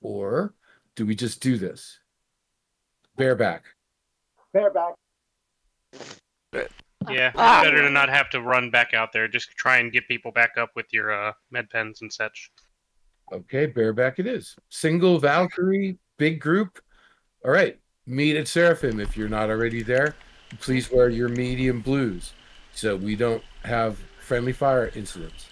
Or do we just do this? Bareback. Bareback. Yeah, it's Ah. better to not have to run back out there. Just try and get people back up with your uh, med pens and such. Okay, bareback it is. Single Valkyrie, big group. All right, meet at Seraphim if you're not already there. Please wear your medium blues so we don't have friendly fire incidents.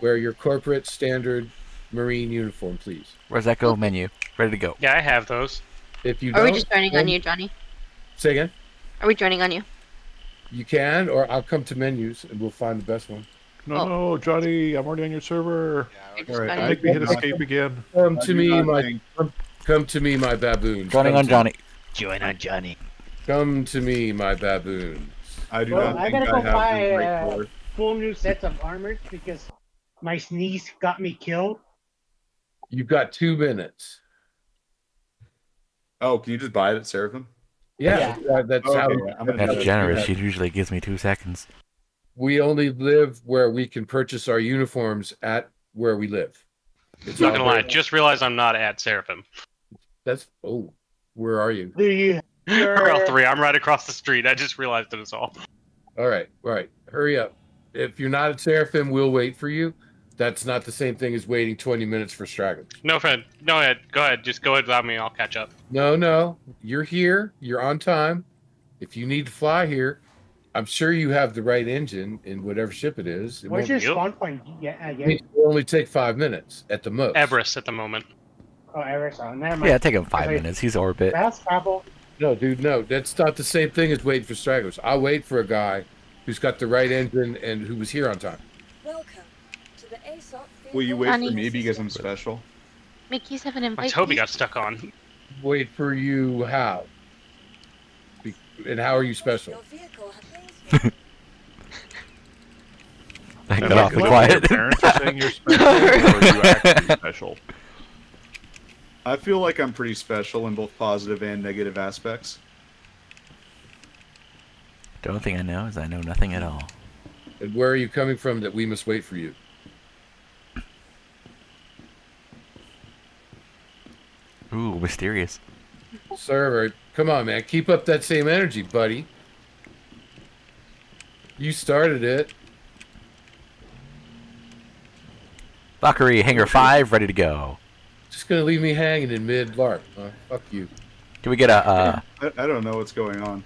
Wear your corporate standard Marine uniform, please. Where's that go menu? Ready to go. Yeah, I have those. If you Are we just joining then- on you, Johnny? Say again. Are we joining on you? You can, or I'll come to menus and we'll find the best one. No, Oh. no, Johnny, I'm already on your server. You're Alright, I- Make me hit I- escape again. Come to me, my think- come to me, my baboon. Joining Come on to- Johnny. Join on Johnny. Come to me, my baboon. I do well, not I gotta I go have buy, the right uh. Full new sets of armors because my sneeze got me killed. You've got two minutes. Oh, can you just buy it at Seraphim? Yeah, that- that's Okay, how I'm gonna That's do that. generous. She usually gives me two seconds. we only live where we can purchase our uniforms at where we live. It's Not gonna lie, very- just realized I'm not at Seraphim. That's oh, where are you? Do you? Or L3, I'm right across the street. I just realized it was all. All right, all right, hurry up. If you're not at Seraphim, we'll wait for you. That's not the same thing as waiting 20 minutes for stragglers. No, Fred. No, ahead. Go ahead. Just go ahead without me. I'll catch up. No, no, you're here. You're on time. If you need to fly here, I'm sure you have the right engine in whatever ship it is. It What's won't- your Yep. spawn point? Yeah, I it will only take five minutes at the most. Everus at the moment. Oh, Arizona. Oh, never mind. Yeah, take him five Okay. minutes. He's orbit. Fast travel. No, dude, no. That's not the same thing as waiting for stragglers. I'll wait for a guy who's got the right engine and who was here on time. Welcome to the ASOP Will you wait for me because I'm special? Mickey's have an My invite. Toby please. got stuck on. Wait for you how? Be- And how are you special? Your vehicle has Get off the Your quiet. parents are saying you're special, or you actually special? I feel like I'm pretty special in both positive and negative aspects. The only thing I know is I know nothing at all. And where are you coming from that we must wait for you? Ooh, mysterious. Server, come on, man. Keep up that same energy, buddy. You started it. Valkyrie, Hangar 5, ready to go. Just gonna leave me hanging in mid lark. Huh? Fuck you. Can we get a, uh, I, I don't know what's going on.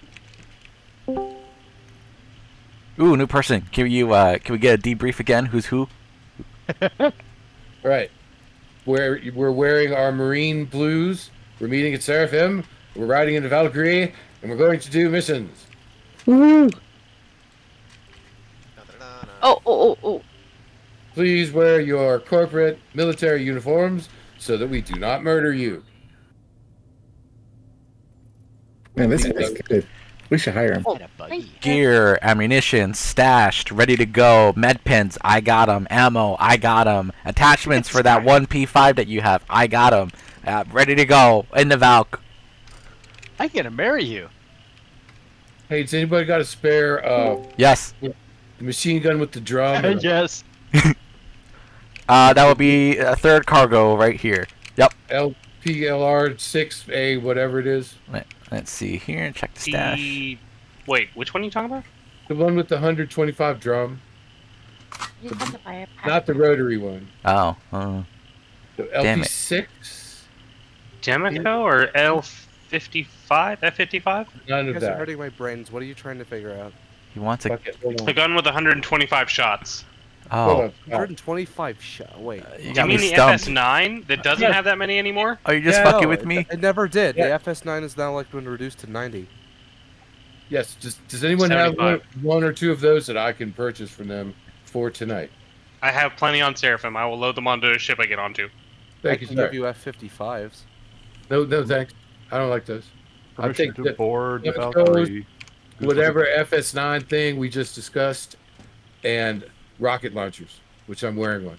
ooh, new person. Can you, uh, can we get a debrief again? Who's who? All right. Where we're wearing our marine blues. We're meeting at Seraphim. We're riding into Valkyrie, and we're going to do missions. Oh, oh, oh, oh. Please wear your corporate military uniforms so that we do not murder you. Man, this guy's good. We should hire him. Oh, Had a thank buggy. you. Gear, ammunition, stashed, ready to go. Med pens, I got 'em. Ammo, I got 'em. Attachments for that one P5 that you have, I got 'em. Uh, ready to go in the Valk. I'm gonna marry you. Hey, does anybody got a spare uh, Yes, machine gun with the drum? and a yes. uh, that will be a third cargo right here. Yep. LPLR 6A, whatever it is? Let's see here. And check the stash. The... Wait, which one are you talking about? The one with the 125 drum, You have to buy a pack. not the rotary one. Oh, uh, The Damn it. LP6? Demeco or L55? F55? None You of guys are that. hurting my brains. What are you trying to figure out? he wants a. Fuck it, The gun with 125 shots. Oh. Hold Oh. Oh, 125 shot. Wait. Uh, you Do you got me mean the. FS9 that doesn't have that many anymore? Oh, Are you just Yeah, fucking No, with me? It never did. Yeah. The FS9 is now like been reduced to 90. Yes. Does, does anyone have one, one or two of those that I can purchase from them for tonight? I have plenty on Seraphim. I will load them onto the ship I get onto. Thank I you, can sir. give you F55s. No, no, thanks. I don't like those. I'll Permission take to the- board the let's go Valkyrie. Whatever FS9 thing we just discussed, and rocket launchers, which I'm wearing one.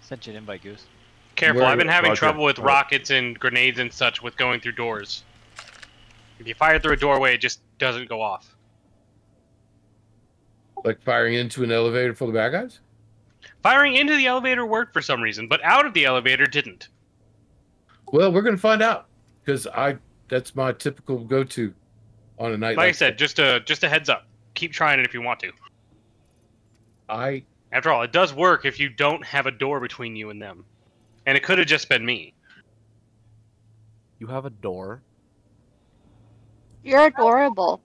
Sent you an invite, Goose. Careful, I've been having Roger. trouble with Alright. rockets and grenades and such with going through doors. If you fire through a doorway, it just doesn't go off. Like firing into an elevator full of bad guys? Firing into the elevator worked for some reason, but out of the elevator didn't. Well, we're gonna find out because I that's my typical go-to on a night. Like I said, just a just a heads up. Keep trying it if you want to. I After all, it does work if you don't have a door between you and them. And it could have just been me. You have a door. You're adorable.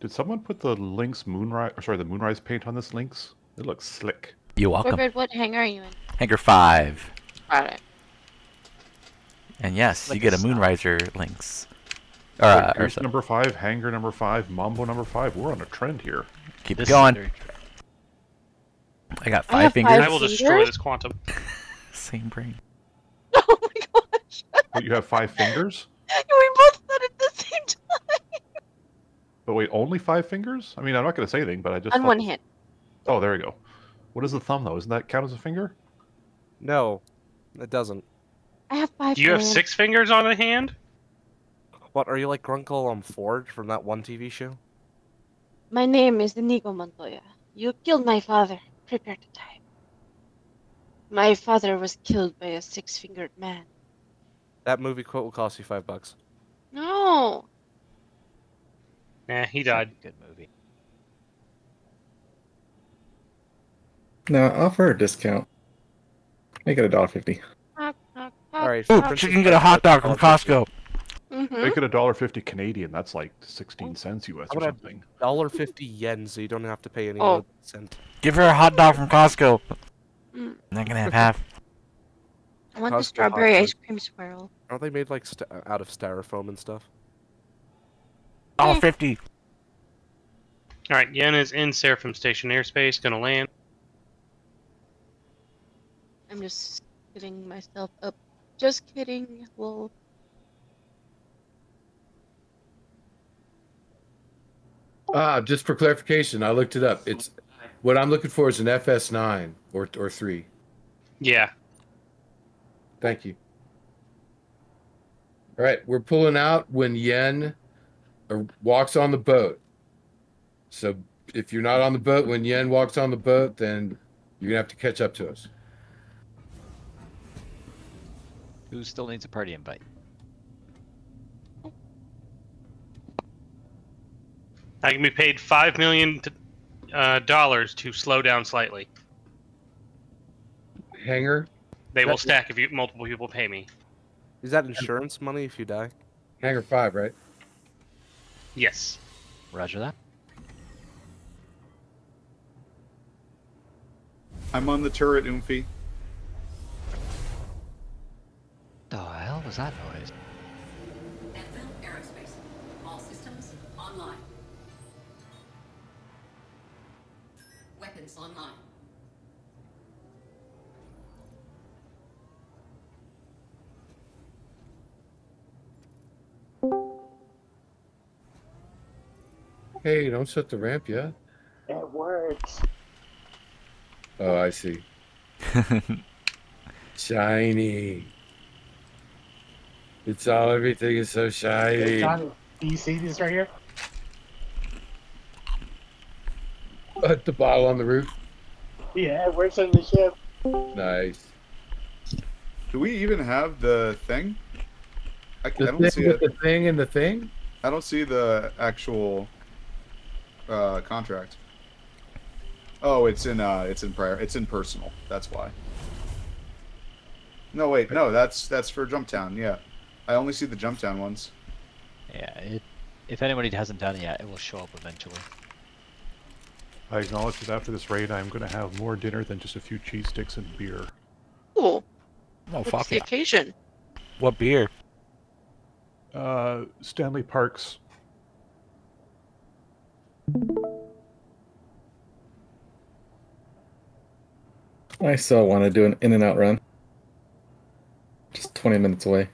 Did someone put the Lynx Moonrise, or sorry, the Moonrise paint on this Lynx? It looks slick. You're welcome. Ribbit, what hangar are you in? Hangar five. Got it. And yes, Like you get a a snob. Moonriser links. Or, uh, or so- number five, Hangar number five, Mambo number five. We're on a trend here. keep This going. I got five have fingers. five I will destroy fingers? this quantum. Same brain. Oh my gosh. But you have five fingers? we both said it at the same time. But wait, only five fingers? I mean, I'm not going to say anything, but I just. On thought- one hand. Oh, there we go. What is the thumb though? Doesn't that count as a finger? No, it doesn't. I have five Do you have six fingers on a hand? What are you like Grunkle on Forge from that one TV show? My name is Inigo Montoya. You killed my father. Prepare to die. My father was killed by a six-fingered man. That movie quote will cost you five bucks. No. Nah, he died. Good movie. No, offer a discount. Make it a dollar fifty. Knock, knock, All right, Ooh, you can get a hot dog from Costco. Mm-hmm. Make it a dollar fifty Canadian. That's like sixteen cents US or something. dollar fifty yen, so you don't have to pay any Oh. more cent. Give her a hot dog from Costco. Mm. Not gonna have half. I want the Costco hot strawberry ice cream swirl. Aren't they made like st- out of styrofoam and stuff? Dollar fifty. All right, Yen is in Seraphim Station airspace, gonna land. I'm just kidding myself up. Just kidding. Well, ah just for clarification, I looked it up. It's what I'm looking for is an FS9 or or three. Yeah. Thank you. All right, we're pulling out when Yen uh, walks on the boat. So if you're not on the boat when Yen walks on the boat, then you're gonna have to catch up to us. Who still needs a party invite? I can be paid five million t- uh, dollars to slow down slightly. Hanger, They will stack if you multiple people pay me. Is that insurance money if you die? hanger five, right? Yes. Roger that. I'm on the turret, Oomphy. The hell was that noise? Weapons online. Hey, don't set the ramp yet. It works. Oh, I see. Shiny. It's all everything is so shiny. John, do you see this right here? Put the bottle on the roof. Yeah, it works on the ship. Nice. Do we even have the thing? I, I don't thing see with it. the thing and the thing. I don't see the actual uh, contract. Oh, it's in uh, it's in prior, it's in personal. That's why. No, wait, no, that's that's for Jumptown. Yeah, I only see the Jumptown ones. Yeah, it, if anybody hasn't done it yet, it will show up eventually. I acknowledge that after this raid, I'm going to have more dinner than just a few cheese sticks and beer. cool. Oh What's fuck the yeah. occasion? What beer? Uh, Stanley Parks. I still want to do an in and out run. Just 20 minutes away.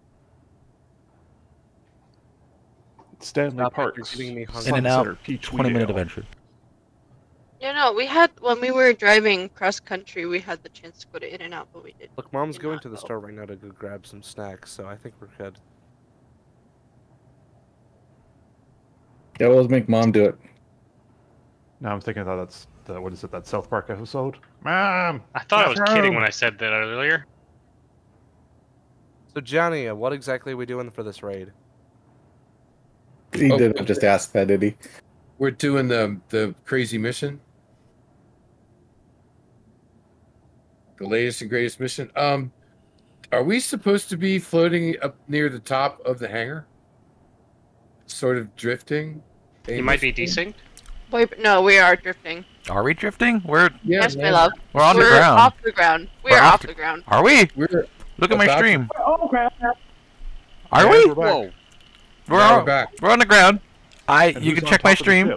Stanley Stop it, you're Parks. getting me hungry. In and out. 20 minute adventure. You know, we had when we were driving cross country, we had the chance to go to In and Out, but we didn't. Look, mom's did going to the go. store right now to go grab some snacks, so I think we're good. Yeah, we'll make mom do it. No, I'm thinking that that's uh, what is it? That South Park episode. Mom. I thought I was bathroom! kidding when I said that earlier. So Johnny, uh, what exactly are we doing for this raid? He Oh. didn't just ask that, did he? We're doing the the crazy mission. The latest and greatest mission. Um, are we supposed to be floating up near the top of the hangar? Sort of drifting. You might be aimlessly? desync. Boy, no, we are drifting. Are we drifting? We're Yeah, yes, my love. we're on the We're ground. off the ground. We We're are off off the- the ground. Are we? We're Look at my stream. Oh crap! Are And we? We're back. Whoa! We're, now on, we're back. we're on the ground. I And you can check my top of the stream.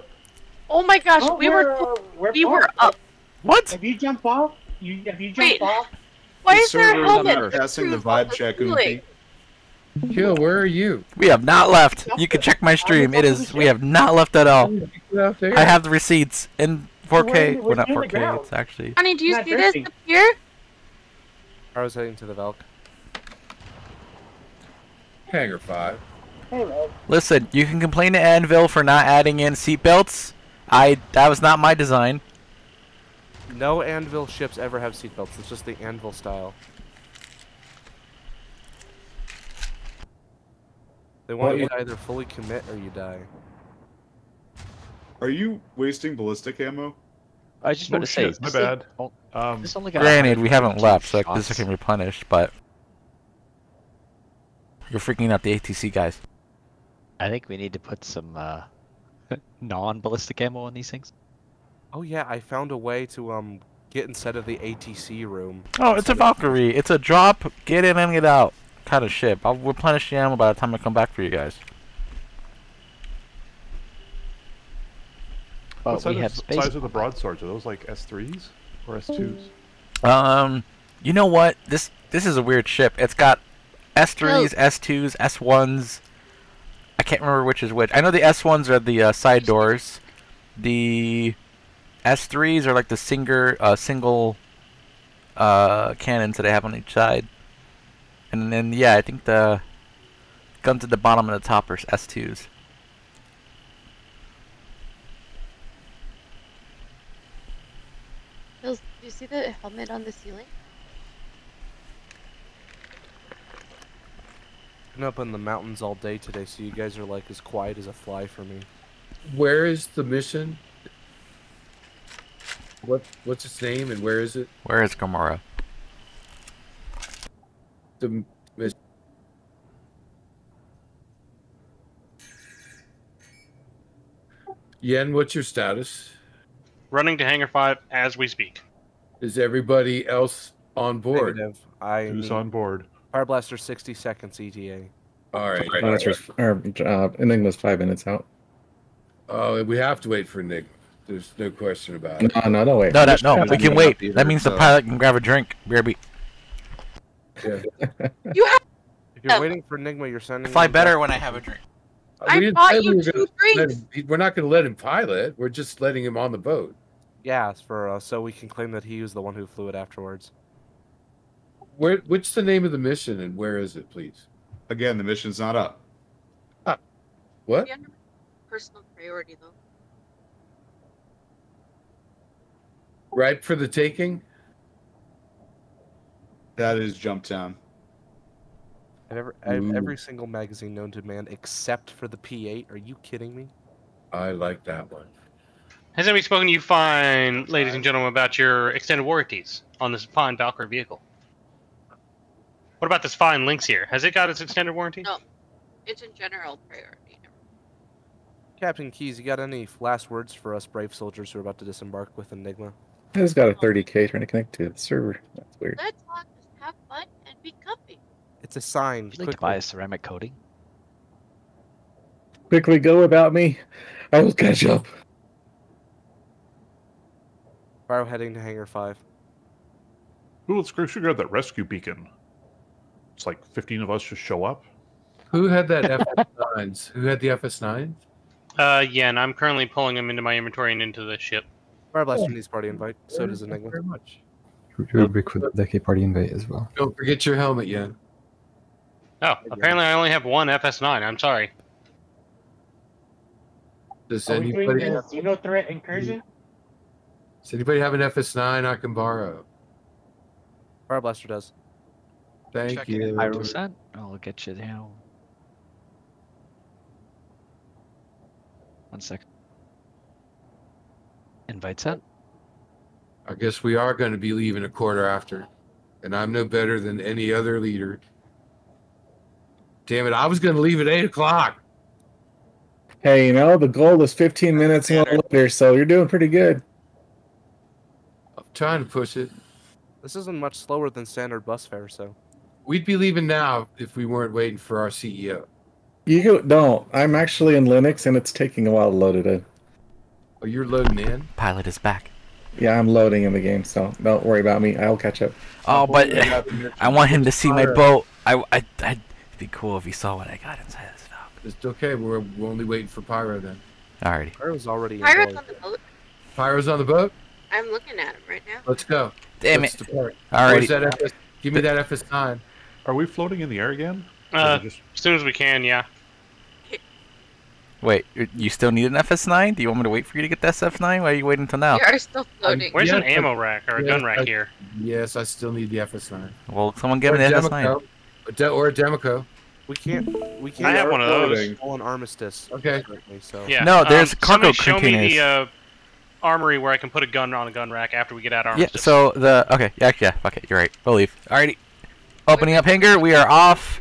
Oh my gosh, Oh, we were uh, we're we were up. What? Have you jumped off, you if you jump Wait. off, Why The is there a helmet? passing the vibe check, ceiling? Oompi. Kill, where are you? We have not left. You can check my stream. It is. We have not left at all. Get out there. I have the receipts in 4K. We're- Well, not 4K. It's actually. Honey, do you see this up here? I was heading to the Valk. hangar five. hey man, Listen, you can complain to Anvil for not adding in seatbelts. I that was not my design. No Anvil ships ever have seatbelts. It's just the Anvil style. They want Well, you you- to either fully commit or you die. Are you wasting ballistic ammo? I was just Oh, to say. shit, my bad. oh, Um, This Granted, we haven't left, so like, this shots. can replenish, but you're freaking out the ATC guys. I think we need to put some uh, non-ballistic ammo on these things. Oh yeah, I found a way to um get inside of the ATC room. Oh, it's a Instead of- Valkyrie. It's a drop, get in and get out kind of ship. I'll replenish the ammo by the time I come back for you guys. But what size, we have of, space. size of the broadswords? Are those like S3s or S2s? Um, you know what? This this is a weird ship. It's got S3s, S2s, S1s. I can't remember which is which. I know the S1s are the uh, side doors. The S3s are like the singer, uh, single uh, cannons that I have on each side. And then yeah, I think the guns at the bottom and the top are S2s. Hills, do you see the helmet on the ceiling? Been up in the mountains all day today, so you guys are like as quiet as a fly for me. Where is the mission? What what's its name and where is it? Where is Gamora? The mission. Yen, what's your status? Running to Hangar 5 as we speak. Is everybody else on board? Negative. I Who's on board? Fire Blaster 60 seconds ETA. All right. Oh, that's just, or, uh, Enigma's five minutes out. Oh, we have to wait for Nick. There's no question about it. No, no, no, wait. No, that, no, we can wait. either, That means the pilot can grab a drink. BRB. Yeah. You have. If you're waiting for Enigma, you're sending. Fly better back- when I have a drink. We I didn't bought say you we were two gonna let drinks. him- he- we're not going to let him pilot. We're just letting him on the boat. Yeah, for uh, so we can claim that he was the one who flew it afterwards. Where? What's the name of the mission and where is it, please? Again, the mission's not up. What? Personal priority though. Right for the taking? That is Jumptown. I've ever, I've Ooh. every single magazine known to man except for the P8. Are you kidding me? I like that one. Has anybody spoken to you fine, ladies and gentlemen, about your extended warranties on this fine Valkyrie vehicle? What about this fine Lynx here? Has it got its extended warranty? No. It's in general priority. Captain Keys, you got any last words for us brave soldiers who are about to disembark with Enigma? I just got a 30k trying to connect to the server. That's weird. Let's all just have fun and be comfy. It's a sign. Would you like to quickly. buy a ceramic coating? Quickly go about me. I will catch up. Fire heading to Hangar 5. Ooh, let's go figure out that rescue beacon. It's like 15 of us just show up. Who had that FS9s? Who had the FS9s? Uh, yeah, and I'm currently pulling them into my inventory and into the ship. Fire Blaster needs party invite. So does Thank you Enigma. very much. Rubric with the K party invite as well. Don't forget your helmet, Yen. Oh, apparently I only have one FS9. I'm sorry. Does Are we doing anybody? the Xeno threat incursion? Does anybody have an FS9 I can borrow? Fire Blaster does. Thank Checking in you. Pyro sent. I'll get you down. One second. Invite sent. I guess we are going to be leaving a quarter after, and I'm no better than any other leader. Damn it! I was going to leave at eight o'clock. Hey, you know the goal is 15 minutes later, so you're doing pretty good. I'm trying to push it. This isn't much slower than standard bus fare, so. We'd be leaving now if we weren't waiting for our E CEO. You don't. I'm actually in Linux, and it's taking a while to load it in. Oh, you're loading in. Pilot is back. Yeah, I'm loading in the game, so don't worry about me. I'll catch up. Oh, but I got the mission. I want him to see my boat. I, I, I'd be cool if he saw what I got inside this valve. It's okay. We're, we're only waiting for Pyro then. Alrighty. Pyro's already Pirates involved. on the boat. Pyro's on the boat. I'm looking at him right now. Let's go. Damn Let's it. depart. Alrighty. That FS? Give me that FS9. Are we floating in the air again? Uh, just as soon as we can, yeah. Wait, you- you still need an FS9? Do you want me to wait for you to get the SF9? Why are you waiting until now? We are still floating. Where's an Yeah, ammo rack or a yeah, gun rack I- here? Yes, I still need the FS9. Well, someone give or me the a FS9. A de- or a Demeco. We can't. We can't. I have one of those. floating. Full on armistice. Okay. So. Yeah. No, there's um, cargo somebody show me the uh, armory where I can put a gun on a gun rack after we get out armistice. Yeah, so the okay, yeah, yeah, fuck it, you're right. We'll leave. Alrighty. Opening up hangar, we are off.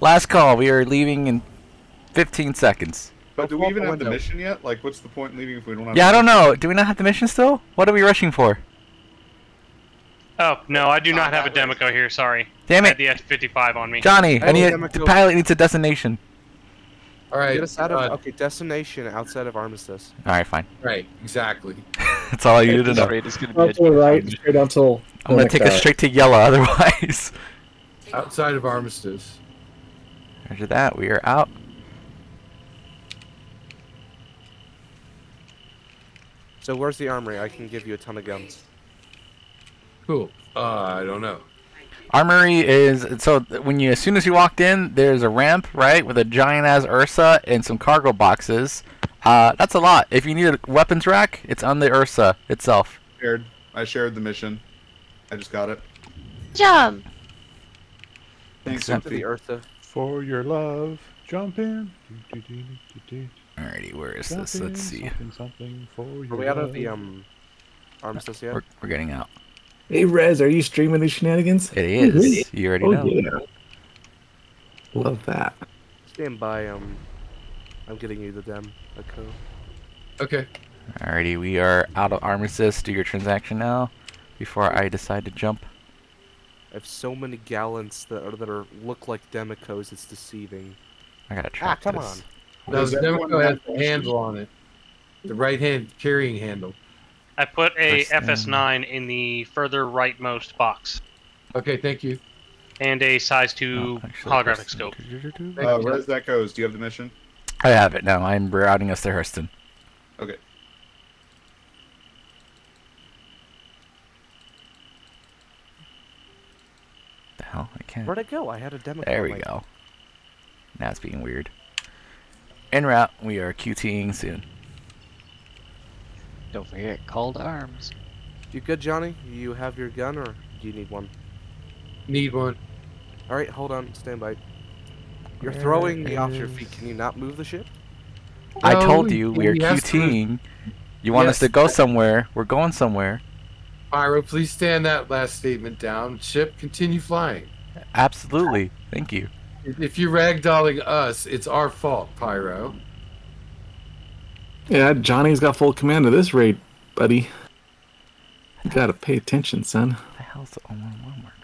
Last call, we are leaving in 15 seconds. But do we even have the mission yet? Like, what's the point in leaving if we don't have? Yeah, I don't know. Do we not have the mission still? What are we rushing for? Oh no, I do not have a Demeco here. Sorry. Damn I it. had the F55 on me. Johnny, I Hey, need a, Demeco. the pilot needs a destination. All right. Get us out of uh, okay destination outside of armistice. Alright, fine. Right. Exactly. That's all you need to know. raid is gonna be Up right, straight until. I'm gonna take us straight to yellow otherwise. Outside of Armistice. After that, we are out. So where's the armory? I can give you a ton of guns. Cool. Uh, I don't know. Armory is so when you as soon as you walked in, there's a ramp right with a giant ass Ursa and some cargo boxes. Uh, that's a lot. If you need a weapons rack, it's on the Ursa itself. Shared. I shared the mission. I just got it. Jump! Thanks, Except To the Sophie. Eartha. for your love, jump in. Do, do, do, do, do. Alrighty, where is Jump this? Let's see. Something, something for your Are we out of the love. um armistice yet? We're, we're getting out. Hey, Rez, are you streaming these shenanigans? It is. You already Oh, know. yeah. Love that. Stand by. Um, I'm getting you the dem. Echo. Okay. Alrighty, we are out of armistice. Do your transaction now, before I decide to jump. I have so many gallants that are that are look like Demecos. It's deceiving. I gotta track Ah, come this. on. Now, Does the everyone has have the handle on it. The right hand carrying handle. I put a FS9 in the further rightmost box Okay, thank you. and a size 2 Oh, actually, holographic press- scope. Uh, where does that goes? Do you have the mission? I have it now. I'm routing us to Hurston. Okay. The hell? I can't. Where'd it go? I had a demo. There we my- go. Now it's being weird. En route, we are QTing soon. Don't forget, call to arms. You good, Johnny? You have your gun, or do you need one? Need one. All right, hold on. Stand by. You're Where throwing me off your feet. Can you not move the ship? I told you we are he has to- QTing. You want us to go somewhere? We're going somewhere. Pyro, please stand that last statement down. Ship, continue flying. Absolutely. Thank you. If you're ragdolling us, it's our fault, Pyro. Yeah, Johnny's got full command of this raid, buddy. You gotta pay attention, son. What the hell's the 011 marker?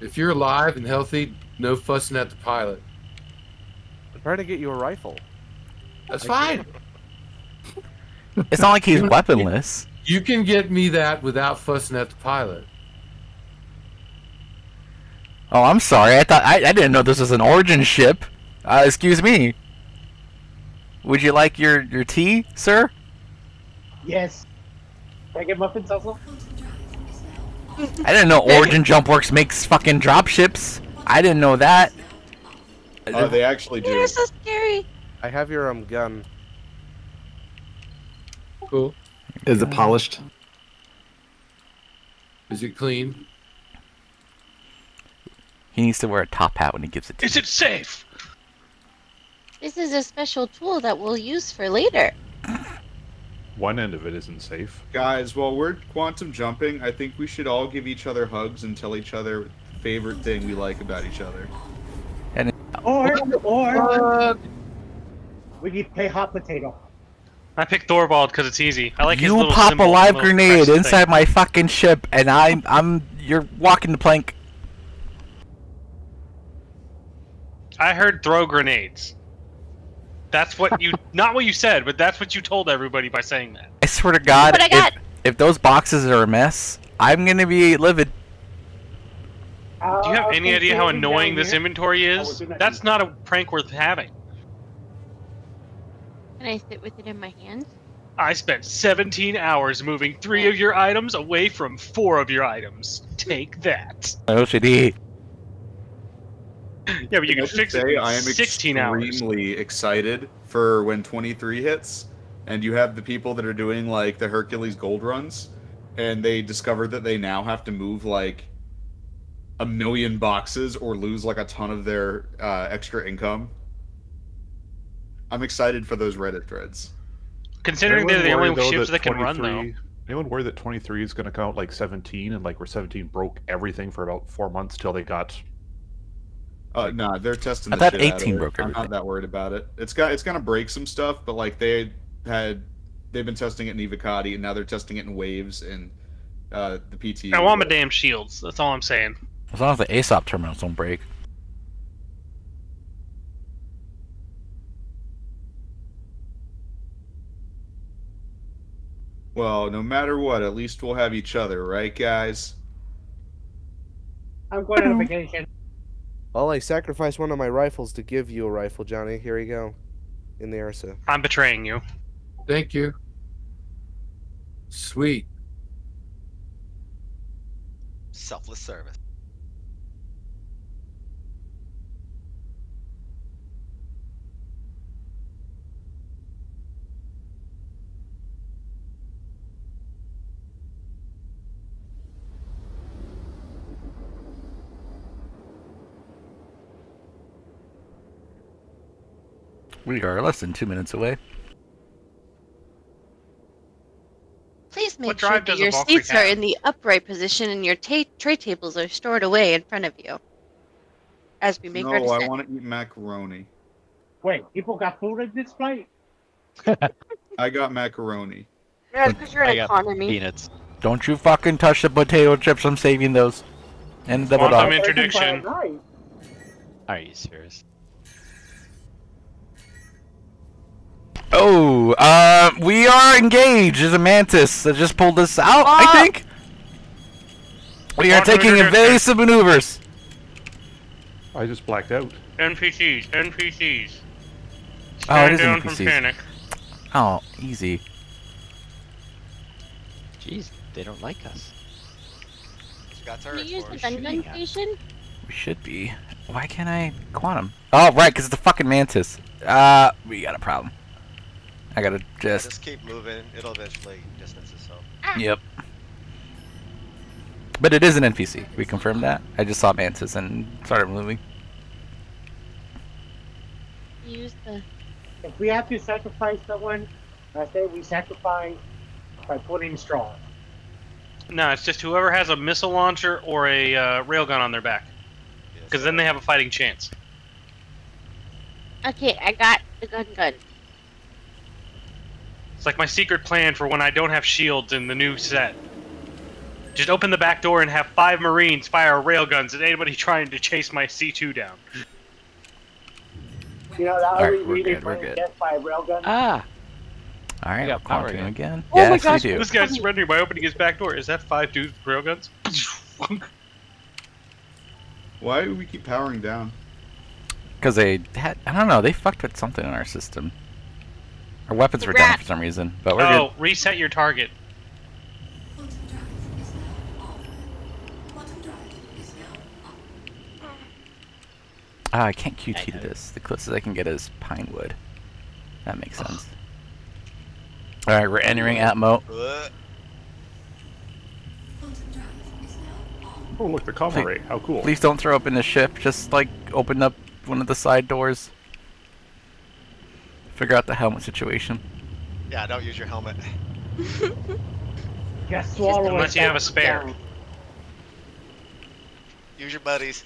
If you're alive and healthy, no fussing at the pilot. I'm trying to get you a rifle. That's I fine. It's not like he's weaponless. You can get me that without fussing at the pilot. Oh, I'm sorry. I thought I, I didn't know this was an origin ship. Uh, excuse me. Would you like your your tea, sir? Yes. Can I get muffins also? I didn't know Origin Jump Works makes fucking drop ships. I didn't know that. Uh, they actually do. You're so scary. I have your um gun. Cool. Is it polished? Is it clean? He needs to wear a top hat when he gives it to Is it safe? This is a special tool that we'll use for later. One end of it isn't safe. Guys, while we're quantum jumping, I think we should all give each other hugs and tell each other the favorite thing we like about each other. And Or, or we could play hot potato. I picked Thorvald because it's easy. I like his you little pop symbol, a live grenade crest thing. inside my fucking ship, and I'm I'm you're walking the plank. I heard throw grenades. That's what you not what you said, but that's what you told everybody by saying that. I swear to God, I if, if those boxes are a mess, I'm gonna be livid. Uh, Do you have any idea how annoying this inventory is? that That's not a prank worth having. Can I sit with it in my hand? I spent 17 hours moving three of your items away from four of your items. Take that. OCD. Yeah, but you can I just fix it say in I am 16 hours. extremely excited for when 23 hits, and you have the people that are doing like the Hercules gold runs, and they discover that they now have to move like a million boxes or lose like a ton of their uh, extra income. I'm excited for those Reddit threads. Considering they're the only though, ships that can run, though. 23 Anyone worry that 23 is going to come out like 17 and like where 17 broke everything for about four months till they got. Uh, nah, they're testing. I The thought shit out of 18 it. broke I'm not that worried about it. It's got it's gonna break some stuff, but like they had, they've been testing it in Evocati, and now they're testing it in waves and uh, the PT. I want my damn shields. That's all I'm saying. As long as the ASOP terminals don't break. Well, no matter what, at least we'll have each other, right, guys? I'm going on mm-hmm. vacation. Well, I sacrificed one of my rifles to give you a rifle, Johnny. Here you go. In the Ursa. I'm betraying you. Thank you. Sweet. Selfless service. We are less than two minutes away. Please make What sure that your seats are in the upright position and your ta- tray tables are stored away in front of you. As we make no, our I want to eat macaroni. Wait, people got food at this flight? I got macaroni. Yeah, because you're an economy. peanuts. Don't you fucking touch the potato chips. I'm saving those. And double Quantum dog. interdiction. Are you serious? Oh, uh, we are engaged. There's a mantis that just pulled us out, I Ah! think. We are taking interdiction. evasive maneuvers. I just blacked out. NPCs, NPCs. Oh, it is down from NPCs. panic. Oh, easy. Jeez, they don't like us. Can you use the us. gun shooting gun at. station? We should be. Why can't I quantum? Oh, right, because it's the fucking mantis. Uh, we got a problem. I gotta just. Just keep moving. It'll eventually distance itself. Yep. But it is an NPC. We confirmed that. I just saw mantis and started moving. Use the. If we have to sacrifice someone, I say we sacrifice by putting straw. No, it's just whoever has a missile launcher or a uh, railgun on their back. Yes, Because then they have a fighting chance. Okay, I got the gun gun. It's like my secret plan for when I don't have shields in the new set. Just open the back door and have five Marines fire railguns at anybody trying to chase my C2 down. You know, that Alright, would we're be really good, we're playing good. death by a railgun. Ah! All right, We got power quantum again. again. Oh my yes, gosh, we do. This guy's surrendering by opening his back door. Is that five dudes with railguns? Why do we keep powering down? Because they had, I don't know, they fucked with something in our system. Our weapons were down for some reason, but we're oh, reset your target. Quantum drive is now off. Quantum drive is now off. Ah, I can't QT to this. The closest I can get is Pinewood. That makes sense. All right, we're entering Atmo. Oh, look, the cavalry. How cool. Please don't throw open the ship. Just like open up one of the side doors. Figure out the helmet situation. yeah, don't use your helmet. Just swallow Unless you have a down. spare. Use your buddies.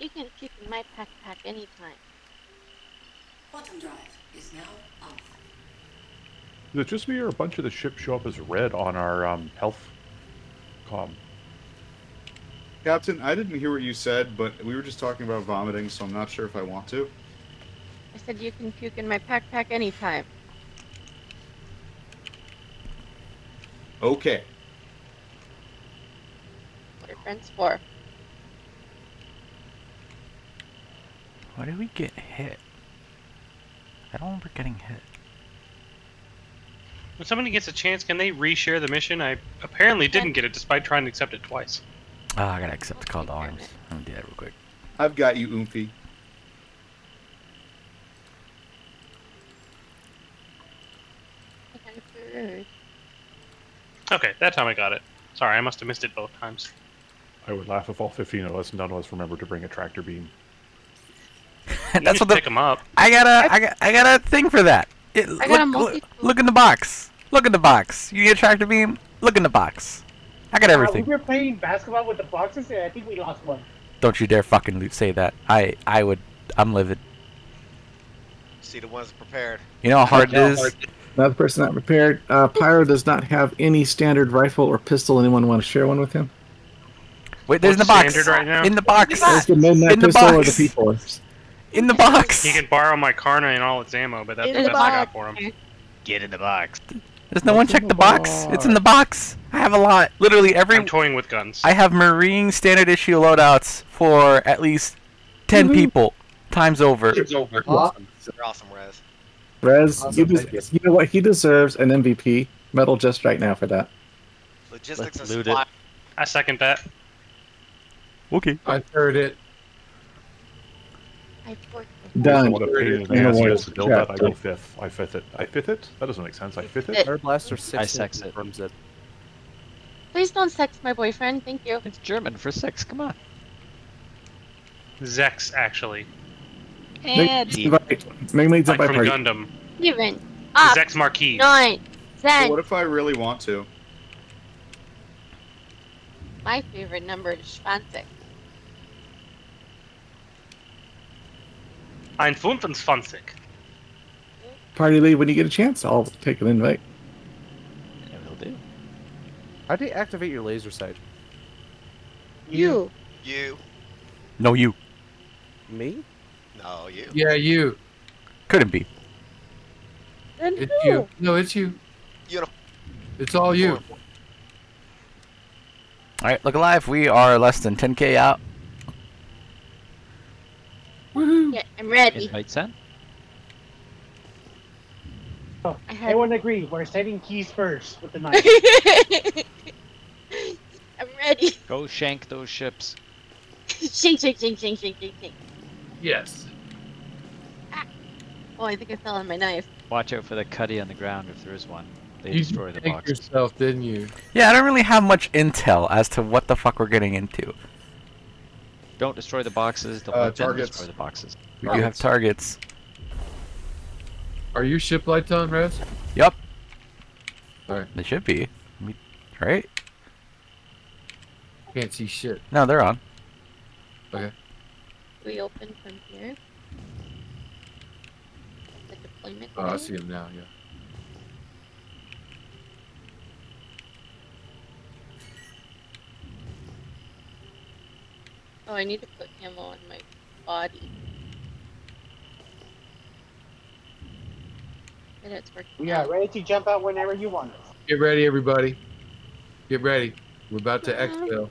You can keep my backpack anytime. Quantum drive is now off. Is it just me or a bunch of the ships show up as red on our um, health com? Captain, I didn't hear what you said, but we were just talking about vomiting, so I'm not sure if I want to. I said you can puke in my backpack anytime. Okay. What are friends for? Why did we get hit? I don't remember getting hit. When somebody gets a chance, can they reshare the mission? I apparently didn't get it despite trying to accept it twice. Ah, I gotta accept the call to arms. I'm gonna do that real quick. I've got you, Oomphy. Okay, that time I got it. Sorry, I must have missed it both times. I would laugh if all 15 of us none of us remembered to bring a tractor beam. That's what the. pick 'em up. I got a, I got, I got a thing for that. It, look, got a look, multi- look in the box. Look in the box. You need a tractor beam? Look in the box. I got Uh, everything. we were playing basketball with the boxes, and I think we lost one. Don't you dare fucking say that. I, I would. I'm livid. See the ones prepared. You know how hard it is. Another person not prepared. Uh, Pyro does not have any standard rifle or pistol. Anyone want to share one with him? Wait, there's in the box. right now? In the box. There's the midnight In the pistol or the box. P force. In the box. He can borrow my Karna and all its ammo, but that's In the the best I got for him. Get in the box. Does no one check the box? It's in the box. I have a lot. Literally every. I'm toying with guns. I have Marine standard issue loadouts for at least 10 mm-hmm. people times over. It's over. Awesome. You're awesome, Rez. Rez, Awesome, you, des- you. you know what? He deserves an MVP medal just right now for that. Logistics Let's and loot supply. I second that. Okay. I heard it. I forked Done. What a pain in the ass it to build that. I go fifth. I fifth it. I fifth it? That doesn't make sense. I fifth it? Air Blaster 6 I sex it. confirms it. Please don't sex my boyfriend. Thank you. It's German for six. Come on. Zex, actually. And Invite. Make me Like from. Gundam. Steven. Up. Ah. Zechs Merquise. Nine. But Ten. what if I really want to? My favorite number is Schwanzig. 25. Party lead when you get a chance. I'll take an invite. Yeah, will do. How do you activate your laser sight? You. You. No, you. Me? No, you. Yeah, you. Couldn't be. Then It's who? you. No, it's you. You know. It's all you. Alright, look alive. We are less than 10k out. Woohoo! Yeah, I'm ready. Invite sent. Oh, I had- everyone agree. We're setting keys first with the knife. I'm ready. Go shank those ships. shake, shake, shake, shake, shake, shake, shake. Yes. Ah. Oh, I think I fell on my knife. Watch out for the cutty on the ground if there is one. They You destroy the box. boxes. yourself, didn't you? Yeah, I don't really have much intel as to what the fuck we're getting into. Don't destroy the boxes. Don't Uh, targets. destroy the boxes. We do have targets. Are your ship lights on, Rez? Yup. Alright. They should be. Right? Can't see shit. No, they're on. Okay. We open from here. The deployment. Oh, I see them now. Yeah. Oh, I need to put ammo on my body. And it's working. yeah, ready to jump out whenever you want. Get ready, everybody. Get ready. We're about to exfil.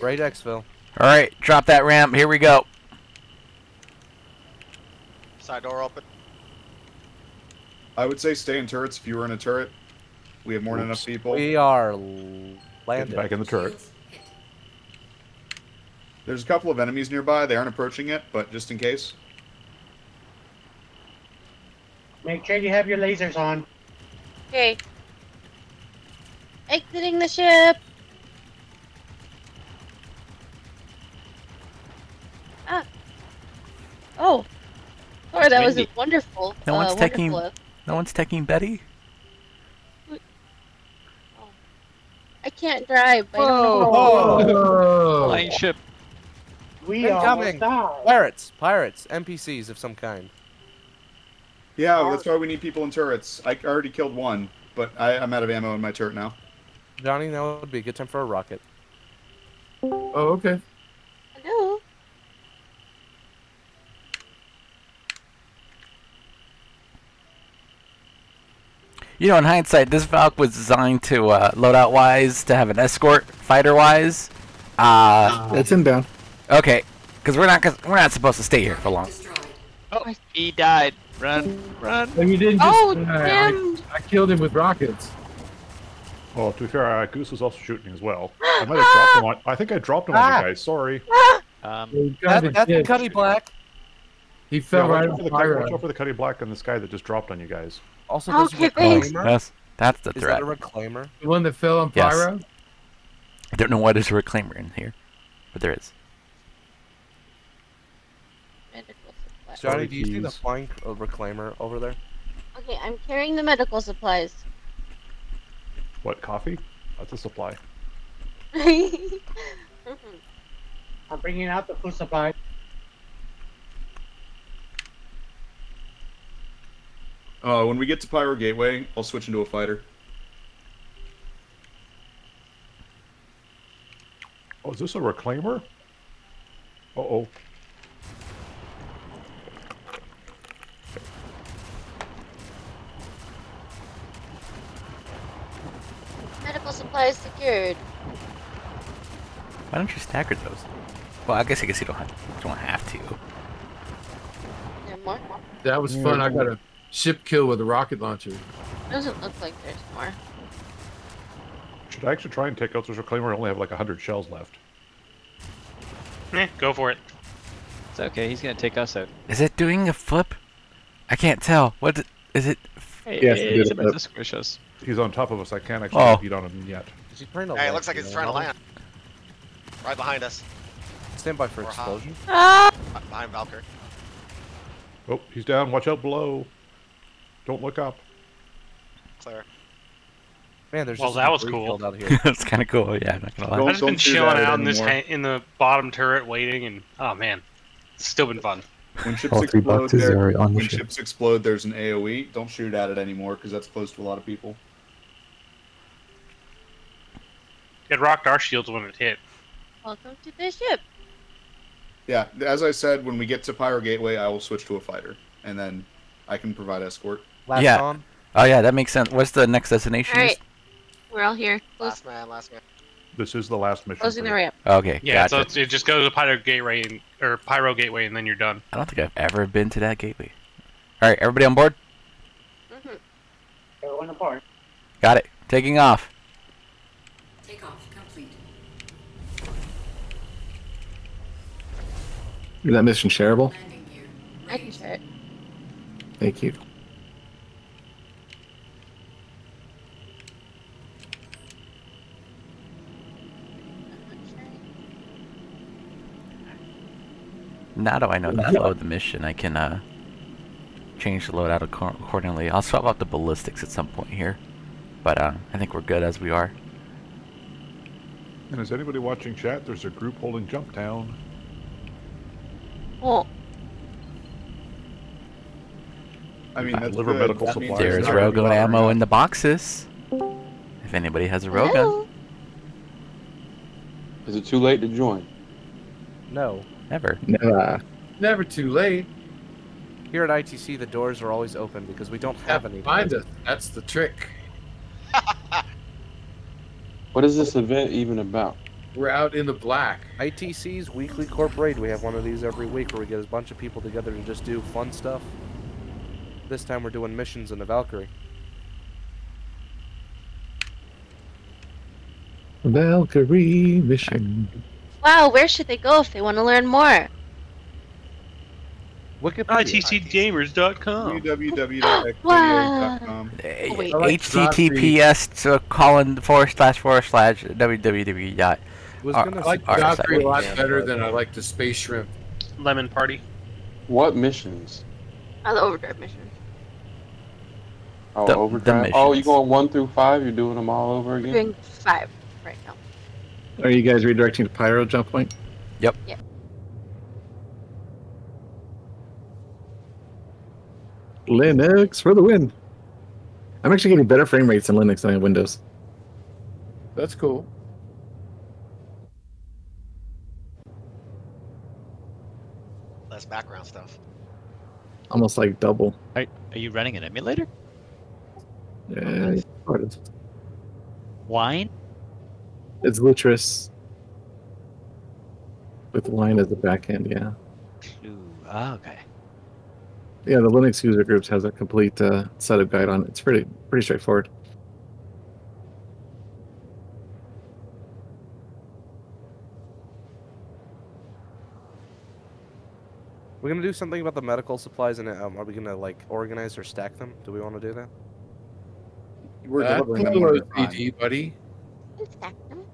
Right, Xville. Alright, drop that ramp. Here we go. Side door open. I would say stay in turrets if you were in a turret. We have more than enough people. We are l- Land Get back in the turret. There's a couple of enemies nearby. They aren't approaching it, but just in case. Make sure you have your lasers on. Okay. Exiting the ship. Ah. Oh. Sorry, that was a wonderful. No uh, one's taking. wonderful- No one's taking Betty. I can't drive. I don't know. Oh. Flying ship. We Incoming. almost died. Pirates, pirates, NPCs of some kind. Yeah, that's why we need people in turrets. I already killed one, but I, I'm out of ammo in my turret now. Johnny, now would be a good time for a rocket. Oh, okay. Hello. You know, in hindsight, this Valk was designed to uh, loadout wise to have an escort fighter wise. Uh, It's inbound. Okay, because we're not cause we're not supposed to stay here for long. Oh, he died. Run, run. Well, you didn't just. Oh, uh, I- damn. I, killed him with rockets. Well, to be fair, uh, Goose was also shooting as well. I might have dropped him on. I think I dropped him on Ah. you guys. Sorry. Um, That, that's the Cutty Black. He fell watch right out on for the the Cutty- fire. watch out for the Cutty Black and this guy that just dropped on you guys. Also, Okay, thanks. reclaimer. That's that's the Is threat. that a reclaimer? The one that fell on Yes. pyro. I don't know why there's a reclaimer in here, but there is. Medical supplies. Johnny, do you see the keys. flying uh, reclaimer over there? Okay, I'm carrying the medical supplies. What coffee? That's a supply. I'm bringing out the food supply. Uh, when we get to Pyro Gateway, I'll switch into a fighter. Oh, is this a reclaimer? Uh oh. medical supplies secured. Why don't you stagger those? Well, I guess I guess you don't have, you don't have to. There more? That was fun. I got a ship kill with a rocket launcher. Doesn't look like there's more. Should I actually try and take out this reclaimer? I only have like 100 shells left. Eh, go for it. It's okay. He's gonna take us out. Is it doing a flip? I can't tell. What is- is it? Hey, Yes, hey, it it's did. about to squish us. He's on top of us. I can't actually Oh. beat on him yet. Is he trying to Hey, land, it looks like you it's know? trying to land. Right behind us. Stand by for Or how? explosion. Ah! Be- Behind Valkyrie. Oh, he's down. Watch out below. Don't look up. Clear. Man, there's Well, just that was cool. field out here. That's kind of cool. Yeah, I'm not gonna lie. Don't- I've just been chilling out in this in the bottom turret waiting, and oh man, it's still been fun. When ships All three explode, boxes there, are on the when ship. ships explode, there's an AOE. Don't shoot at it anymore because that's close to a lot of people. It rocked our shields when it hit. Welcome to the ship. Yeah, as I said, when we get to Pyro Gateway, I will switch to a fighter, and then I can provide escort. Last Yeah. on. Oh yeah, that makes sense. What's the next destination? Alright. We're all here. Close, Last man, last man. This is the last mission. closing the ramp. Okay, Yeah, gotcha. so it just goes to Pyro Gateway and, or Pyro Gateway, and then you're done. I don't think I've ever been to that gateway. All right, everybody on board? Mhm. Everyone apart. Got it. Taking off. Takeoff complete. Is that mission shareable? Landing gear. I can share it. Thank you. Now that I know to load the mission, I can uh, change the loadout acco- accordingly. I'll swap out the ballistics at some point here, but uh, I think we're good as we are. And is anybody watching chat? There's a group holding Jumptown. Oh, I mean, that's liver good. medical That supplies. There's not gonna be Rogan bothering ammo in the boxes. If anybody has a Rogan. hello. Is it too late to join? No. Never. Never. Never too late. Here at ITC, the doors are always open because we don't have any. Find us. That's the trick. What is this event even about? We're out in the black. ITC's weekly corp raid. We have one of these every week where we get a bunch of people together to just do fun stuff. This time we're doing missions in the Valkyrie. Valkyrie mission. Wow, where should they go if they want to learn more? Wikipedia. ITCgamers.com. www.xvideos.com. Wait. HTTPS uh, colon forward slash forward slash www dot. Was uh, gonna I like R- Valkyrie a lot Yeah, better than I like the space shrimp. Lemon Party. What missions? Oh, the overdrive mission. Oh, The- the overdrive. oh, you missions. going one through five? You're doing them all over We're again? doing five right now. Are you guys redirecting to Pyro jump point? Yep. Yep. Linux for the win. I'm actually getting better frame rates in Linux than in Windows. That's cool. Less background stuff. Almost like double. Are, are you running an emulator? Yeah, sort of. Wine? It's Lutris. With Wine as the backend, yeah. Ooh, ah, okay. Yeah, the Linux user groups has a complete uh, setup guide on it. It's pretty pretty straightforward. Gonna do something about the medical supplies, and um, are we gonna like organize or stack them? Do we want to do that? We're That's delivering them cool, one at a time. Buddy. Stack them.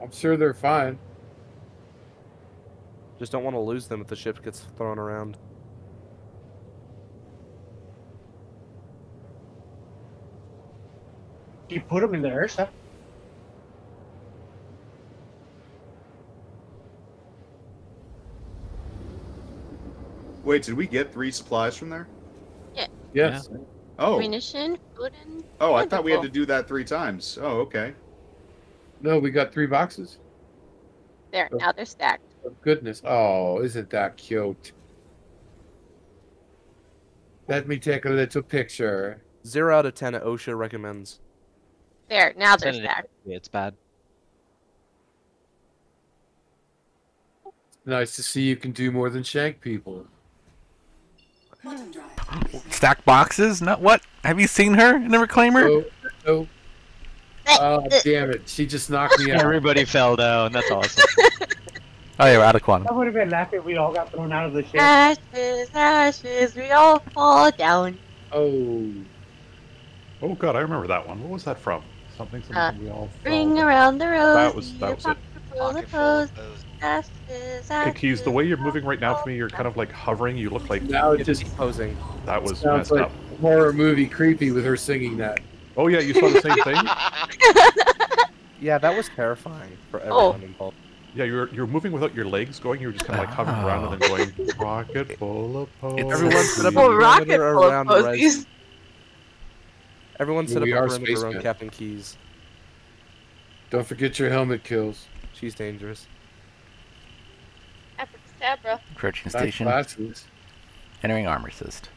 I'm sure they're fine. Just don't want to lose them if the ship gets thrown around. You put them in the Ursa. Wait, did we get three supplies from there? Yeah. Yes. Oh, Ammunition, food, and oh, I thought we had to do that three times. Oh, okay. No, we got three boxes. There, oh. now they're stacked. Oh, goodness. Oh, isn't that cute? Let me take a little picture. Zero out of ten. OSHA recommends. There, now they're Send it- stacked. It's bad. Nice to see you can do more than shank people. Quantum. Stack boxes? Not what? Have you seen her in the reclaimer? Oh, oh. Oh, damn it. She just knocked me out. Everybody fell down. That's awesome. Oh yeah, we're out of quantum. I would have been laughing if we all got thrown out of the ship. Ashes, ashes, we all fall down. Oh. Oh god, I remember that one. What was that from? Something, something Uh, we all. Ring around the rosy. That was that was it. Pocket full of ashes, Hey, Keys, the way you're moving right now for me, you're kind of like hovering. You look like Now it just posing. that was sounds messed like up. horror movie creepy with her singing that. Oh yeah, you saw the same thing. Yeah, that was terrifying for Oh. everyone involved. Yeah, you're you're moving without your legs going. You were just kind of like hovering around and then ah. going rocket full of posies. Everyone set up a Oh, rocket perimeter full of around Res- posies. Everyone set We up are a perimeter around spacemen. Captain Keys. Don't forget your helmet kills. She's dangerous. Abracadabra. Approaching Nice station. glasses. Entering armor assist.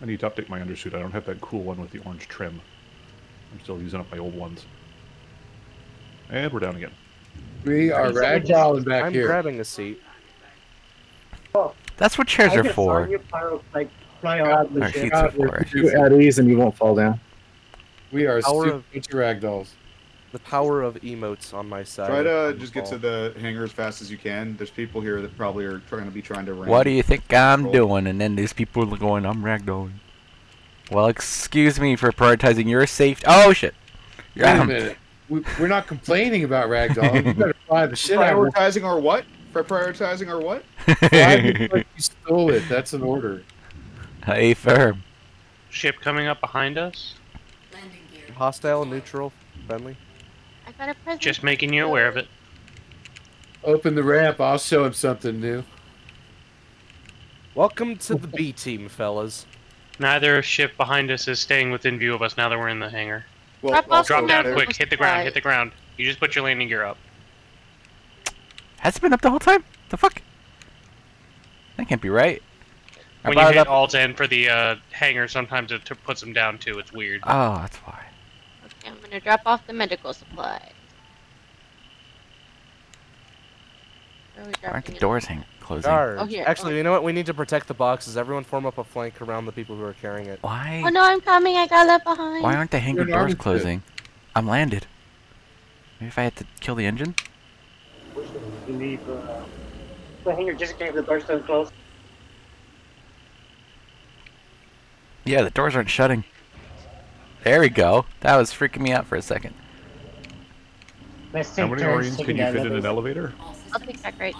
I need to update my undersuit. I don't have that cool one with the orange trim. I'm still using up my old ones. And we're down again. We are ragdolling back I'm here. grabbing a seat. That's what chairs I are for. saw your pyro like fly off the Our ship. seats are God, we're for. producing- At ease and you won't fall down. We are Power stupid of- of ragdolls. The power of emotes on my side. Try to of just get to the hangar as fast as you can. There's people here that probably are trying to be trying to. What do you think I'm Roll. doing? And then these people are going, I'm ragdolling. Well, excuse me for prioritizing your safety. Oh shit! Wait a Yeah. minute. We, we're not complaining about ragdoll. You better fly the shit out. Prioritizing our what? For prioritizing our what? Fly like you stole it. That's an order. hey, firm. Ship coming up behind us. Landing gear. Hostile, neutral, friendly. I got a present. Just making you aware of it. Open the ramp. I'll show him something new. Welcome to the B team, fellas. Neither ship behind us is staying within view of us now that we're in the hangar. Well, Drop off Drop down medical quick. Hit the ground. supply. Hit the ground. You just put your landing gear up. Has it been up the whole time? The fuck? That can't be right. I When you brought it hit up. Alt N for the uh, hangar, sometimes it puts them down too. It's weird. Oh, that's why. Okay, I'm gonna drop off the medical supplies. Where are we Why aren't the doors hang closed? closing. Charge. Oh, here. Actually, you know what? We need to protect the boxes. Everyone form up a flank around the people who are carrying it. Why? Oh no, I'm coming. I got left behind. Why aren't the hangar You're doors into it. closing? I'm landed. Maybe if I had to kill the engine? We should uh, the hangar just in case the door's still closed. Yeah, the doors aren't shutting. There we go. That was freaking me out for a second. How many turns Marines can you fit in an elevator? I'll take that right.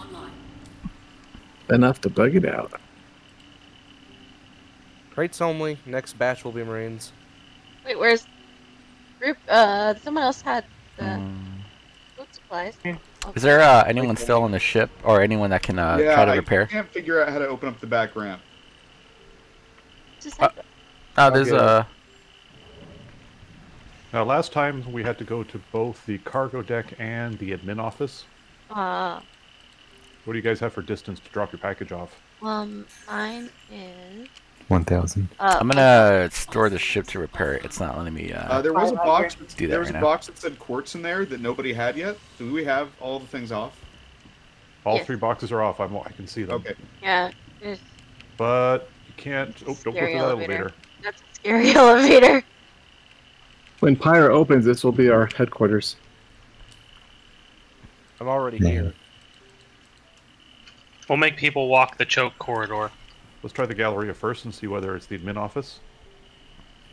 Enough to bug it out. Crates only. Next batch will be Marines. Wait, where's group? Uh, someone else had the Mm. food supplies. Is there uh, anyone still on the ship or anyone that can uh, yeah, try to I repair? I can't figure out how to open up the back ramp. Just Uh, oh, there's Okay. Uh, Now, last time we had to go to both the cargo deck and the admin office. uh, What do you guys have for distance to drop your package off? um, mine is. 1,000. Uh, I'm gonna store the ship to repair it. It's not letting me. Uh, Uh, there was a box. That, do that there was right a now. box that said quartz in there that nobody had yet. Do we have all the things off? All Yes. three boxes are off. I'm, I can see them. Okay. Yeah, there's But you can't. Oh, don't go Scary through that elevator. elevator. that's a scary elevator. When Pyro opens, this will be our headquarters. I'm already Yeah. here. We'll make people walk the choke corridor. Let's try the Galleria first and see whether it's the admin office.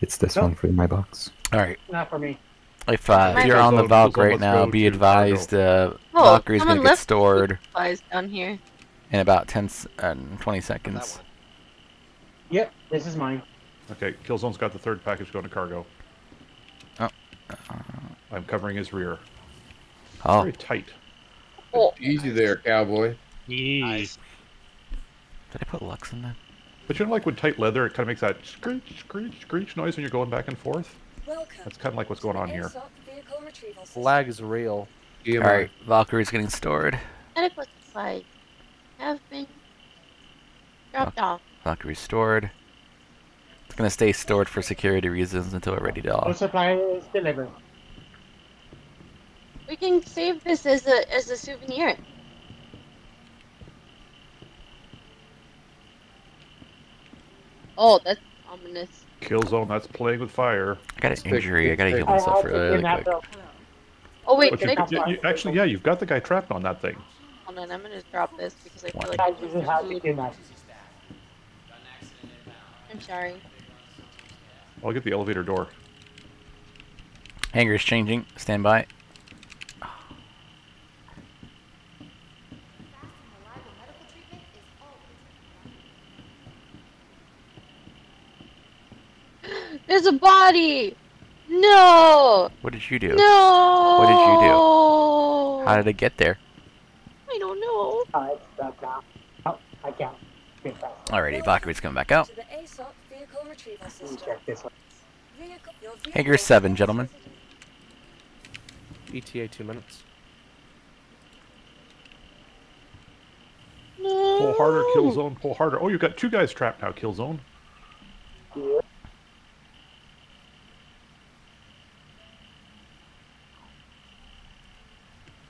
It's this Nope. one for my box. all right. Not for me. If uh, you're on the Zone, Valk right now, be to advised uh, Oh, Valkyrie's gonna get stored food down here. in about 10 s- uh, 20 seconds. Yep, this is mine. Okay, Killzone's got the third package going to cargo. Oh. I'm covering his rear. Oh, Very tight. Oh, Easy there, cowboy. Nice. did I put Lux in that? But you know, like with tight leather, it kind of makes that screech, screech, screech noise when you're going back and forth. That's kind of like what's going on here. Lag is real. All right, Valkyrie's getting stored. medical supplies have been dropped off. Valkyrie's stored. It's gonna stay stored for security reasons until we're ready to Food off. supply is delivered. We can save this as a as a souvenir. Oh, that's ominous. Kill zone. that's playing with fire. I got an injury. I gotta heal myself have really quick. bill. Oh wait, But can you, I you- you- actually, yeah, you've got the guy trapped on that thing. hold on? I'm gonna drop this because I feel like I usually have to. I'm sorry. I'll get the elevator door. Hangar is changing. Stand by. There's a body. No. What did you do? No. What did you do? How did it get there? I don't know. Uh, it's dropped down. Oh, I can't. Get fast. Alrighty, Valkyrie's coming back out. Retrieval system. check. Vehicle, Hangar 7, gentlemen. ETA two minutes. Pull harder, Killzone. Pull harder. Oh, you've got two guys trapped now, Killzone. Yeah.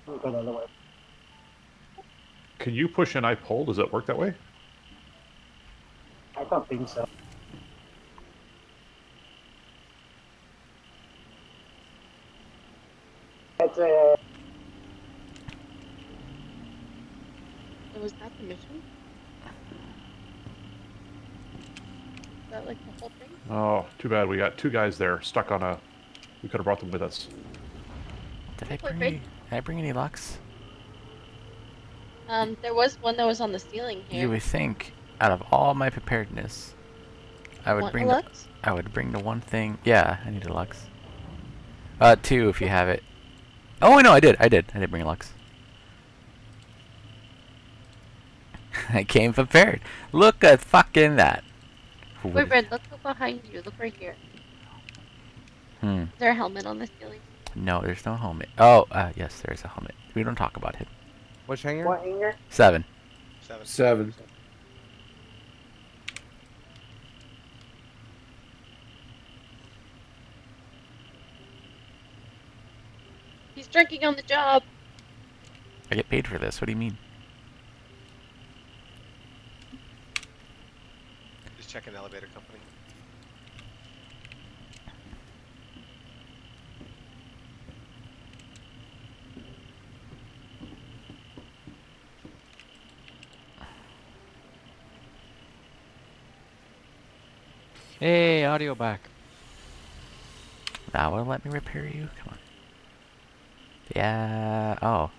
Let me go the other way. Can you push and I pull? Does it work that way? I don't think so. It's a Was that the mission? Is that like the whole thing? Oh, too bad. We got two guys there stuck on a. We could have brought them with us. Did I bring right- any, did I bring any Lux? Um, there was one that was on the ceiling here. You would think, out of all my preparedness, I would Want bring a the, Lux? I would bring the one thing. Yeah, I need a Lux. Uh, two if you have it. Oh no, I did. I did. I did bring a Lux. I came prepared. Look at fucking that. Who Wait, would've- Red, look look behind you. Look right here. Hmm. Is there a helmet on the ceiling? No, there's no helmet. Oh, uh, yes, there's a helmet. We don't talk about it. Which hangar? what hanger? Seven. Seven. Seven. He's drinking on the job. I get paid for this. What do you mean? Checking elevator company. Hey, audio back. Now will let me repair you? Come on. Yeah. Oh.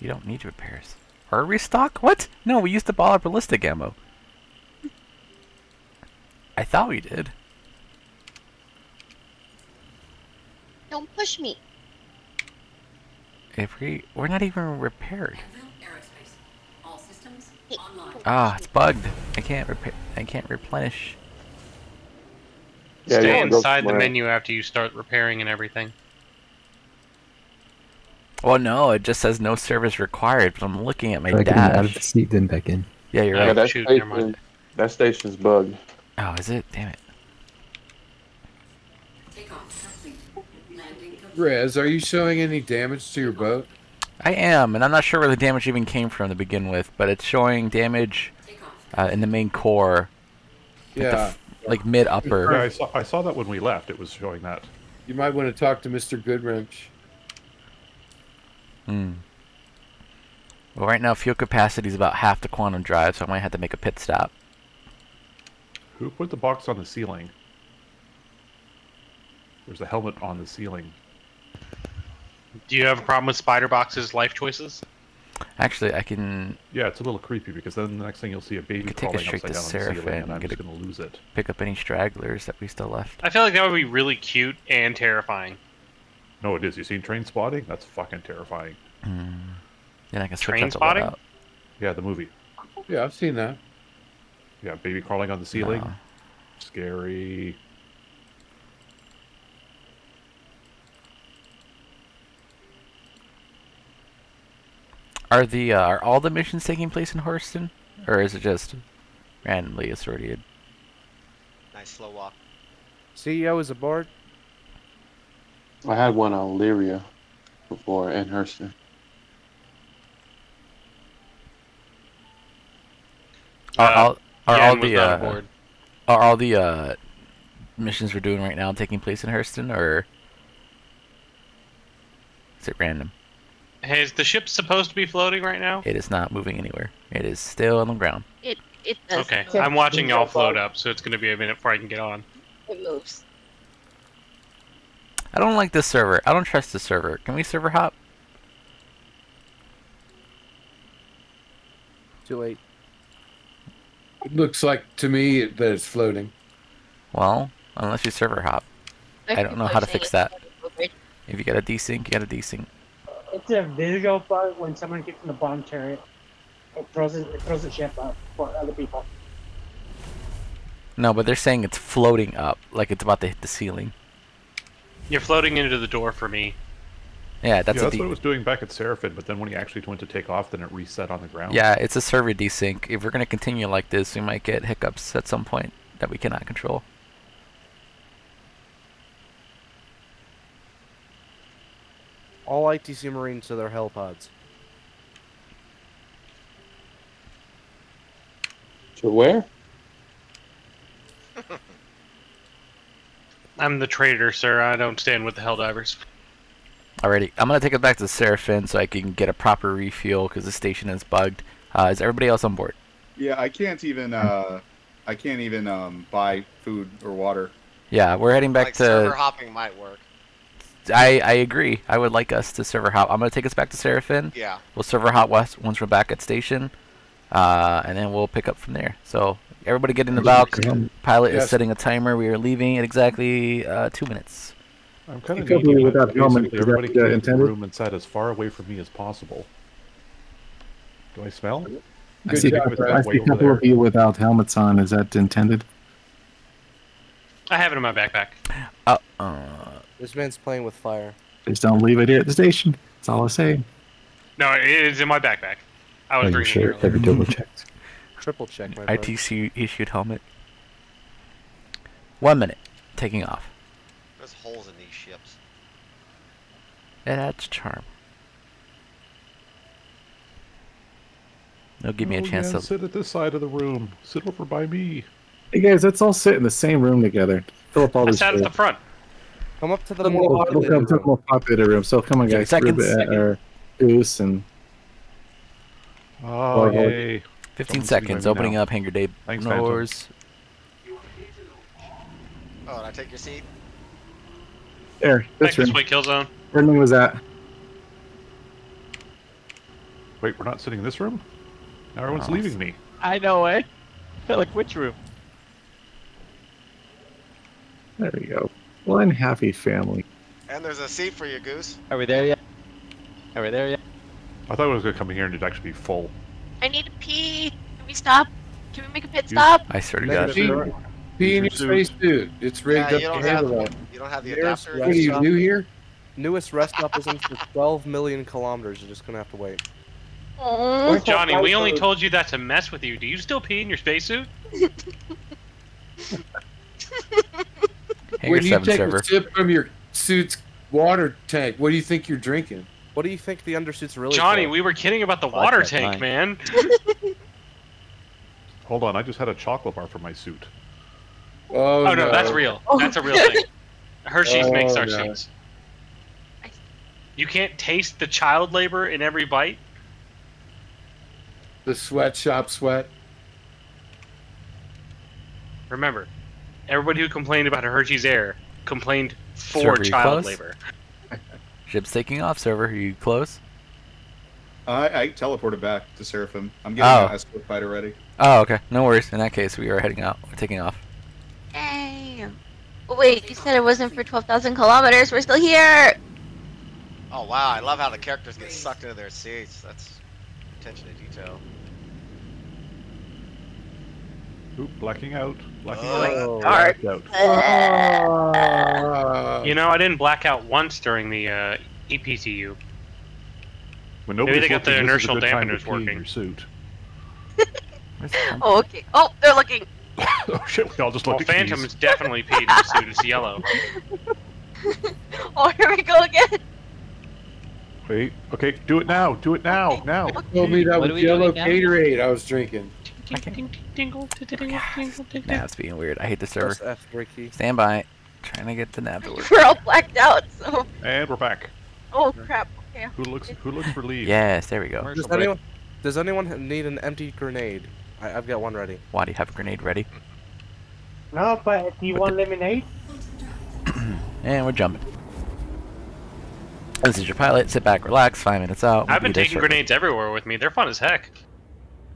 You don't need repairs. Or restock? What? No, we used up ball our ballistic ammo. I thought we did. Don't push me. If we we're not even repaired. Aerospace. All systems online. Ah, it's bugged. I can't repair. I can't replenish. Yeah, Stay inside the menu after you start repairing and everything. Well, no, it just says no service required. But I'm looking at my Try getting out of the seat, then back in. Yeah, you're Yeah, right. that, station, that station's bugged. Oh, is it? Damn it. Takeoff complete. Landing complete. Rez, are you showing any damage to your boat? I am, and I'm not sure where the damage even came from to begin with, but it's showing damage uh, in the main core, like, Yeah. like mid upper. Yeah, I saw, I saw that when we left. It was showing that. You might want to talk to Mr. Goodwrench. Hmm. Well, right now fuel capacity is about half the quantum drive, so I might have to make a pit stop. Who put the box on the ceiling? There's a helmet on the ceiling. Do you have a problem with Spider Box's life choices? Actually, I can Yeah, it's a little creepy because then the next thing you'll see a baby could take crawling it straight upside to down on the ceiling, Seraphim and I'm and just gonna lose it. pick up any stragglers that we still left. I feel like that would be really cute and terrifying. No, it is. You seen train spotting? That's fucking terrifying. Hmm. Then I can switch Train spotting? loadout. Yeah, the movie. Yeah, I've seen that. Yeah, baby crawling on the ceiling. No. Scary. Are the uh, are all the missions taking place in Hurston, or is it just randomly assorted? Nice slow walk. CEO is aboard. I had one on Lyria before in Hurston. Are Uh, all are Yen all the uh, aboard. are all the uh, missions we're doing right now taking place in Hurston, or is it random? Hey, is the ship supposed to be floating right now? It is not moving anywhere. It is still on the ground. It it does. Okay, move. I'm watching y'all float up, so it's gonna be a minute before I can get on. It moves. I don't like this server. I don't trust this server. Can we server hop? Too late. It looks like to me that it's floating. Well, unless you server hop. I don't know how to fix that. Right? If you got a desync, you got a desync. It's a visual bug when someone gets in the bomb turret. It throws it, it throws the ship up for other people. No, but they're saying it's floating up, like it's about to hit the ceiling. You're floating into the door for me. Yeah, that's yeah, that's what it was doing back at Seraphim, but then when he actually went to take off, then it reset on the ground. Yeah, it's a server desync. If we're gonna continue like this, we might get hiccups at some point that we cannot control. All ITC Marines to their Hellpods. To where? I'm the traitor, sir. I don't stand with the Helldivers. Alrighty, I'm gonna take it back to Seraphim so I can get a proper refuel because the station is bugged. Uh, is everybody else on board? Yeah, I can't even. Uh, I can't even um, buy food or water. Yeah, we're heading back like server to. hopping might work. I I agree. I would like us to server hop. I'm gonna take us back to Seraphim. Yeah. We'll server hop west once we're back at station, uh, and then we'll pick up from there. So everybody get in the Valk. Pilot is setting a timer. We are leaving in exactly uh, two minutes. I'm kind of couple needy, without but helmet, basically is that, everybody uh, can get in intended? the room inside as far away from me as possible. Do I smell? I see, job, I see a couple of you without helmets on. Is that intended? I have it in my backpack. Uh, uh, This man's playing with fire. Just don't leave it here at the station. That's all I say. No, it is in my backpack. I was Are you sure? it. Have you double checked? Triple check, my friend. ITC issued helmet. One minute. Taking off. There's holes in these ships. It adds charm. They'll give me a Oh, chance yeah, to. sit at this side of the room. Sit over by me. Hey guys, let's all sit in the same room together. Fill up all I these. sat at the front. Come up to the We'll, more we'll populated to room. more populated room. So come on, guys. seconds. Rubit, or Goose and Oh, Oh, yay. 15 Someone's seconds. Opening now. up Hangar Day Thanks, Phantom. doors. Oh, did I take your seat? there. Back This this room. way, kill zone. Where was that? Wait, we're not sitting in this room? Now everyone's Oh. leaving me. I know, eh? like which room? There we go. One happy family. And there's a seat for you, Goose. Are we there yet? Are we there yet? I thought it was going to come in here and it'd actually be full. I need to pee. Can we stop? Can we make a pit You- stop? I swear to Negative. God. Pee, pee in your Use space suit. It's rigged Yeah, up you to don't have handle that. you don't have the Nearest adapter. What are you Stop. new here? Newest rest stop isn't for 12 million kilometers. You're just gonna have to wait. Oh, Johnny, we only told you that to mess with you. Do you still pee in your spacesuit? When you take server. a sip from your suit's water tank, what do you think you're drinking? What do you think the undersuit's really Johnny, for? we were kidding about the Vodka, water tank, fine. man. Hold on, I just had a chocolate bar for my suit. Oh, Oh no, that's real. That's a real thing. Hershey's Oh, makes our no. suits. You can't taste the child labor in every bite. The sweatshop sweat. Remember, everybody who complained about Hershey's Air complained for Server, child close? labor. Ship's taking off. Server, are you close? I, I teleported back to Seraphim. I'm getting Oh. an escort fighter ready. Oh, okay. No worries. In that case, we are heading out. We're taking off. Yay. Wait, you said it wasn't for 12,000 kilometers. We're still here. Oh wow, I love how the characters get sucked into their seats. That's attention to detail. Oop, blacking out. Blacking Oh, out. dark. Blacked. Uh, You know, I didn't black out once during the uh, EPTU. When Maybe they got the looking, this is a inertial good time dampeners in working. Your suit. Oh, okay. Oh, they're looking. oh shit, we all just Well, looked at Phantom is definitely peed in the suit. It's yellow. Oh, here we go again. Wait, okay, do it now. Do it now. Now. told me that What was are yellow doing now? Gatorade I was drinking. Nah, it's being weird. I hate the server. Press F3 key. Stand by. Trying to get the nav to work. We're all blacked out. So, And we're back. oh crap. Okay. Who looks who looks relieved? Yes, there we go. Commercial Does break. anyone, does anyone need an empty grenade? I, I've got one ready. Why do you have a grenade ready? No, but do you want lemonade? And we're jumping. This is your pilot. Sit back, relax. Five minutes out. We'll I've been be taking shortly. grenades everywhere with me. They're fun as heck.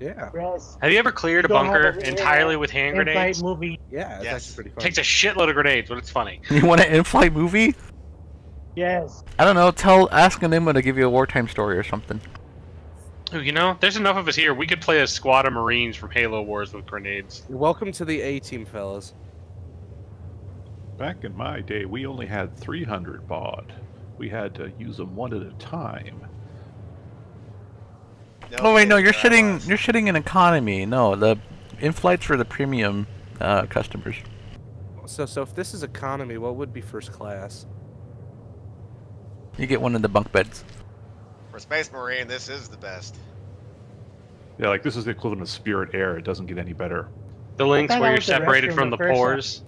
Yeah. Yes. Have you ever cleared a You don't bunker a- entirely with hand In-flight grenades? movie. Yeah, it's Yes. pretty fun. Takes a shitload of grenades, but it's funny. You want an in-flight movie? Yes. I don't know. Tell ask Enigma to give you a wartime story or something. Ooh, you know, there's enough of us here. We could play a squad of Marines from Halo Wars with grenades. Welcome to the A team, fellas. Back in my day, we only had 300 baud. We had to use them one at a time. oh wait, no, you're that shitting. was- You're shitting in economy. No, the in-flights for the premium uh, customers. So, so if this is economy, what would be first class? You get one of the bunk beds. For Space Marine, this is the best. Yeah, like this is the equivalent of Spirit Air. It doesn't get any better. The links where you're separated from the at first. pores.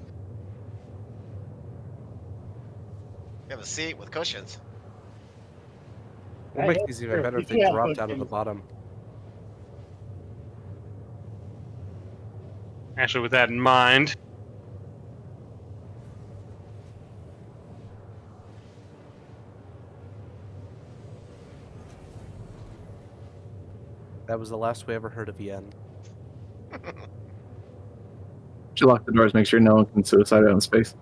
You have a seat with cushions. We'll Hey, make these even sure, better if they can't dropped out of the bottom. Actually, with that in mind, That was the last we ever heard of Yen. Should lock the doors. Make sure no one can suicide out in space.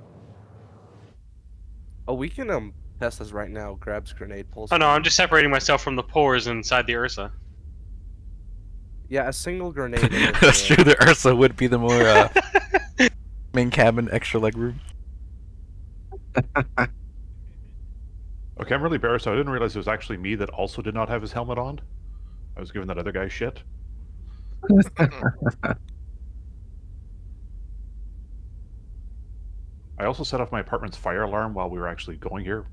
Oh, we can um test this right now. Grabs grenade, pulls. oh no, I'm just separating myself from the pores inside the Ursa. Yeah, a single grenade. That's true. The Ursa would be the more uh, main cabin, extra leg room. Okay, I'm really embarrassed. I didn't realize it was actually me that also did not have his helmet on. I was giving that other guy shit. I also set off my apartment's fire alarm while we were actually going here.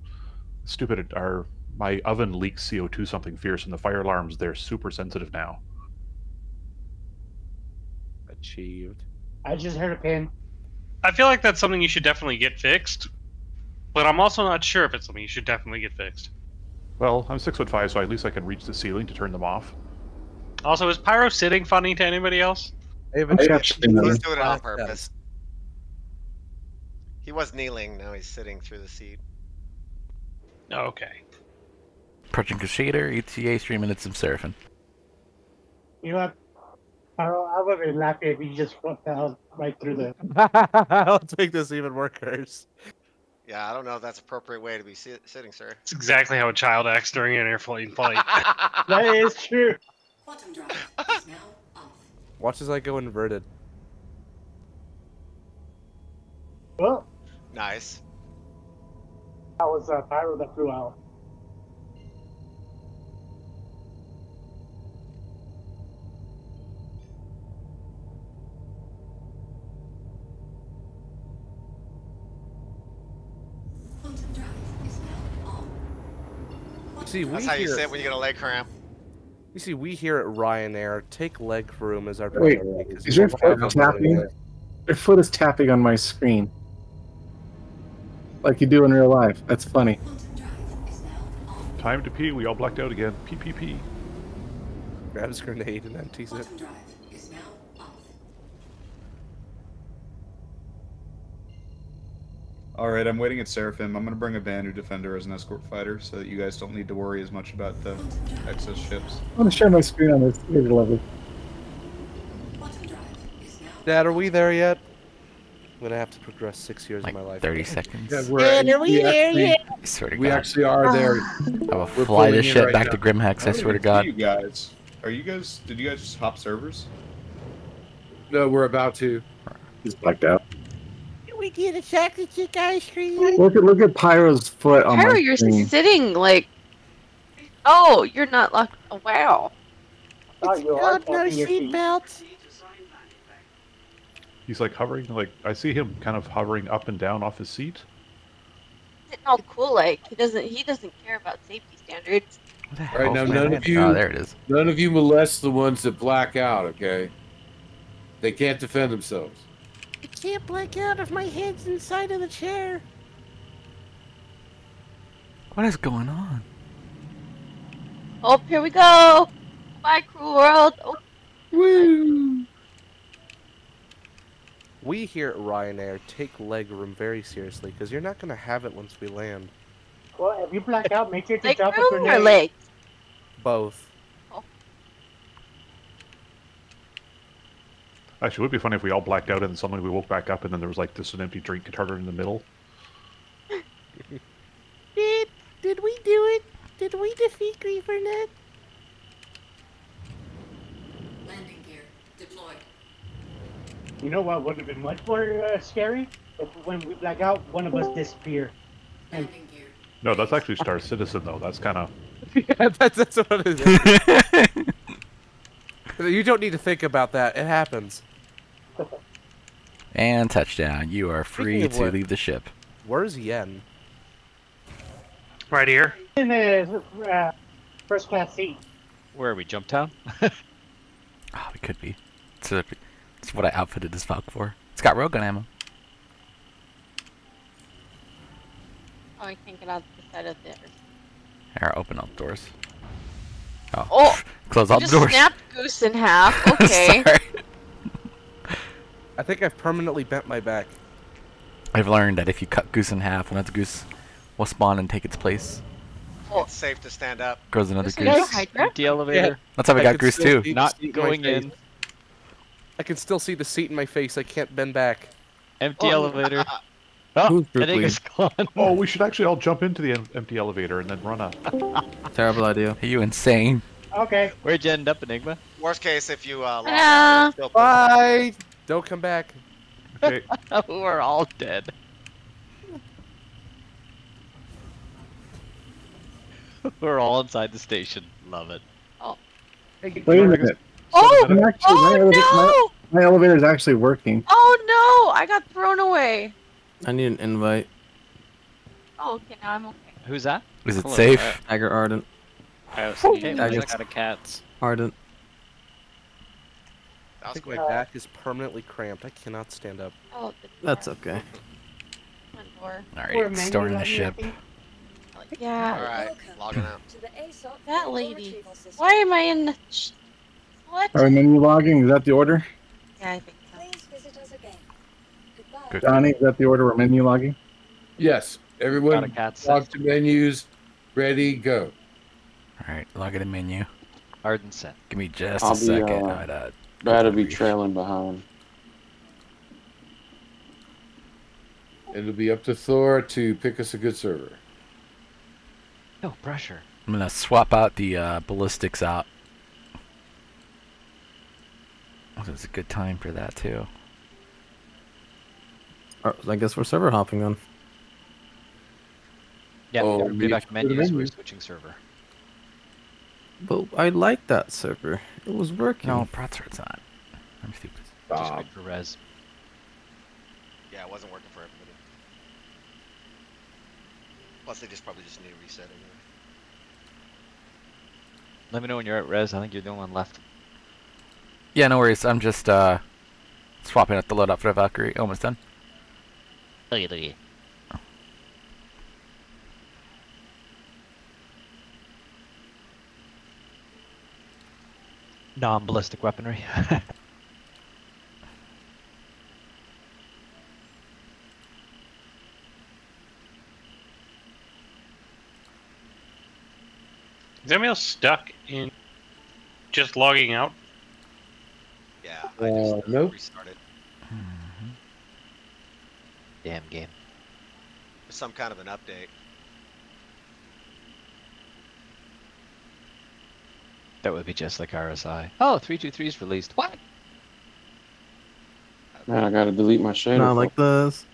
Stupid, our my oven leaks CO2 something fierce, and the fire alarms they're super sensitive now. Achieved. I just heard a pin. I feel like that's something you should definitely get fixed, but I'm also not sure if it's something you should definitely get fixed. Well, I'm six foot five, so at least I can reach the ceiling to turn them off. Also, is Pyro sitting funny to anybody else? I I'm capturing He's doing it on purpose. Yes. He was kneeling, now he's sitting through the seat. Okay. Approaching Crusader, ETA streaming and some surfing. You know what? Pyro, I would have been laughing if you just fell right through the. Let's make this even more worse. Yeah, I don't know if that's appropriate way to be si- sitting, sir. It's exactly how a child acts during an airplane flight. That is true. Quantum drive is now off. Watch as I go inverted. Well, Nice. that was uh, Pyro that flew out. Quantum drive is now on. See, we That's how you here, sit when you get a leg cramp. you see, we here at Ryanair take leg room as our Wait, is your foot tapping? anywhere. Your foot is tapping on my screen. Like you do in real life. That's funny. Quantum drive is now on. Time to pee. We all blacked out again. Pee pee pee. Grabs grenade and empties it. Quantum drive is now off. All right, I'm waiting at Seraphim. I'm gonna bring a Banu Defender as an escort fighter, so that you guys don't need to worry as much about the excess ships. I want to share my screen on this. Here's lovely. Quantum drive is now Dad, are we there yet? I'm gonna have to progress six years Like of my life. 30 seconds. Yeah, we're, we, actually, I swear to God. we actually are there. Ah. I will fly this shit right back now. to Grimhex, I don't swear to God. You guys, are you guys? Did you guys just hop servers? No, we're about to. He's blacked out. We get a chocolate chip ice cream. Look at look at Pyro's foot on Pyro, my you're screen. sitting like. Oh, you're not locked. Oh, wow. Oh, you are God, no tapping your feet. seatbelts. He's like hovering, like I see him kind of hovering up and down off his seat. Sitting all cool like he doesn't. He doesn't care about safety standards. What All right, now none of oh, you, Oh, there it is. none of you molest the ones that black out. Okay, they can't defend themselves. I can't black out if my head's inside of the chair. What is going on? Oh, here we go. Bye, cruel world. Oh, Woo! We here at Ryanair take leg room very seriously because you're not gonna have it once we land. Well, if you black out, make sure to like drop a room or grenade. legs. Both. Actually, it would be funny if we all blacked out and then suddenly we woke back up and then there was like this an empty drink container in the middle. Did did we do it? Did we defeat Griefernet? landing gear deployed. You know what would have been much more uh, scary? If when we black out, one of us disappear. And No, that's actually Star Citizen though. That's kind of yeah, that's, that's what it is. you don't need to think about that. It happens. And touchdown. You are free to what- leave the ship. Where's Yen? Right here. in the uh, first class seat. Where are we? Jumptown? Oh, we could be. It's, a, it's what I outfitted this Valk for. It's got railgun ammo. Oh, I can't get out the side of the. Here, open all the doors. Oh, Oh, close all the just doors. snapped Goose in half. Okay. Sorry. I think I've permanently bent my back. I've learned that if you cut Goose in half, another Goose will spawn and take its place. Oh. It's safe to stand up. Grows another Goose is a Goose. Hydra? Empty elevator. That's how we I got Goose too. Not seat in my going in. I can still see the seat in my face. I can't bend back. Empty Oh. elevator. Oh, Who's I think it's gone. Oh, we should actually all jump into the em- empty elevator and then run up. Terrible idea. Are you insane? Okay. Where'd you end up, Enigma? Worst case, if you uh, log Ta-da! out, Bye. Don't come back. Okay, We're all dead. We're all inside the station. Love it. Wait a minute. Oh! I'm actually, my, elevator, Oh my, my elevator is actually working. Oh no! I got thrown away. I need an invite. Oh, okay, now I'm okay. Who's that? Is it Hello, safe? uh, Tiger Ardent. I was Okay, I I got a cats. Ardent. I think my back is permanently cramped. I cannot stand up. Oh, That's okay. All We're right, storing the manually ship. logging. Yeah. Alright, logging out. That lady. Why am I in the? Sh- what? Are we menu logging? Is that the order? Yeah, I think so. Please visit us again. Good. Johnny, is that the order we're menu logging? Yes. Everyone Got a cat log to menus. Ready, go. All right, log in the menu. Hard and set. Give me just I'll a be, second. uh, I'd, uh, Gotta be trailing behind. It'll be up to Thor to pick us a good server. No pressure. I'm gonna swap out the uh, ballistics out. Oh, This is a good time for that too. Uh, I guess we're server hopping then. Yeah, Oh, oh, we back have to go to menus. We're switching server. But I like that server. It was working. No, Protsart's on. I'm stupid. Just Bob. wait for res. Yeah, it wasn't working for everybody. Plus, they just probably just need a reset anyway. Let me know when you're at res. I think you're the only one left. Yeah, no worries. I'm just uh, swapping out the loadout for the Valkyrie. Almost done. Looky, looky. Non-ballistic weaponry. Is anybody else stuck in just logging out? Yeah, I just, Uh, nope. restarted. Damn game. Some kind of an update. That would be just like RSI. Oh, 323 is released. What? Man, I gotta delete my shader. Not like this.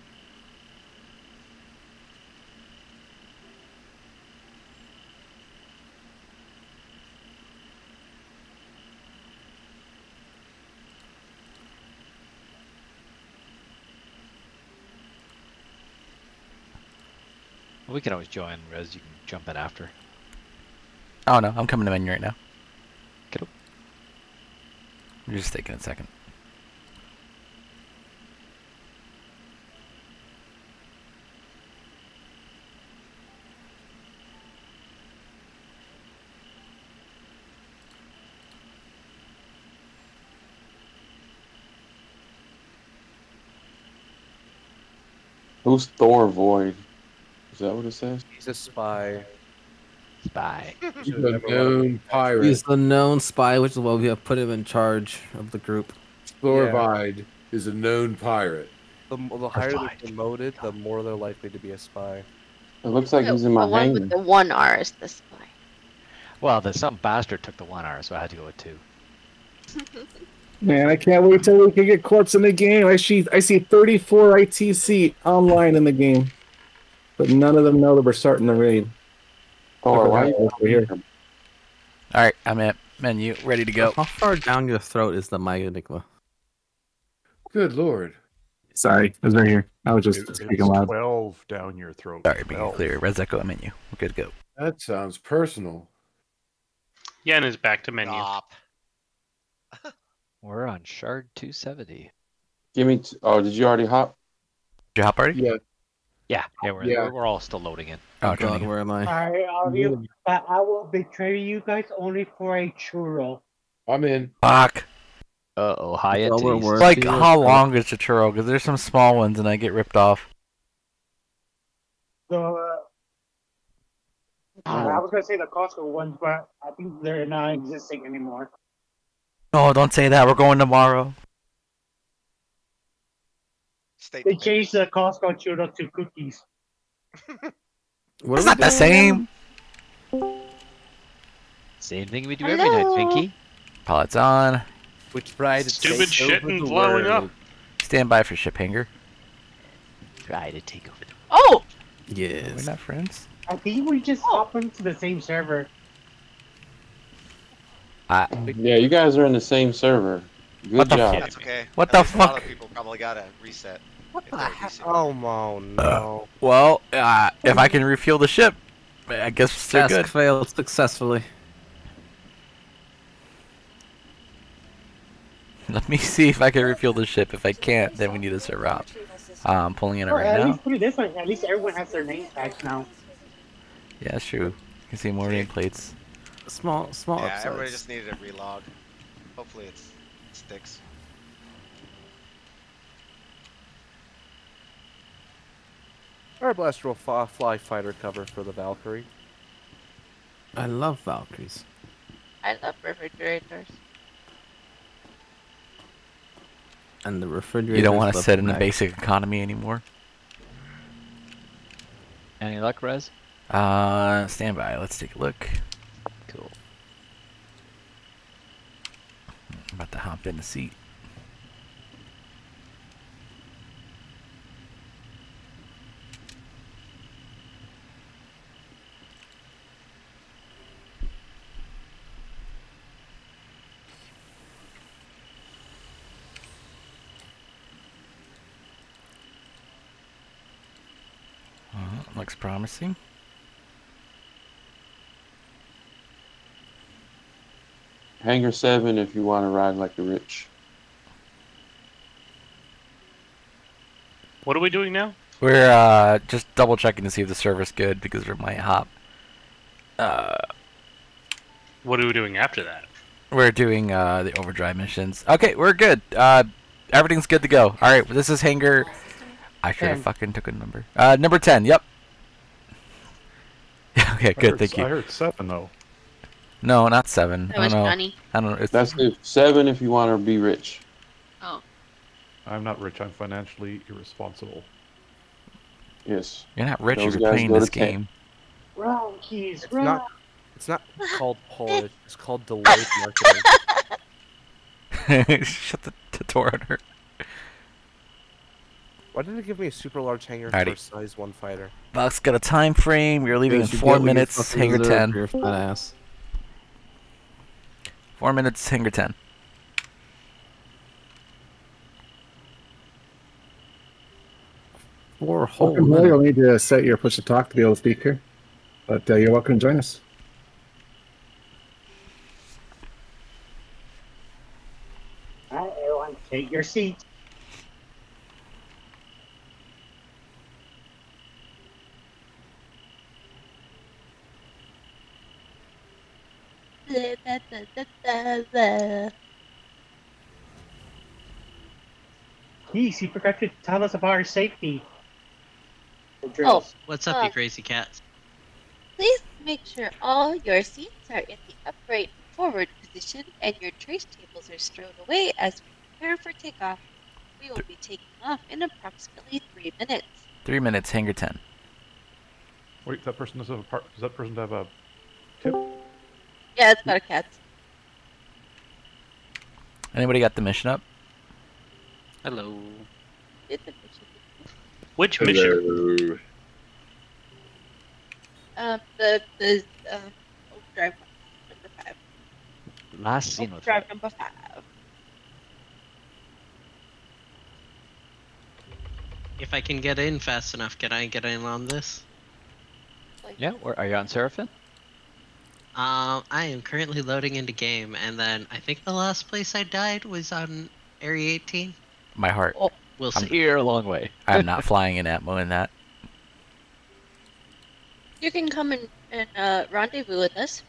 We can always join res. You can jump in after. Oh no, I'm coming to menu right now. Get up. I'm just taking a second. Who's Thor Void? Is that what it says? He's a spy. Spy. He's a known pirate. He's the known spy, which is why we have put him in charge of the group. Thorvide is a known pirate. The, the higher they're promoted, the more they're likely to be a spy. It looks like he's in my the one with the one R is the spy. Well, the some bastard took the one R, so I had to go with two. Man, I can't wait till we can get corpse in the game. I see I see 34 ITC online in the game, but none of them know that we're starting the raid. Thor, why Over here. All right, I'm at menu, ready to go. How far down your throat is the Mega Enigma? Good lord. Sorry, I was right here. I was just It- speaking it's loud. 12 down your throat. Sorry, being 12. clear. Res Echo menu. We're good to go. That sounds personal. Yen is back to menu. Stop. We're on shard 270. Give me. T- oh, did you already hop? Did you hop already? Yeah. Yeah, yeah, we're, Yeah. We're, we're all still loading in. Oh, Oh, God, where am I? Alright, all you, but I will betray you guys only for a churro. I'm in. Fuck. Uh oh, high end. Like, the how long is the churro? Because there's some small ones and I get ripped off. So, uh, I was gonna say the Costco ones, but I think they're not existing anymore. Oh, don't say that. We're going tomorrow. State They changed the Costco churro to cookies. What It's not the same. Same thing we do every night, Hello? Pinky. Pilots on. Which bride Stupid takes shit over and the blowing world. up. Stand by for ship hangar. Try to take over the. Oh, We're Yes. not friends. I think we just oh! hop into the same server. I, Yeah, you guys are in the same server. Good What the job. That's okay. What At the least A lot fuck? of people probably got a reset. What the heck? Oh, no, no. well, uh, if I can refuel the ship, I guess they're Task good. failed successfully. Let me see if I can refuel the ship. If I can't, then we need to set route. Uh, I'm pulling in it Or right at now. least put it this way. At least everyone has their name tags now. Yeah, that's true. You can see more nameplates. Small, small yeah, upsides. everybody just needed a relog. Hopefully it sticks. Air Blaster will fa- fly fighter cover for the Valkyrie. I love Valkyries. I love refrigerators. And the refrigerator. You don't want to set in the basic economy anymore. Any luck, Rez? Uh, stand by. Let's take a look. Cool. I'm about to hop in the seat. Uh, looks promising. Hangar 7 if you want to ride like the rich. What are we doing now? We're uh, just double checking to see if the server's good because we might hop. Uh, What are we doing after that? we're doing uh, the overdrive missions. Okay, we're good. Uh, everything's good to go. All right, this is hangar. I should have fucking took a number. Uh, number ten. Yep. okay, good. heard- Thank I you. heard seven though. No, not seven. That I was don't know. Johnny. I don't know. It's, That's if 7 if you want to be rich. Oh. I'm not rich. I'm financially irresponsible. Yes. You're not rich Those you're playing this game. Wrong keys. It's Wrong. not. It's not called Polish. It's called delayed marketing. Shut the, the door on her. Why did it give me a super large hangar Alrighty. for size one fighter? Buck's got a time frame. We're leaving in four get what you minutes. fucking Hangar ten. You're fat ass. Four minutes. Hangar ten. Four whole Welcome, Will. minutes. You'll need to set your push to talk to be able to speak here. But uh, you're welcome to join us. All right, everyone, take your seats. Keys, you forgot to tell us about our safety. Oh, What's up, uh, you crazy cats? Please make sure all your seats are in the upright forward position and your trace tables are stowed away as we prepare for takeoff. We will be taking off in approximately three minutes. Three minutes. Hangar ten. Wait, that person does have a part. Does that person have a tip? Yeah, it's got a cat. Anybody got the mission up? Hello. It's a mission. Which mission? Um, the the uh, overdrive number five. Last scene with Overdrive number five. If I can get in fast enough, can I get in on this? Yeah, where, are you on Seraphim? Um, I am currently loading into game, and then I think the last place I died was on Area 18. My heart. Oh, we'll I'm see. Here a long way. I'm not flying in Atmo in that. You can come and, and uh, rendezvous with us.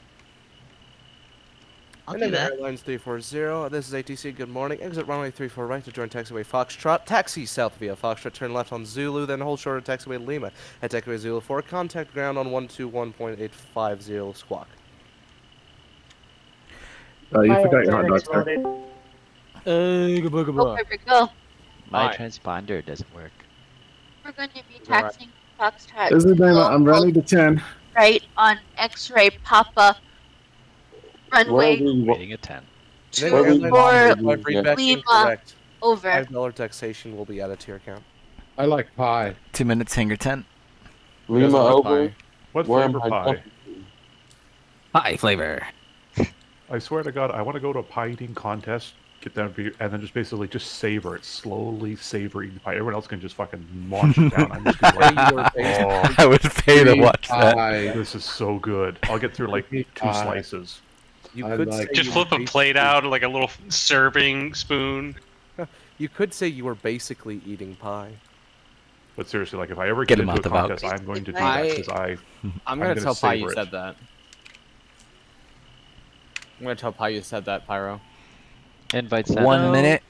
I'll United do that. Airlines 340. This is ATC. Good morning. Exit runway 34 right to join taxiway Foxtrot. Taxi south via Foxtrot. Turn left on Zulu, then hold short at taxiway Lima. At taxiway Zulu 4, contact ground on 121.850 squawk. Uh, you My forgot your hot alternates dogs there. loaded. Hey, goodbye, Go, perfect, go. My Hi. transponder doesn't work. We're going to be Right. taxing Foxtrot. This is Dana. I'm running to 10. Right on X-ray Papa runway Wherever you wa- Rating a 10. two four Lima. over. $5 taxation will be added to your account. I like pie. Two minutes. Hangar ten. Lima over. pie. What Where flavor pie? Pie flavor. I swear to God, I want to go to a pie eating contest, get down for you, and then just basically just savor it, slowly savoring the pie. Everyone else can just fucking munch it down. I'm just gonna be Pay like, oh, I would pay to Sweet watch that. this is so good. I'll get through like two Pie. slices. You could like- Just flip were a plate out like a little serving spoon. You could say you were basically eating pie. But seriously, like if I ever Get get, into out a the Valk. contest, I'm going to do I- that because I. I'm gonna, gonna tell Pi you savor it. said that. I'm gonna tell Pi you said that, Pyro. Invite sent. One minute.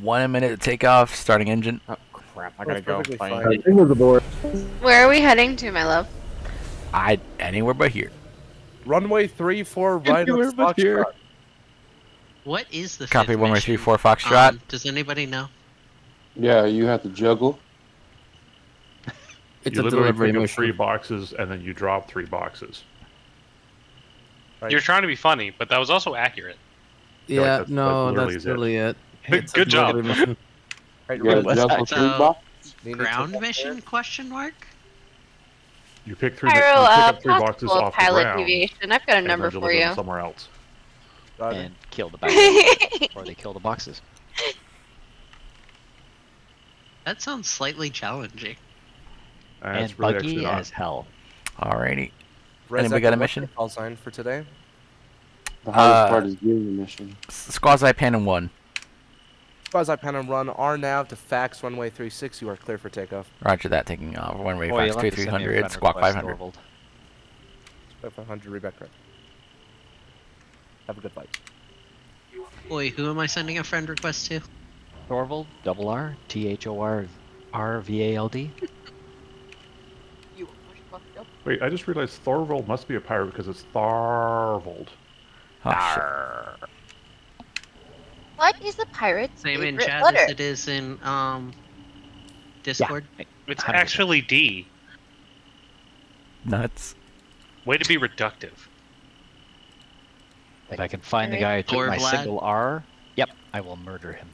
One minute to take off. Starting engine. Oh crap! I gotta go. perfectly fine. I think it was aboard. Where are we heading to, my love? I anywhere but here. Runway three four right Anywhere of but here. Foxtrot. What is the Copy fifth one way three four Foxtrot. Um, does anybody know? Yeah, you have to juggle. It's you a literally delivery pick up mission. three boxes and then you drop three boxes. Right. You're trying to be funny, but that was also accurate. feel like Yeah, that's- that no, literally that's is it. really it. Good- It's a good job. delivery mission. Right, You gotta Red- What's juggle that? three boxes. Need Ground check mission? Question mark. You pick three. you Pyro, pick uh, up three boxes possible off the pilot ground. deviation. I've got a number for you. somewhere else. Got it. and kill the back, or they kill the boxes. That sounds slightly challenging. And, and really buggy as hell. Alrighty. Res Anybody got a mission? your Call sign for today. The hardest Uh, part is getting the mission. Squazi Pan and one. Quasi pan and run R nav to fax runway three six. You are clear for takeoff. Roger that. Taking off. One way Boy, Fox you'll two have to three send me a hundred. friend Squawk five hundred. Thorvald. Five hundred Rebecca. Have a good flight. Boy, who am I sending a friend request to? Thorvald, double R, T H O R R V A L D. You are fucked up. Wait, I just realized Thorvald must be a pirate because it's Tharvold. Oh. What is the pirate's Same in chat letter? as it is in um Discord. It's 100%. actually D. Nuts. Way to be reductive. If I can find the guy who took Or my Vlad. single R, yep, I will murder him.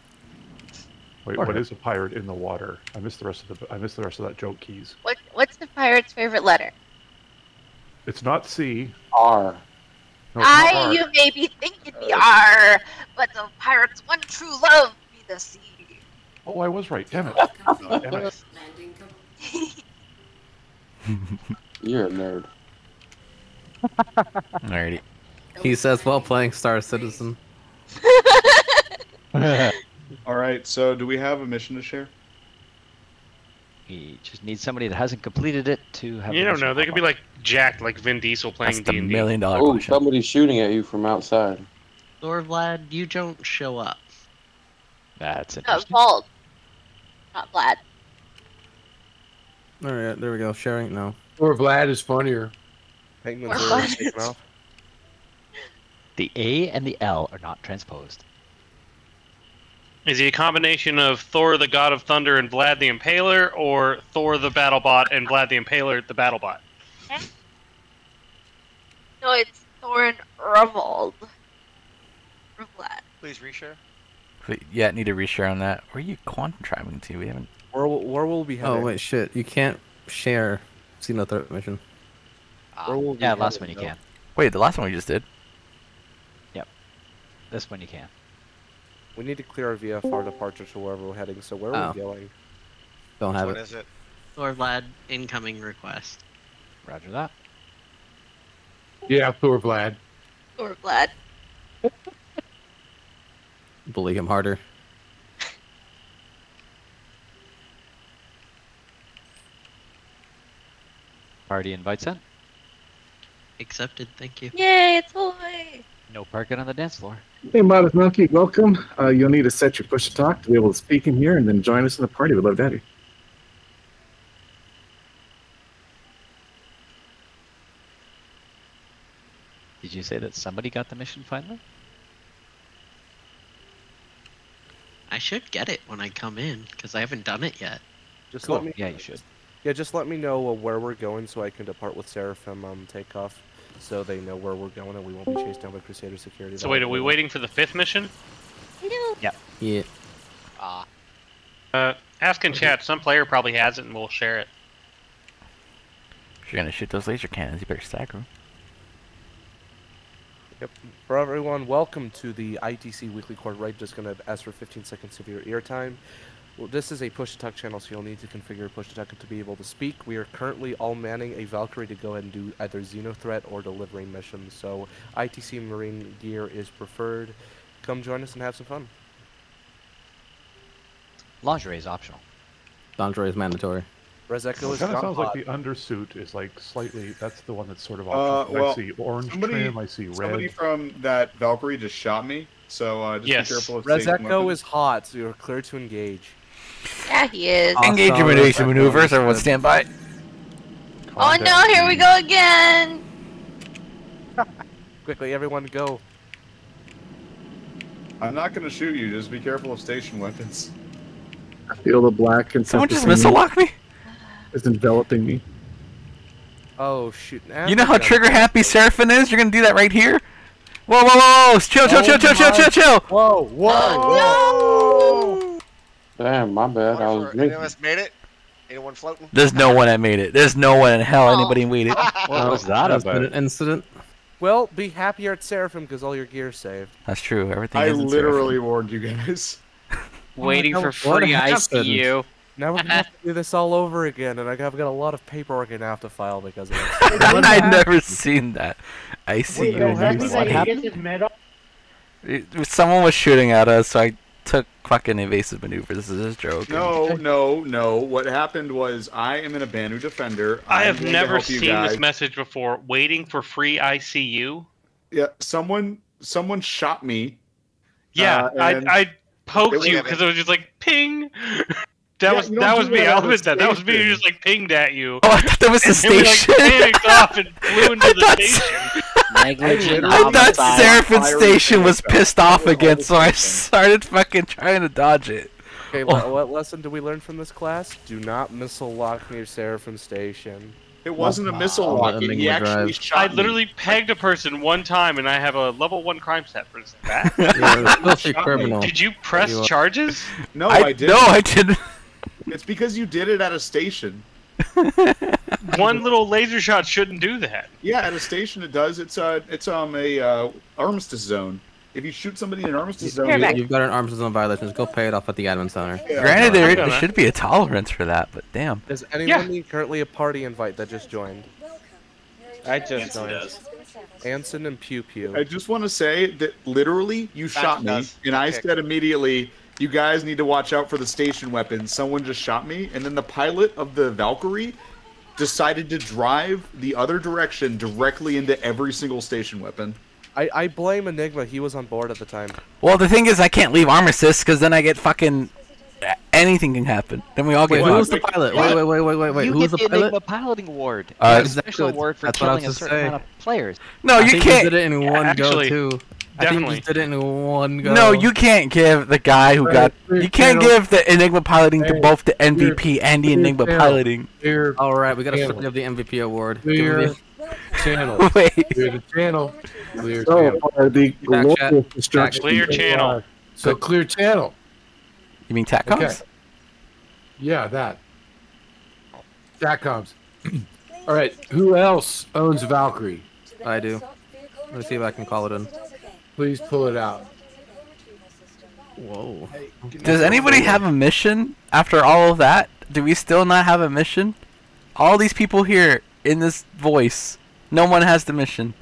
Wait, Or what her. is a pirate in the water? I missed the rest of the. I missed the rest of that joke. Keys. What What's the pirate's favorite letter? It's not C. R. No, it's I, R. you may be thinking the R, but the pirate's one true love be the C. Oh, I was right. Damn it. Oh, damn it. You're a nerd. Alrighty. He says while playing Star Citizen. All right. So, do we have a mission to share? We just need somebody that hasn't completed it to have. You the don't know. They could be like Jack, like Vin Diesel That's playing the D and million dollar Oh, question. somebody's shooting at you from outside. Or Vlad, you don't show up. That's No, interesting. Bald. Not Vlad. All right, there we go. Sharing now. Or Vlad is funnier. Penguins Or are Vlad. taken off. The A and the L are not transposed. Is he a combination of Thor, the God of Thunder, and Vlad the Impaler, or Thor the BattleBot and Vlad the Impaler, the BattleBot? Hmm? No, it's Thorin Revold. Or Vlad. Please reshare. Wait, Yeah, need a reshare on that. Where are you quantum traveling to? We haven't. Where will, where will we be oh, heading? Oh wait, shit! You can't share Xeno threat mission. Ah. Where will Yeah, last one you though? can. Wait, the last one we just did. Yep. This one you can. We need to clear our VFR departure to wherever we're heading. So where are Oh. we going? Don't Which have one it. is it? Or Vlad, incoming request. Roger that. Yeah, Thor Vlad. Or Vlad. Bully him harder. Party invite sent. Accepted, thank you. Yay, it's Hoy! No parking on the dance floor. Hey, Modest Monkey, welcome. Uh, you'll need to set your push to talk to be able to speak in here and then join us in the party. We'd love to have you. Did you say that somebody got the mission finally? I should get it when I come in, because I haven't done it yet. Just Cool. let me. Yeah, you should. Yeah, just let me know uh, where we're going so I can depart with Seraphim um, takeoff, so they know where we're going and we won't be chased down by Crusader security. So wait, are we waiting for the fifth mission? No. Yeah. Ah. Uh, ask in chat. Some player probably has it, and we'll share it. If you're gonna shoot those laser cannons, you better stack them. Yep. For everyone, welcome to the ITC Weekly Court. Right, just gonna ask for 15 seconds of your ear time. Well, this is a push to talk channel, so you'll need to configure push to talk to be able to speak. We are currently all manning a Valkyrie to go ahead and do either Xeno threat or delivery missions. So ITC Marine gear is preferred. Come join us and have some fun. Lingerie is optional. Lingerie is mandatory. RezEcho is Kind of sounds hot. like the undersuit is like slightly. That's the one that's sort of Uh, optional. well, I see orange somebody, trim. I see Somebody red. from that Valkyrie just shot me, so uh, just Yes. be careful of station RezEcho weapons. is hot, so you're clear to engage. Yeah, he is. Engage Awesome. imitation maneuvers. Everyone stand by. Oh no, here we go again. Quickly, everyone go. I'm not going to shoot you. Just be careful of station weapons. I feel the black and Someone just missile lock me. It's enveloping me. Oh shoot! now You know how trigger happy Seraphim is? You're gonna do that right here? Whoa, whoa, whoa! whoa. Oh, chill, chill, chill, chill, chill, chill, chill. Whoa, whoa! Oh, Damn, my bad. I was Or any of drinking. us made it? Anyone floating? There's no one that made it. There's no one in hell oh. anybody made it. What was that about? An incident. Well, be happier at Seraphim because all your gear's saved. That's true. Everything I is in literally warned you guys. Waiting Oh my for God, what free happened? ICU. Now we're gonna have to do this all over again, and I've got a lot of paperwork I have to file because of it. I've never seen that. I see Wait, you. does that mean that he happened? gets his medal? Someone was shooting at us, so I took fucking evasive maneuver. This is a joke. No, no, no. What happened was I am an Abanu defender. I I'm have never seen this message before. Waiting for free ICU. Yeah, someone someone shot me. Yeah, Uh, I I poked you because it was just like ping. That Yeah, was that was me. that I'll admit that. That was me who station. just like pinged at you. Oh, I thought that was the And then we, like, station. panicked off and flew into the station. Negligent I thought. Seraphim Station was pissed off again, so I started fucking trying to dodge it. Okay, oh. le- what lesson do we learn from this class? Do not missile lock near Seraphim Station. It wasn't a missile Oh, lock. He actually Drive. shot I me. literally pegged a person one time, and I have a level one crime stat for that. You're a filthy criminal. Did you press You charges? No, I, I didn't. no, I didn't. It's because you did it at a station. One little laser shot shouldn't do that. Yeah, at a station it does. It's uh it's um a uh, armistice zone. If you shoot somebody in an armistice zone, Here, you, you've got an arms zone violation. Go pay it off at the admin center. Yeah, Granted, there, there should be a tolerance for that, but damn. Does anyone need currently a party invite that just joined? I just joined. Anson and Pew Pew. I just want to say that literally you shot me, does. and I Okay. said immediately, "You guys need to watch out for the station weapons." Someone just shot me, and then the pilot of the Valkyrie decided to drive the other direction directly into every single station weapon. I, I blame Enigma. He was on board at the time. Well, the thing is, I can't leave Armistice because then I get fucking anything can happen. Then we all get. Wait, who was the pilot? Wait, wait, wait, wait, wait, wait. you Who was get the the pilot? Enigma piloting award. Uh, a special exactly. award for That's what I was killing a to certain say. amount of players. No, I you can't. You did it in one actually, go too. I think you just did it in one go. No, you can't give the guy who Hey, got. clear You can't channel. give the Enigma piloting to both the MVP and the clear Enigma channel. piloting. Clear, All right, we gotta Channel. strip of the MVP award. Give clear channel. Wait. Clear the channel. Clear channel. So far, the Back global chat. Clear channel. So clear channel. You mean TACOMs? Okay. Yeah, that. Satcoms. All right. Who else owns Valkyrie? I do. Let me see if I can call it in. Please pull it out. Whoa. Does anybody have a mission after all of that? Do we still not have a mission? All these people here in this voice, no one has the mission.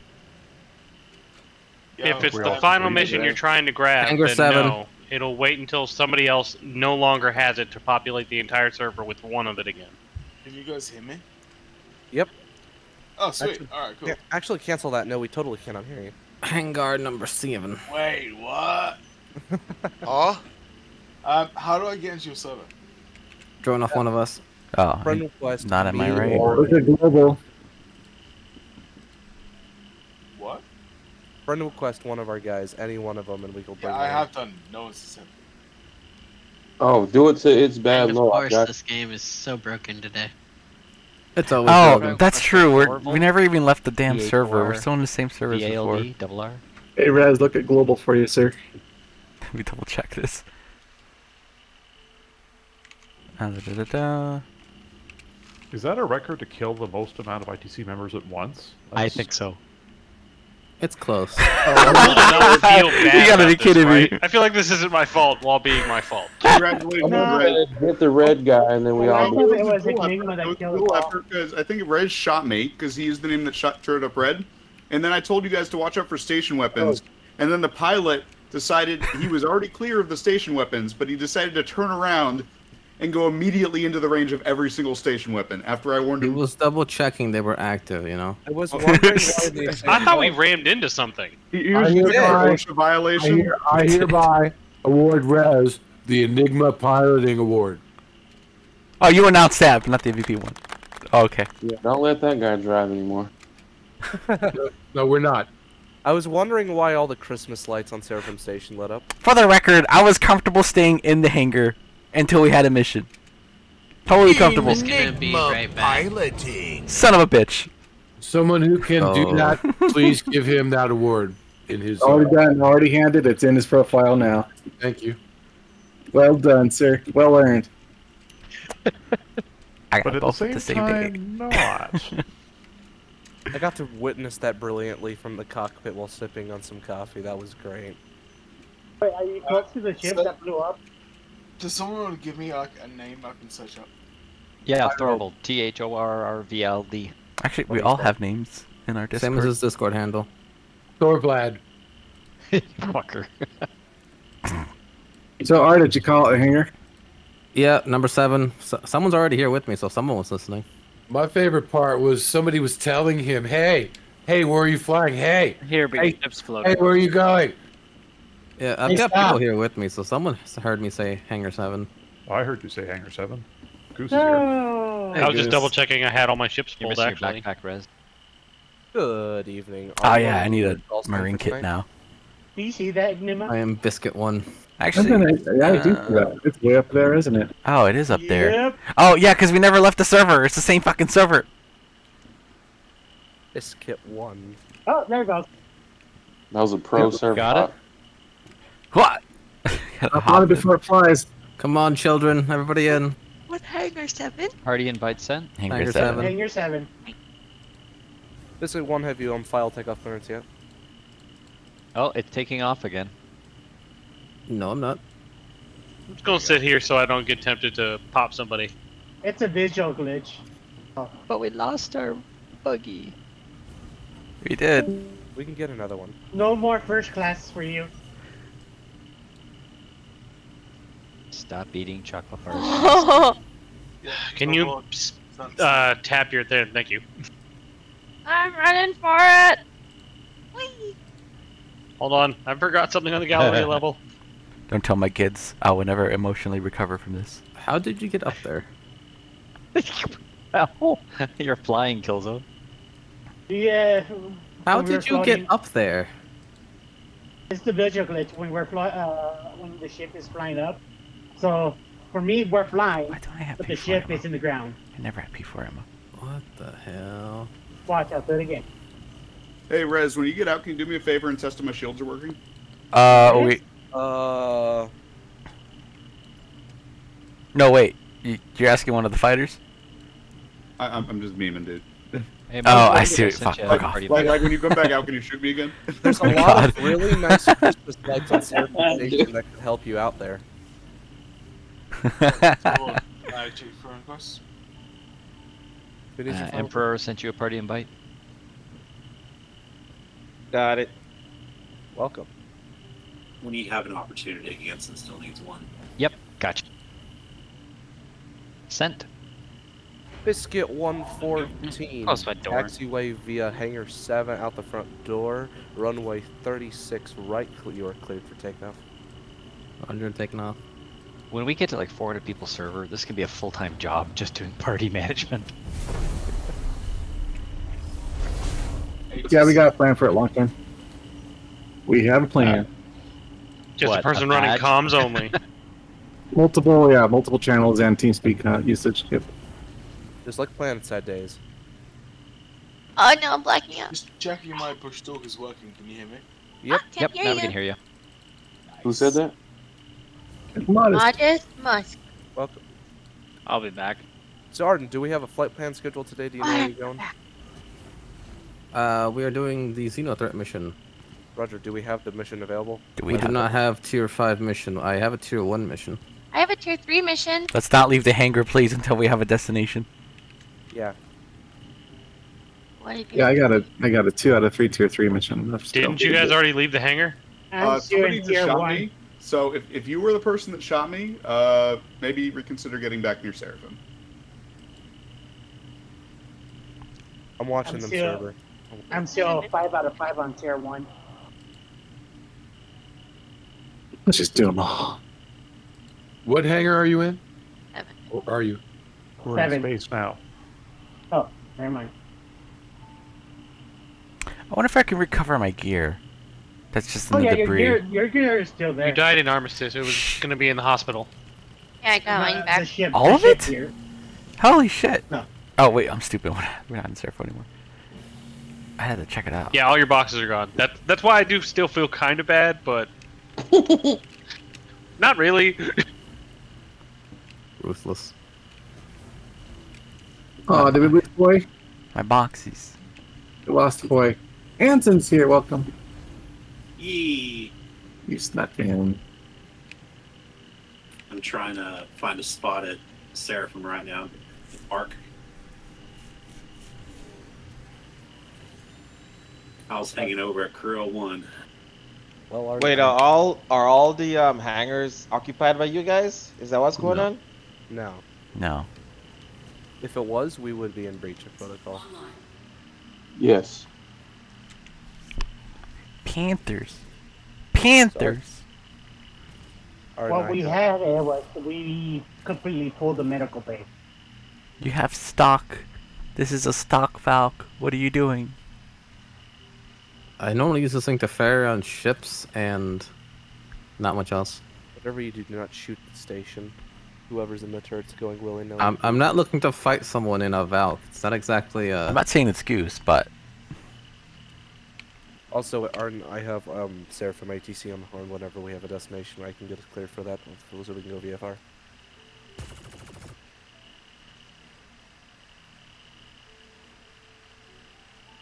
If it's the final mission you're trying to grab, Anger then seven. no. It'll wait until somebody else no longer has it to populate the entire server with one of it again. Can you guys hear me? Yep. Oh, sweet. Actually- All right, cool. Yeah, actually, cancel that. No, we totally cannot hear you. Hangar number seven. Wait, what? Oh, Um, how do I get into your server? Join off one of us. Oh, Friend request. not at my me rate. or- Look at global. What? Friend request one of our guys, any one of them, and we will bring Yeah, I have done. No one's accepted. Oh, do it to it's bad And of course, this game is so broken today. It's always Oh, broken. that's true. We're, we never even left the damn VA server. We're still in the same server as before. Double R. Hey, Raz, look at global for you, sir. Let me double check this. Ah, da, da, da, da. Is that a record to kill the most amount of ITC members at once? I think so. It's close. I don't feel bad You gotta about be this, kidding me. right? I feel like this isn't my fault while being my fault. Congratulations, No. Red. Hit the red guy, and then we Well, I all. think it was Cool Enigma effort. that killed cool effort because I think Red shot me because he used the name that shot showed up Red, and then I told you guys to watch out for station weapons, oh. and then the pilot decided he was already clear of the station weapons, but he decided to turn around and go immediately into the range of every single station weapon after I warned He him. was double checking they were active, you know. I was oh. wondering why they I thought we rammed into something. I hereby, OSHA I, hear, I hereby award Rez the Enigma Piloting Award. Oh, you announced that, but not the MVP one. Oh, okay. Yeah, don't let that guy drive anymore. No, we're not. I was wondering why all the Christmas lights on Seraphim Station lit up. For the record, I was comfortable staying in the hangar until we had a mission. Totally comfortable. Just gonna be right back. Son of a bitch. Someone who can do Oh. that, please give him that award in his. uh, Already done. Already handed. It's in his profile now. Thank you. Well done, sir. Well earned. I got But at the same at the same time, not. I got to witness that brilliantly from the cockpit while sipping on some coffee. That was great. Wait, are you close to the ship that blew up? Does someone want to give me like a name I can search up? Yeah, Thorvald. T H O R R V L D. Actually, we all have names in our Discord. Same as his Discord handle. Thorblad. Fucker. So, Art, did you call it a hangar? Yeah, number seven. So, someone's already here with me, so someone was listening. My favorite part was somebody was telling him, "Hey, hey, where are you flying? Hey, Here, big hey, ships floating. hey, where are you going?" Yeah, I've Hey, got stop. people here with me, so someone heard me say Hangar 7. I heard you say Hangar 7. Goose is here. No. I was just double checking I had all my ships You're pulled missing actually. backpack, Res. Good evening. Oh yeah, I need a marine kit now. Do you see that, Enigma? I am Biscuit 1. Actually, yeah, I do uh, see that. It's way up there, isn't it? Oh, it is up there. Oh yeah, because we never left the server. It's the same fucking server. Biscuit 1. Oh, there it goes. That was a pro server. got it? What? Hop on it before it flies. Come on, children, everybody in. What hangar seven? Party invite sent. Hangar Hangar seven. seven. Hangar 7. Biscuit 1, have you on file takeoff clearance yet? Oh, it's taking off again. No, I'm not. I'm just gonna sit here so I don't get tempted to pop somebody. It's a visual glitch. But we lost our buggy. We did. We can get another one. No more first class for you. Stop eating chocolate bars. Can you uh, tap your thing? Thank you. I'm running for it. Whee! Hold on, I forgot something on the gallery level. Don't tell my kids. I will never emotionally recover from this. How did you get up there? Ow. You're flying, Killzone. Yeah. How we did you floating- get up there? It's the visual glitch when we're fly, uh, when the ship is flying up. So for me, we're flying, Why don't I have but the P4 ship ammo? is in the ground. I never had P4 ammo. What the hell? Watch out, do it again. Hey, Rez, when you get out, can you do me a favor and test if my shields are working? Uh, wait. Uh, No, wait. You, you're asking one of the fighters? I, I'm, I'm just memeing, dude. Hey, Oh, I see. sent Fuck, fuck off. Like, like when you come back out, can you shoot me again? there's a my lot of really nice Christmas lights on Seraphim Station that can help you out there. I check for requests. Who needs your Uh, phone? Emperor sent you a party invite. Got it. Welcome. When you have an opportunity, Ganson still needs one. Yep, gotcha. Sent. Biscuit 114. Close my door. Taxiway via hangar 7 out the front door. Runway 36 right. Cl- You are cleared for takeoff. Under taking off. When we get to like 400 people server, this can be a full-time job just doing party management. Yeah, we got a plan for it long term. We have a plan. Just What, a person a running badge? comms only. Multiple, yeah, multiple channels and TeamSpeak uh, usage. Yep. Just like Planetside days. Oh no, I'm blacking out. Just checking my push talk is working. Can you hear me? Yep. Can't Yep, hear now you. we can hear you. Who said that? Modest. Modest Musk. Welcome. I'll be back. So, Arden, do we have a flight plan scheduled today? Do you know where you're going? Uh, we are doing the Xenothreat mission. Roger, do we have the mission available? Do We, we do not have tier five mission. I have a tier one mission. I have a tier three mission. Let's not leave the hangar, please, until we have a destination. Yeah. What have you Yeah, I got a I got a two out of three tier three mission. That's Didn't you guys already leave the hangar? Uh, somebody just shot me. So if, if you were the person that shot me, uh, maybe reconsider getting back near Seraphim. I'm watching I'm them still- server. I'm still five out of five on tier one. Let's just do them all. What hangar are you in? Or are you? We're Seven. in space now. Oh, never mind. I wonder if I can recover my gear. That's just oh, in Oh the yeah, your debris. gear, your gear is still there. You died in Armistice. It was going to be in the hospital. Yeah, I got mine uh, back. The ship, All the of it? gear. Holy shit! No. Oh wait, I'm stupid. We're not, in Seraph anymore. I had to check it out. Yeah, all your boxes are gone. That that's why I do still feel kind of bad, but not really. Ruthless. Oh, did we lose boy? My boxes. We lost boy. Anson's here. Welcome. Yee. You snuck in. I'm trying to find a spot at Seraphim right now. Park. I was hanging over at Crew 01. Well, our Wait, are all are all the um, hangars occupied by you guys? Is that what's going No. on? No. No. If it was, we would be in breach of protocol. Yes. Panthers. Panthers. Our What we had uh, was we completely pulled the medical bay. You have stock. This is a stock Valk. What are you doing? I normally use this thing to ferry on ships and not much else. Whatever you do, do not shoot the station. Whoever's in the turret's going willy nilly. I'm I'm not looking to fight someone in a Valk. It's not exactly uh I'm not saying it's Goose, but Also, Arden, I have um, from ATC on the horn. Whenever we have a destination, I can get us clear for that. So we can go VFR.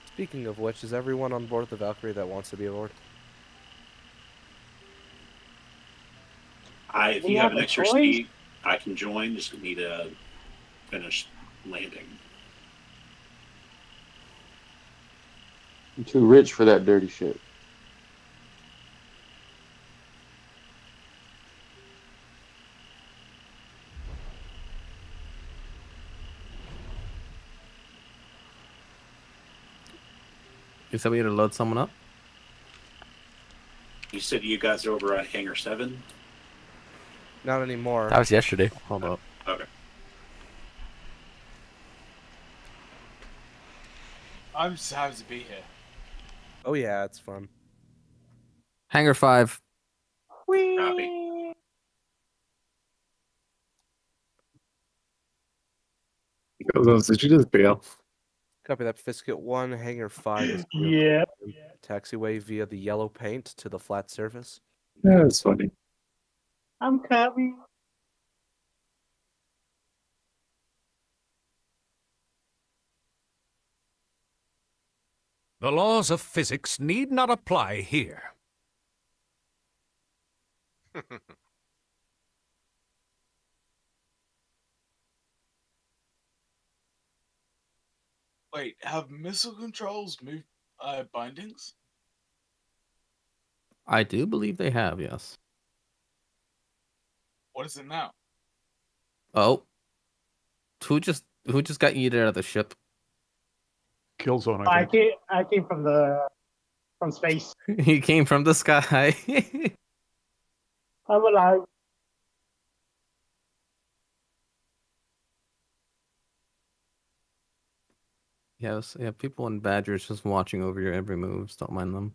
Speaking of which, is everyone on board the Valkyrie that wants to be aboard? I, if We you have have an extra choice? seat, I can join. Just need to finish landing. I'm too rich for that dirty shit. you said we had to load someone up? You said you guys are over at Hangar 7? Not anymore. that was yesterday. Hold up. Okay. I'm just happy to be here. Oh yeah, it's fun. Hangar five. Copy. Goes, Did you just bail? Copy that. Biscuit one, Hangar five is clear. Yeah. Taxiway via the yellow paint to the flat surface. Yeah, that's funny. I'm coming. The laws of physics need not apply here. Wait, have missile controls moved uh, bindings? I do believe they have, yes. What is it now? Oh. Who just who just got yeeted out of the ship? Killzone, I came, I came from the from space. he came from the sky. I'm alive. yes, yeah, people in Badgers just watching over your every move. Don't mind them.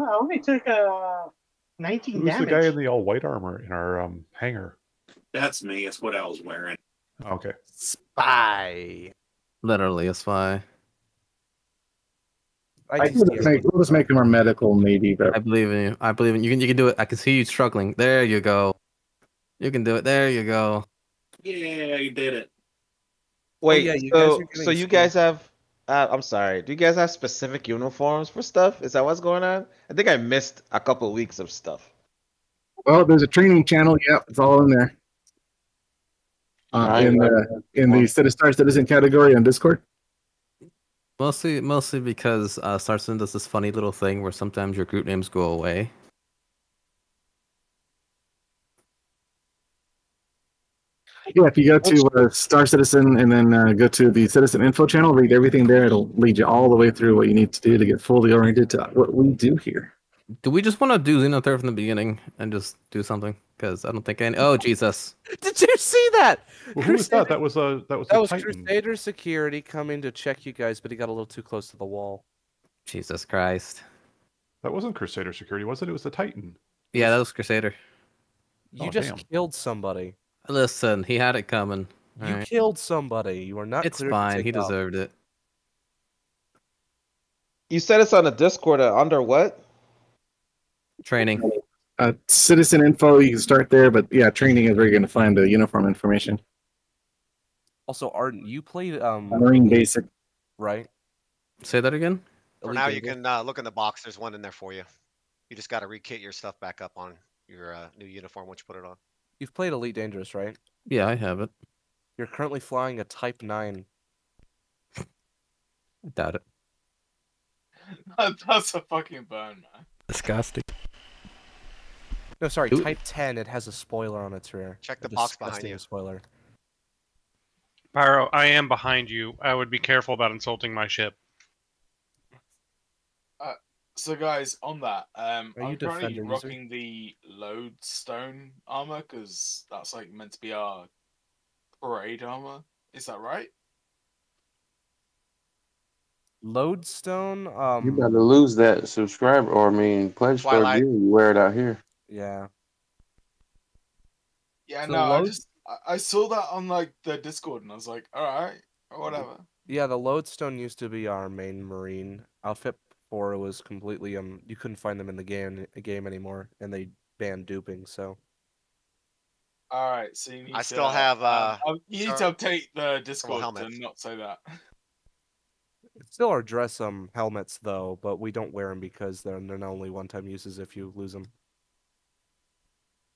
I only took uh 19 Who's the guy in the all white armor in our um, hangar? That's me. That's what I was wearing. Okay. Spy. Literally a spy. I can just make, we'll just make him our medical maybe, but I believe in you. I believe in you. Can you can do it. I can see you struggling. There you go. You can do it. There you go. Yeah, you did it. Wait, yeah, you guys so are so you guys have Uh, I'm sorry. Do you guys have specific uniforms for stuff? Is that what's going on? I think I missed a couple weeks of stuff. Well, there's a training channel. Yep, it's all in there. Uh, Right, in the in the Citizen Star Citizen category on Discord. Mostly, mostly because uh, Starson does this funny little thing where sometimes your group names go away. Yeah, if you go to uh, Star Citizen and then uh, go to the Citizen Info channel, read everything there. It'll lead you all the way through what you need to do to get fully oriented to what we do here. Do we just want to do Xenothreat from the beginning and just do something? Because I don't think any. Oh Jesus! Did you see that? Well, who was that? That was a that was That a was Titan. Crusader security coming to check you guys, but he got a little too close to the wall. Jesus Christ! That wasn't Crusader security, was it? It was the Titan. Yeah, that was Crusader. You Oh, just damn. killed somebody. Listen, he had it coming. You alright? killed somebody. You are not. It's cleared fine. take He off. deserved it. You said it's on the Discord uh, under what? Training. Uh, Citizen Info, you can start there, but yeah, training is where you're going to find the uniform information. Also, Arden, you played um Marine Basic. right? Say that again. For now, you can uh, look in the box. There's one in there for you. You just got to rekit your stuff back up on your uh, new uniform once you put it on. You've played Elite Dangerous, right? Yeah, I have it. You're currently flying a Type Nine. I doubt it. That's a fucking burn, man. Disgusting. No, sorry, Ooh. Type Ten. It has a spoiler on its rear. Check the A box behind you. Spoiler. Pyro, I am behind you. I would be careful about insulting my ship. So guys, on that, um, Are you I'm currently Defender user? rocking the lodestone armor because that's like meant to be our parade armor. Is that right? Lodestone. Um, You Um. better lose that subscriber, or I mean, pledge for a You wear it out here. Yeah. Yeah, So no, I just I, I saw that on like the Discord and I was like, all right, whatever. Yeah, the Lodestone used to be our main marine outfit before it was completely um you couldn't find them in the game game anymore and they banned duping, so All right, so you need I to, still have, uh, um, you need to update the Discord to helmets. not say that. it's still our dress um helmets though, but we don't wear them because they're they're not only one time uses if you lose them.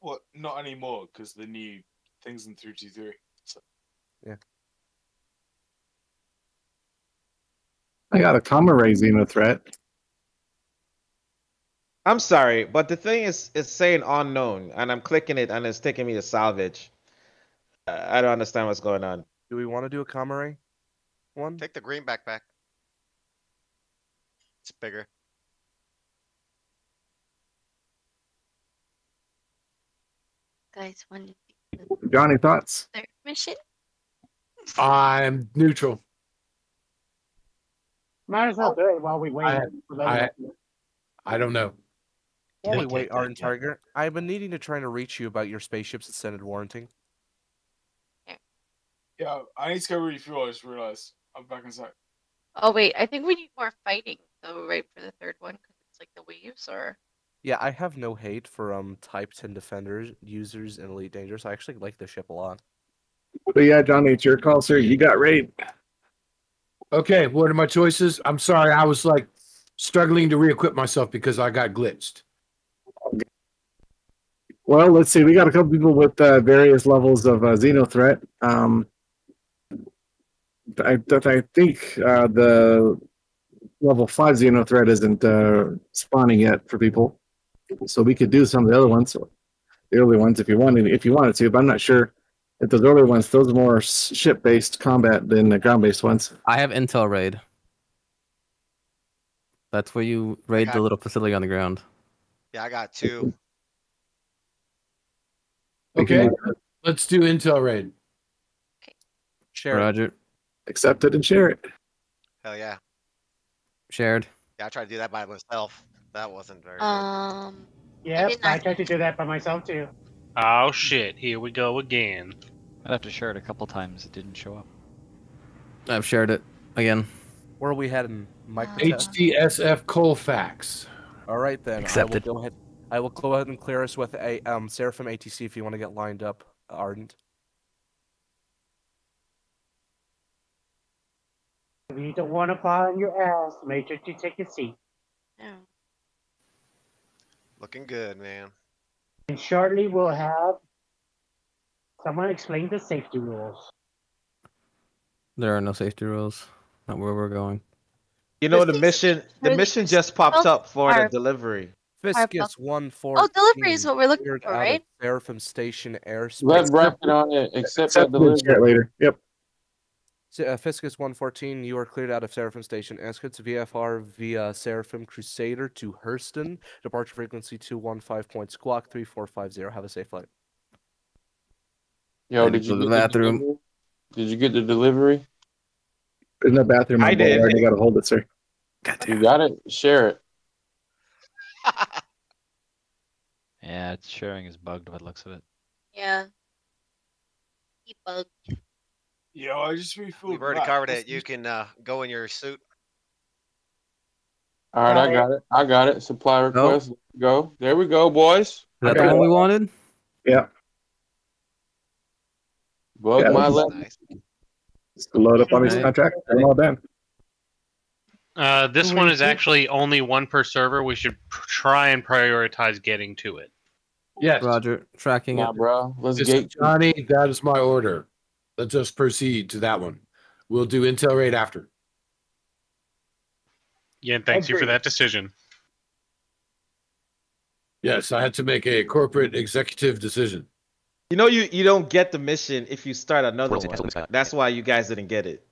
What? Not anymore because the new things in three two three. So Yeah. I got a comma ray Xenothreat. I'm sorry, but the thing is, it's saying unknown, and I'm clicking it, and it's taking me to salvage. Uh, I don't understand what's going on. Do we want to do a Kamare one? Take the green backpack. It's bigger. Guys, wanted Johnny, thoughts? third mission? I'm neutral. Might as well do it while we wait. I, for them I, I don't know. While we wait, it, Arden take it. Tiger, I've been needing to try to reach you about your spaceship's extended warranty. yeah, I need to go refuel. I just realized I'm back inside. Oh wait, I think we need more fighting though, right, for the third one, because it's like the waves or. Yeah, I have no hate for um Type 10 defenders, users, and Elite Dangerous. I actually like the ship a lot. But yeah, Johnny, it's your call, sir. You got raid. Okay, what are my choices? I'm sorry, I was like struggling to re-equip myself because I got glitched. Well, let's see. We got a couple people with uh, various levels of uh, Xenothreat. Um, I, I think uh, the level five Xenothreat isn't uh, spawning yet for people, so we could do some of the other ones, the early ones, if you wanted, if you wanted to. But I'm not sure if those early ones, those are more ship based combat than the ground based ones. I have Intel raid. That's where you raid the little facility on the ground. Yeah, I got two. Okay, let's do intel raid. Share it. Roger. Accept it and share it. Hell yeah. Shared. Yeah, I tried to do that by myself. That wasn't very good. Um. Yep, did I tried to do that by myself too. Oh shit! Here we go again. I'd have to share it a couple times. It didn't show up. I've shared it again. Where are we heading? Mike. HDSF Colfax. All right then. Accepted. I will go ahead. I will go ahead and clear us with a um Seraphim ATC if you want to get lined up, Ardent. If you don't want to fall on your ass, make sure to take a seat. Looking good, man. And shortly we'll have someone explain the safety rules. There are no safety rules. Not where we're going. You know the mission. The mission just popped up for the delivery. Fiscus one four. Oh, delivery is what we're looking for, right? Seraphim Station airspace. Let bracket on it, except Except at delivery. later. Yep. S- Uh, Fiscus 114, you are cleared out of Seraphim Station. Escorts VFR via Seraphim Crusader to Hurston. Departure frequency 215 point squawk 3450. Have a safe flight. Yo, did need you to get the the bathroom. delivery? Did you get the delivery? There's no bathroom. I on board. did. I already got to hold it, sir. You got it? Share it. Yeah, it's sharing is bugged by the looks of it. Yeah. He bugged. Yo, I just refilled. We've already covered What's it. You can uh, go in your suit. All right, I got it. I got it. Supply request. Go. There we go, boys. Is that the one we wanted? Yeah. Bug Yeah, my this is left. Nice. Just load up on these Right. contracts. Get them all done. Uh, this one is is actually only one per server. We should pr- try and prioritize getting to it. Yes. Roger. Tracking Nah, it. bro. Let's Mr. Johnny, that is my order. Let's just proceed to that one. We'll do intel raid after. Yeah, and thanks you for that decision. Yes, I had to make a corporate executive decision. You know you you don't get the mission if you start another one. That's why you guys didn't get it.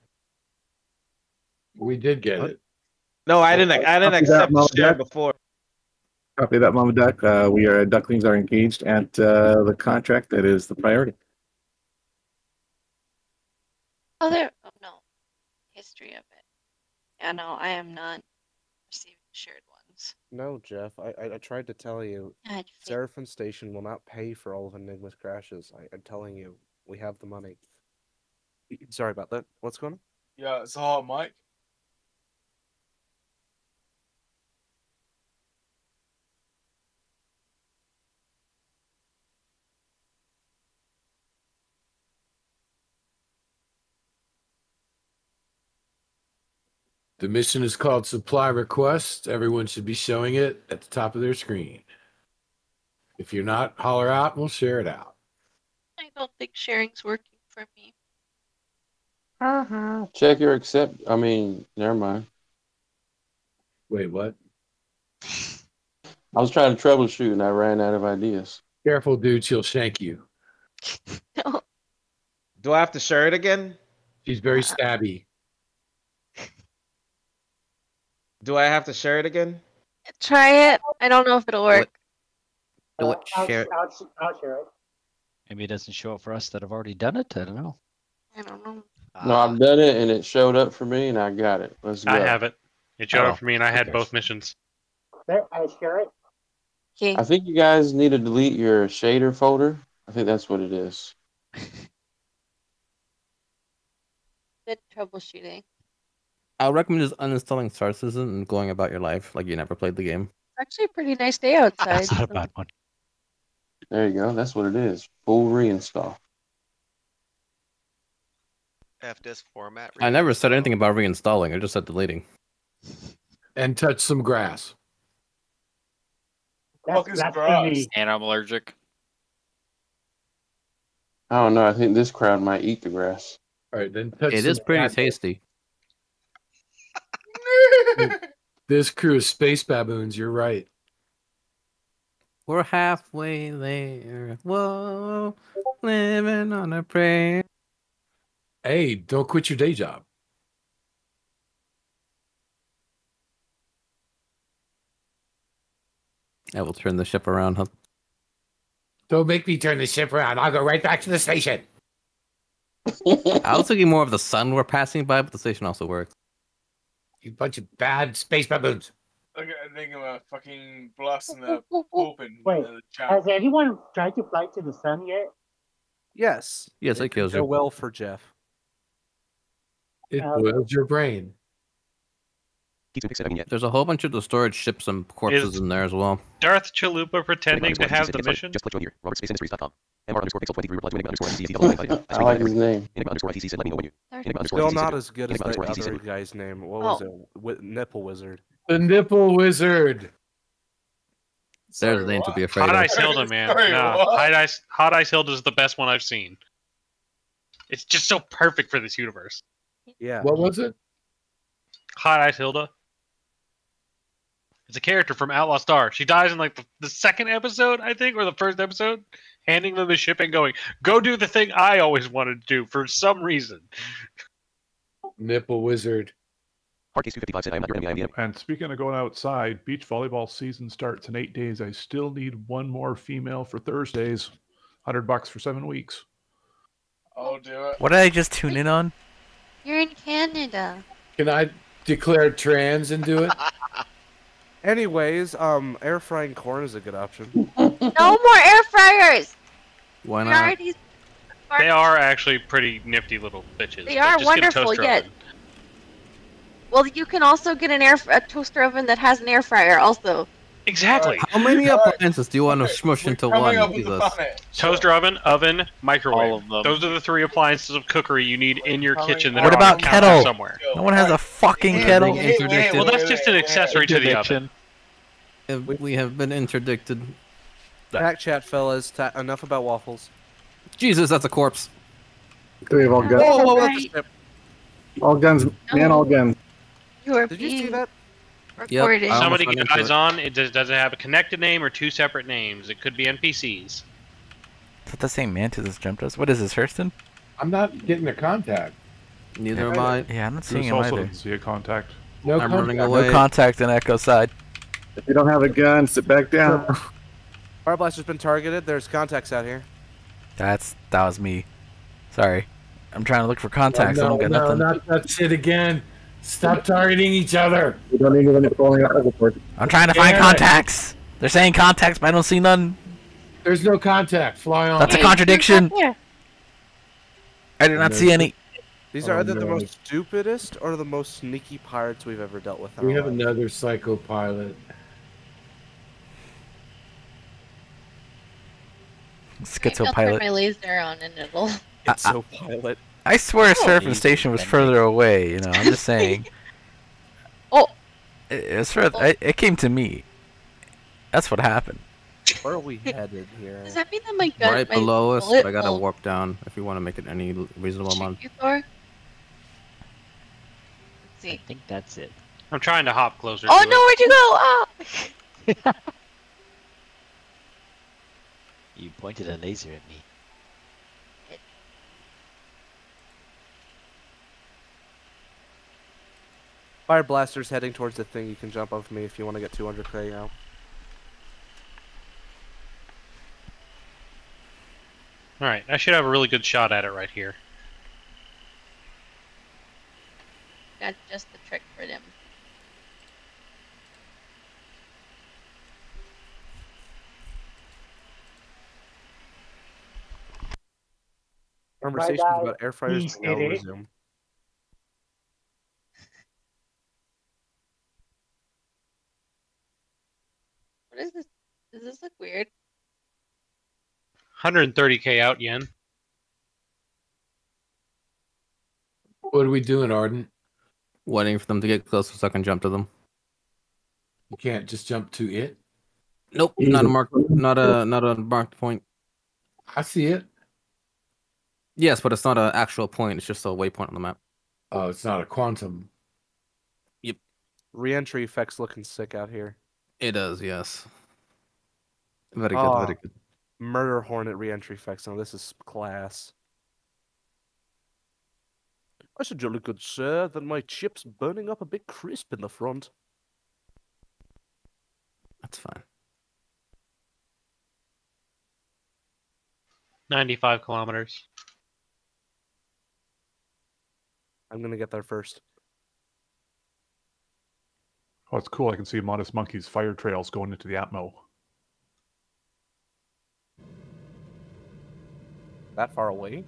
We did get What? it. No, I didn't. I didn't Copy that, accept the Mama share Jack. before. Copy that, Mama Duck. Uh, we are ducklings are engaged at uh, the contract that is the priority. Oh, there. Oh, no. History of it. Yeah, no, I am not receiving shared ones. No, Jeff. I, I, I tried to tell you. I had. Seraphim Station will not pay for all of Enigma's crashes. I, I'm telling you, we have the money. Sorry about that. What's going on? Yeah, it's a hot The mission is called Supply Request. Everyone should be showing it at the top of their screen. If you're not, holler out and we'll share it out. I don't think sharing's working for me. Uh-huh. Check your accept. I mean, never mind. Wait, what? I was trying to troubleshoot and I ran out of ideas. Careful, dude. She'll shank you. No. Do I have to share it again? She's very stabby. Do I have to share it again? Try it. I don't know if it'll work. Do it. I'll, Share it. I'll, I'll share it. Maybe it doesn't show up for us that have already done it. I don't know. I don't know. No, I've uh, done it and it showed up for me and I got it. Let's go. I have it. It showed Oh, up for me, and I had okay. both missions. There, I share it. Okay. I think you guys need to delete your shader folder. I think that's what it is. Good troubleshooting. I would recommend just uninstalling Star Citizen and going about your life like you never played the game. It's actually a pretty nice day outside. That's not a bad one. There you go. That's what it is. Full reinstall. F disk format. I never said anything about reinstalling. I just said deleting. And touch some grass. That's, that's grass? And I'm allergic. I don't know. I think this crowd might eat the grass. All right, then touch It some is pretty grass. tasty. This crew is space baboons. You're right. We're halfway there. Whoa, living on a prayer. Hey, don't quit your day job. I will turn the ship around. Huh? Don't make me turn the ship around. I'll go right back to the station. I was thinking more of the sun we're passing by, but the station also works. You bunch of bad space baboons. Look at a fucking blast in the open Wait, the has anyone tried to fly to the sun yet? Yes. Yes, it kills you. well for Jeff. It Uh, boils your brain. There's a whole bunch of the storage ships and corpses Is- in there as well. Darth Chalupa pretending to have the mission? I like his name. Still not as good as the other guy's name. What was Oh. it? Wi- Nipple Wizard. The nipple wizard. There's a name to be afraid Hot of. Ice Hilda, man. Sorry, no. Hot Ice, Hot Ice Hilda is the best one I've seen. It's just so perfect for this universe. Yeah. What was it? Hot Ice Hilda. It's a character from Outlaw Star. She dies in like the, the second episode, I think, or the first episode, handing them the ship and going, "Go do the thing I always wanted to do for some reason." Nipple wizard. And speaking of going outside, beach volleyball season starts in eight days. I still need one more female for Thursdays. Hundred bucks for seven weeks. Oh, do it. What did I just tune in on? You're in Canada. Can I declare trans and do it? Anyways, um, air frying corn is a good option. No more air fryers. Why not? already. They are actually pretty nifty little bitches. They are just get a wonderful, toaster yet- oven. Well, you can also get an air a toaster oven that has an air fryer. Also. Exactly. How many appliances do you want to smush into one? Jesus. Toaster oven, oven, microwave. All of them. Those are the three appliances of cookery you need in your kitchen that What are about on kettle? somewhere. No one has a fucking Hey, kettle. Well, that's just an wait, accessory to the oven. We have been interdicted. Back chat, fellas. Ta- enough about waffles. Jesus, that's a corpse. We have all guns. Whoa, whoa, Right. that's a ship. All guns, man, all guns. You are Did you see being that? Yep, recorded. I almost Somebody ran get eyes it. on. It does, does it have a connected name or two separate names? It could be NPCs. Is that the same mantis that jumped us? What is this, Hurston? I'm not getting a contact. Neither am I. Yeah, I'm not seeing Bruce him also either. didn't see a contact. No I'm contact. running away. No contact in Echo side. If you don't have a gun, sit back down. Fire blaster's been targeted. There's contacts out here. That's that was me. Sorry. I'm trying to look for contacts. I no, don't get no, nothing. not that shit again. Stop targeting each other. We don't need to falling out overboard. I'm trying to find Damn it. contacts. They're saying contacts, but I don't see none. There's no contact. Fly on. That's a contradiction. who's up here? I do not see any. These Oh, are either the most stupidest or the most sneaky pirates we've ever dealt with. We have life. another psycho pilot. Schizo I'll turn pilot. my laser on and it'll. It's so pilot. I swear, Oh, surfing station was spending. further away. You know, I'm just saying. Oh. It, it's further, it, oh. it came to me. That's what happened. Where are we headed here? Does that mean that my gun? Right my below us, I gotta will warp down if you want to make it any reasonable amount. you, Thor? Let's I think that's it. I'm trying to hop closer. Oh to no, It. where'd you go? Oh. You pointed a laser at me. Fire blaster's heading towards the thing. You can jump off me if you want to get 200k out. All right, I should have a really good shot at it right here. That's just the trick for them. Conversations about air fryers Peace, will resume. What is this? Does this look weird? 130k out yen. What are we doing, Arden? Waiting for them to get closer so I can jump to them. You can't just jump to it. Nope, not a mark, not a not a marked point. I see it. Yes, but it's not an actual point. It's just a waypoint on the map. Oh, it's not a quantum. Re-entry effects looking sick out here. It does, yes. Very good, Ah, very good. Murder Hornet re-entry effects. Now this is class. I should jolly good sir that my chip's burning up a bit crisp in the front. That's fine. 95 kilometers. I'm gonna get there first. Oh, it's cool. I can see Modest Monkey's fire trails going into the Atmo. That far away?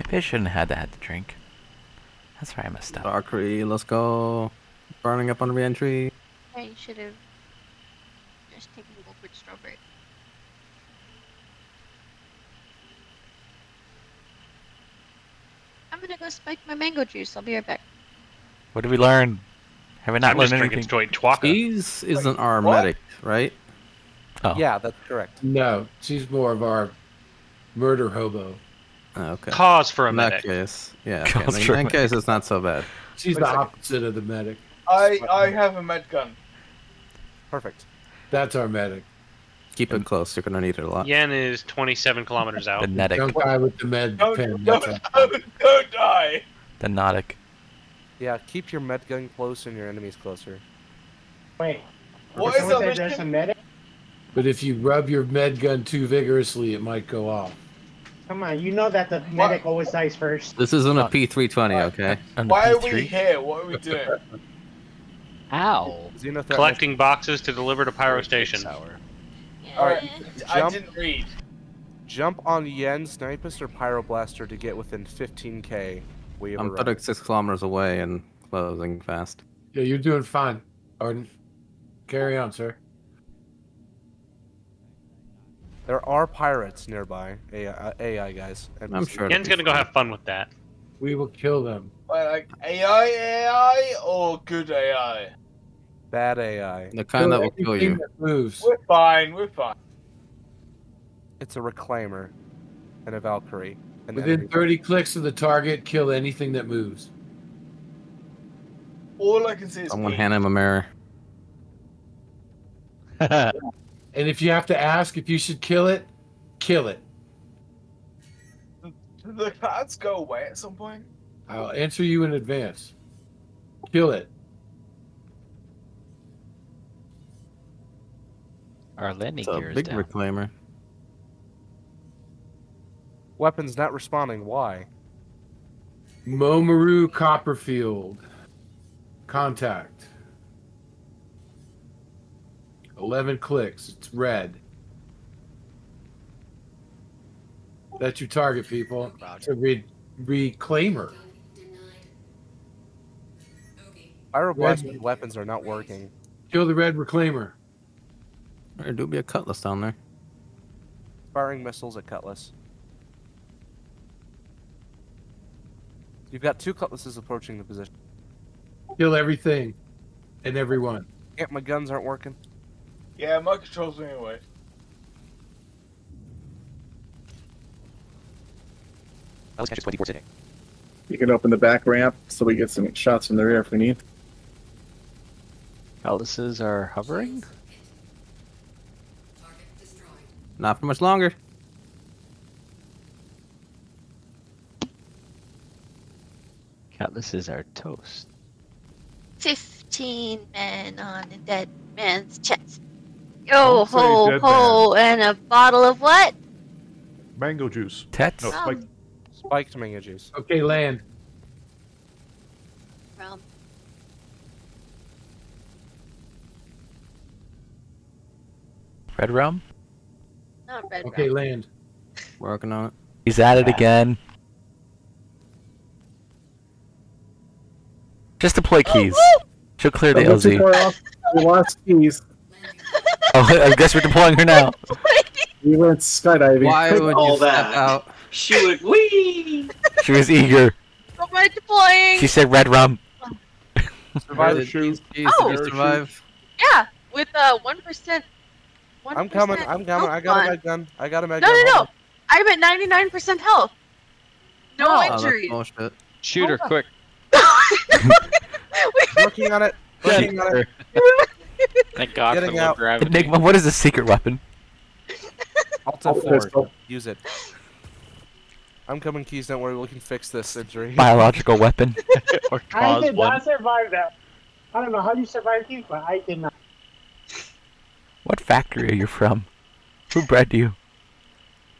Maybe I shouldn't have had to have the drink. That's where I messed up. Valkyrie, let's go. Burning up on re-entry. I should have just taken the Wolford Strawberry. I'm gonna go spike my mango juice. I'll be right back. What did we learn? Have we not I'm just learned drinking anything? straight. Cheese isn't our what? medic, right? Oh. Yeah, that's correct. No, she's more of our murder hobo. Oh, okay. Cause for a In that medic. case, yeah. Okay. Cause In that case, it's not so bad. She's Wait the opposite of the medic. I I have a med gun. Perfect. That's our medic. Keep it close. You're gonna need it a lot. Yen is 27 kilometers out. The Nedic. Young guy with the med Don't, pen. don't, don't, don't die. The Nautic. Yeah, keep your med gun close and your enemies closer. Wait. What is someone there's a medic? But if you rub your med gun too vigorously, it might go off. Come on, you know that the medic always dies first. This isn't a P320, okay? Why are we here? What are we doing? Ow. Collecting boxes to deliver to Pyro Station. Alright, I Jump. didn't read. Jump on Yen, Snipus, or Pyroblaster to get within 15k. We have I'm arrived. 36 kilometers away and closing fast. Yeah, you're doing fine, Arden. Carry on, sir. There are pirates nearby, AI, uh, AI guys. I'm sure. Yen's gonna go have fun with that. We will kill them. Wait, like AI, AI, or good AI? Bad AI. The kind that will kill you. moves. We're fine. We're fine. It's a Reclaimer and a Valkyrie. And Within enemy- 30 clicks of the target, kill anything that moves. All I can see is I Someone me. hand him a mirror. And if you have to ask if you should kill it, kill it. Did the clouds go away at some point? I'll answer you in advance. Kill it. Our landing It's a gear is big down. reclaimer. Weapons not responding. Why? Momaru Copperfield. Contact. 11 clicks. It's red. That's your target, people. It's a re- reclaimer. Pyroblaster weapons are not working. Kill the red reclaimer. There do be a cutlass down there. Firing missiles at Cutlass. You've got two Cutlasses approaching the position. Kill everything and everyone. Yeah, my guns aren't working. Yeah, my controls anyway. away. That was catch 24 today. You can open the back ramp so we get some shots from the rear if we need. Cutlasses are hovering. Not for much longer. Cutlasses are toast. 15 men on a dead man's chest. Yo Don't say ho dead ho, and a bottle of what? Mango juice. Tets? No, spike. Spiked mango juice. Okay, land. Rum. Red rum? Not red Okay, rum. land. Working on it. He's at it again. Just deploy keys. She'll clear the Don't get too LZ. We lost keys. Oh, I guess we're deploying her now. We went skydiving. Why would all you step that. out? She would wee. She was eager. Go right deploying. She said red rum. Survive Did shoot. Keys, Oh. you survive? Yeah, with uh one percent. I'm coming. I'm coming. I got a med gun. I got a med No, gun. no, Hold no. I'm at ninety nine percent health. No Oh, injuries. bullshit. Shoot her quick. On. Working on it. Working on it. Thank God Getting for low out. gravity. Enigma, what is the secret weapon? Alt Alt F4. pistol. Use it. I'm coming, Keys. Don't worry. We can fix this injury. Biological weapon. or I cause did one. not survive that. I don't know how you survived these, but I did not. What factory are you from? Who bred you?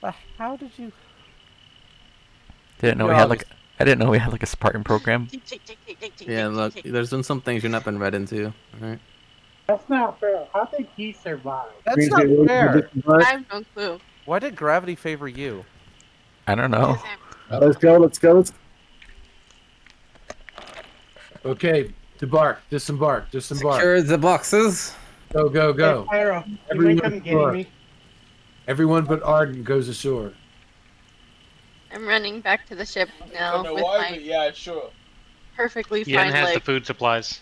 But how did you? Didn't know we had like I didn't know we had like a Spartan program. Yeah, look, there's been some things you've not been read into. Alright. That's not fair. How did he survive? That's not fair. I have no clue. Why did gravity favor you? I don't know. Uh, let's go. Let's go. Let's Okay, debark, disembark, disembark. Secure the boxes. Go, go, go. Hey, Pyro, you Everyone ain't come getting me. Everyone but Arden goes ashore. I'm running back to the ship I now don't know with why, my but yeah, sure. perfectly Yen fine has the food supplies.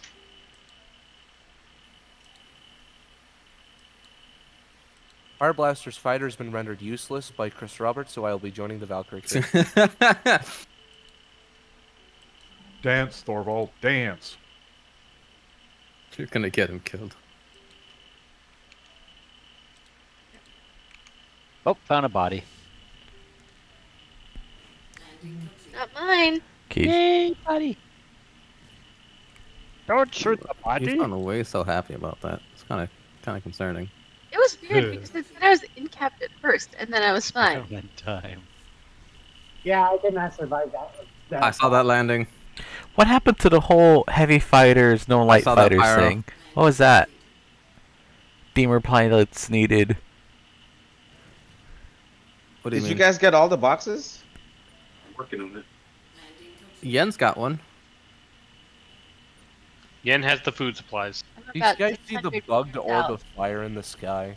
Fire Blaster's fighter has been rendered useless by Chris Roberts, so I will be joining the Valkyrie crew. Dance, Thorvald, dance. You're gonna get him killed. Oh, found a body. Not mine. Keith. Yay, buddy. Don't shoot the body. He's body. gone away so happy about that. It's kind of kind of concerning. It was weird because it said I was in cap at first, and then I was fine. time. Yeah, I did not survive that. that I saw that landing. What happened to the whole heavy fighters, no light fighters thing? What was that? Beamer pilots needed. What do you Did mean? you guys get all the boxes? Working on it. Yen's got one. Yen has the food supplies. Do you guys see the 600 bugged orb out. of fire in the sky?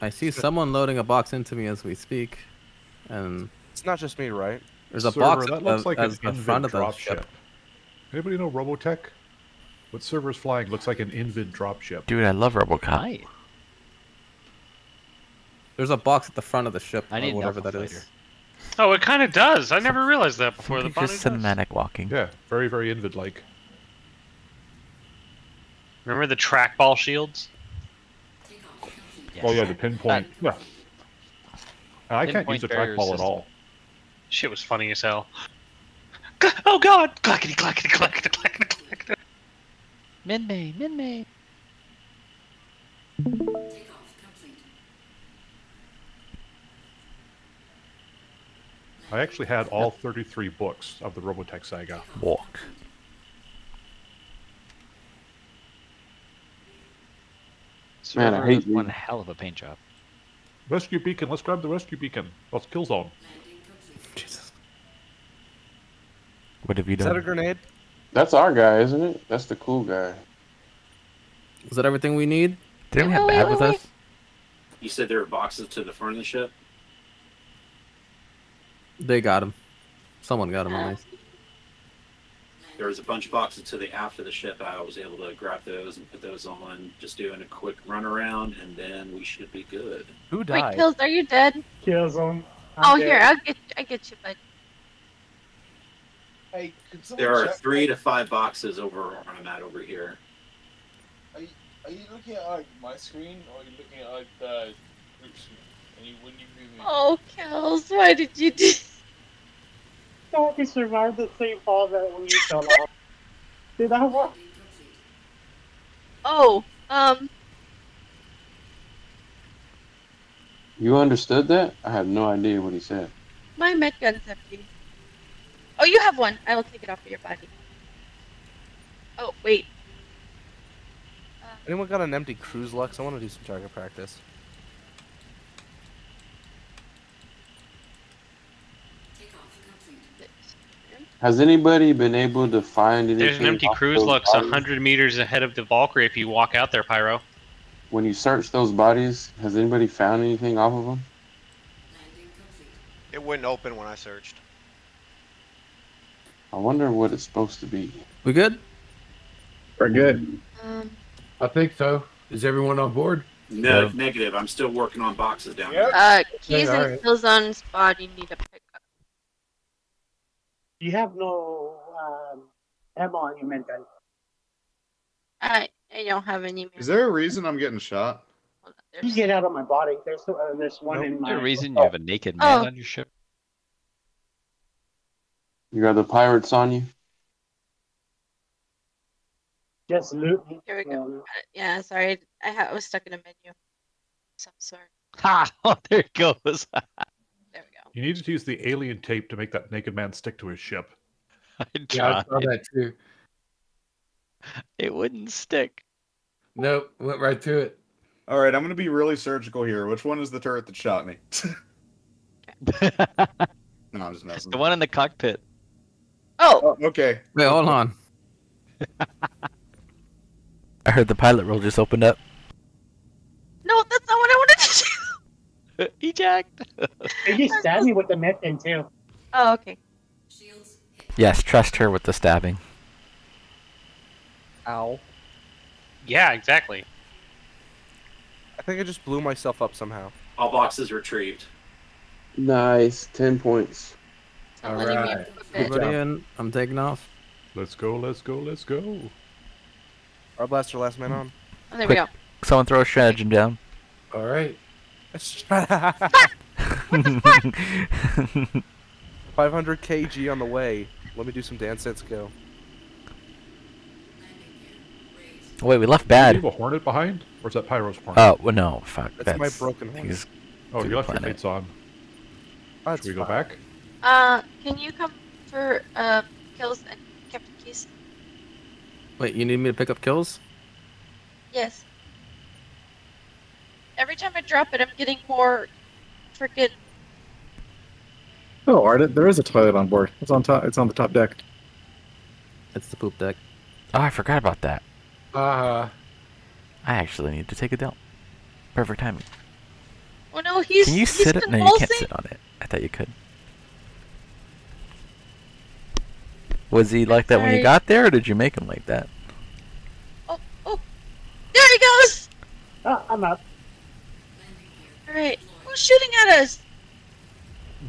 I see someone loading a box into me as we speak, and It's not just me, right? there's a Server, box that looks the, like as an the front of the drop ship. ship. Anybody know Robotech? What server's flying looks like an Invid dropship. Dude, I love RoboCop. There's a box at the front of the ship, I or need an whatever alpha that is. Fighter. Oh, it kind of does. I never realized that before. The Something just body does. walking. Yeah, very, very Invid like. Remember the trackball shields? Oh yeah, the pinpoint. yeah. I can't use a barrier trackball at all. Shit was funny as hell. Oh god! Clackety clackety clackety clackety clackety. Minmay, Minmay. I actually had all 33 books of the Robotech saga. Walk. Man, I hate one these. hell of a paint job. Rescue beacon. Let's grab the rescue beacon. Oh, let's kill zone. Jesus. What have you done? Is that a done? grenade? That's our guy, isn't it? That's the cool guy. Is that everything we need? Didn't we have Oh, wait, Bad with wait. us? You said there were boxes to the front of the ship. They got him. Someone got him at least. Uh, there was a bunch of boxes to the aft of the ship. I was able to grab those and put those on. Just doing a quick run around, and then we should be good. Who Wait, died? kills, are you dead? Kill zone. I'm oh, dead. here, I'll get, I get you, bud. Hey, There are check- three to five boxes over where I'm at over here. Are you, are you looking at like my screen or are you looking at like the group screen? And you when you move me? Oh, Kels, why did you do? Thought we survived the same fall that when you fell off. Did that work? Oh, um, You understood that? I had no idea what he said. my med gun's empty. Oh, you have one. I will take it off of your body. Oh, wait. Anyone got an empty cruise lux? I want to do some target practice. Has anybody been able to find anything? There's an empty cruise those lux bodies? 100 meters ahead of the Valkyrie if you walk out there, Pyro. When you search those bodies, has anybody found anything off of them? It wouldn't open when I searched. I wonder what it's supposed to be. We good? We're good. Um, I think so. Is everyone on board? No, Yeah. negative. I'm still working on boxes down here. uh, keys all and right. Killzone's body need a pickup. You have no um, ammo on you, man. gun. I, I don't have any. Is there a reason I'm getting shot? You get out of my body. There's uh, there's one Nope. in Is there a reason you have a naked man Oh. on your ship? You got the pirates on you? Just loot. Here we go. Um, Yeah, sorry. I, ha- I was stuck in a menu. of Some sort. Ha! Oh, there it goes. You needed to use the alien tape to make that naked man stick to his ship. I Yeah, I saw that too. It wouldn't stick. Nope, went right to it. All right, I'm gonna be really surgical here. Which one is the turret that shot me? no, I'm just messing. The one in the cockpit. Oh, Oh, okay. Wait, hold on. I heard the pilot roll just opened up. No, that's not what I wanted to do. Eject. They just stabbed me with the method too. Oh, okay. Shields? Yes, trust her with the stabbing. Ow. Yeah, exactly. I think I just blew myself up somehow. All boxes retrieved. Nice, ten points. All Letting me right. equip it. Everybody in. I'm taking off. Let's go, let's go, let's go. Our blaster last man on. Oh, there Quick. we go. Someone throw a stratagem down. All right. 500 kg on the way. Let me do some dance sets go. Wait, we left Did bad. you leave a hornet behind? Or is that Pyro's hornet? Oh, well, no, fuck. That's my broken I think horn. it's oh, you the left your planet. fates on. That's Should we go back? Uh, can you come for uh kills and Captain Keys? Wait, you need me to pick up kills? Yes. Every time I drop it, I'm getting more freaking. Oh, Ardent, there is a toilet on board. It's on top. It's on the top deck. It's the poop deck. Oh, I forgot about that. Uh, I actually need to take a dump. Perfect timing. Oh no, he's. Can you he's sit it? No, you can't sit on it. I thought you could. Was he like that when you got there, or did you make him like that? Oh, oh, there he goes. Oh, I'm up. All right, who's shooting at us?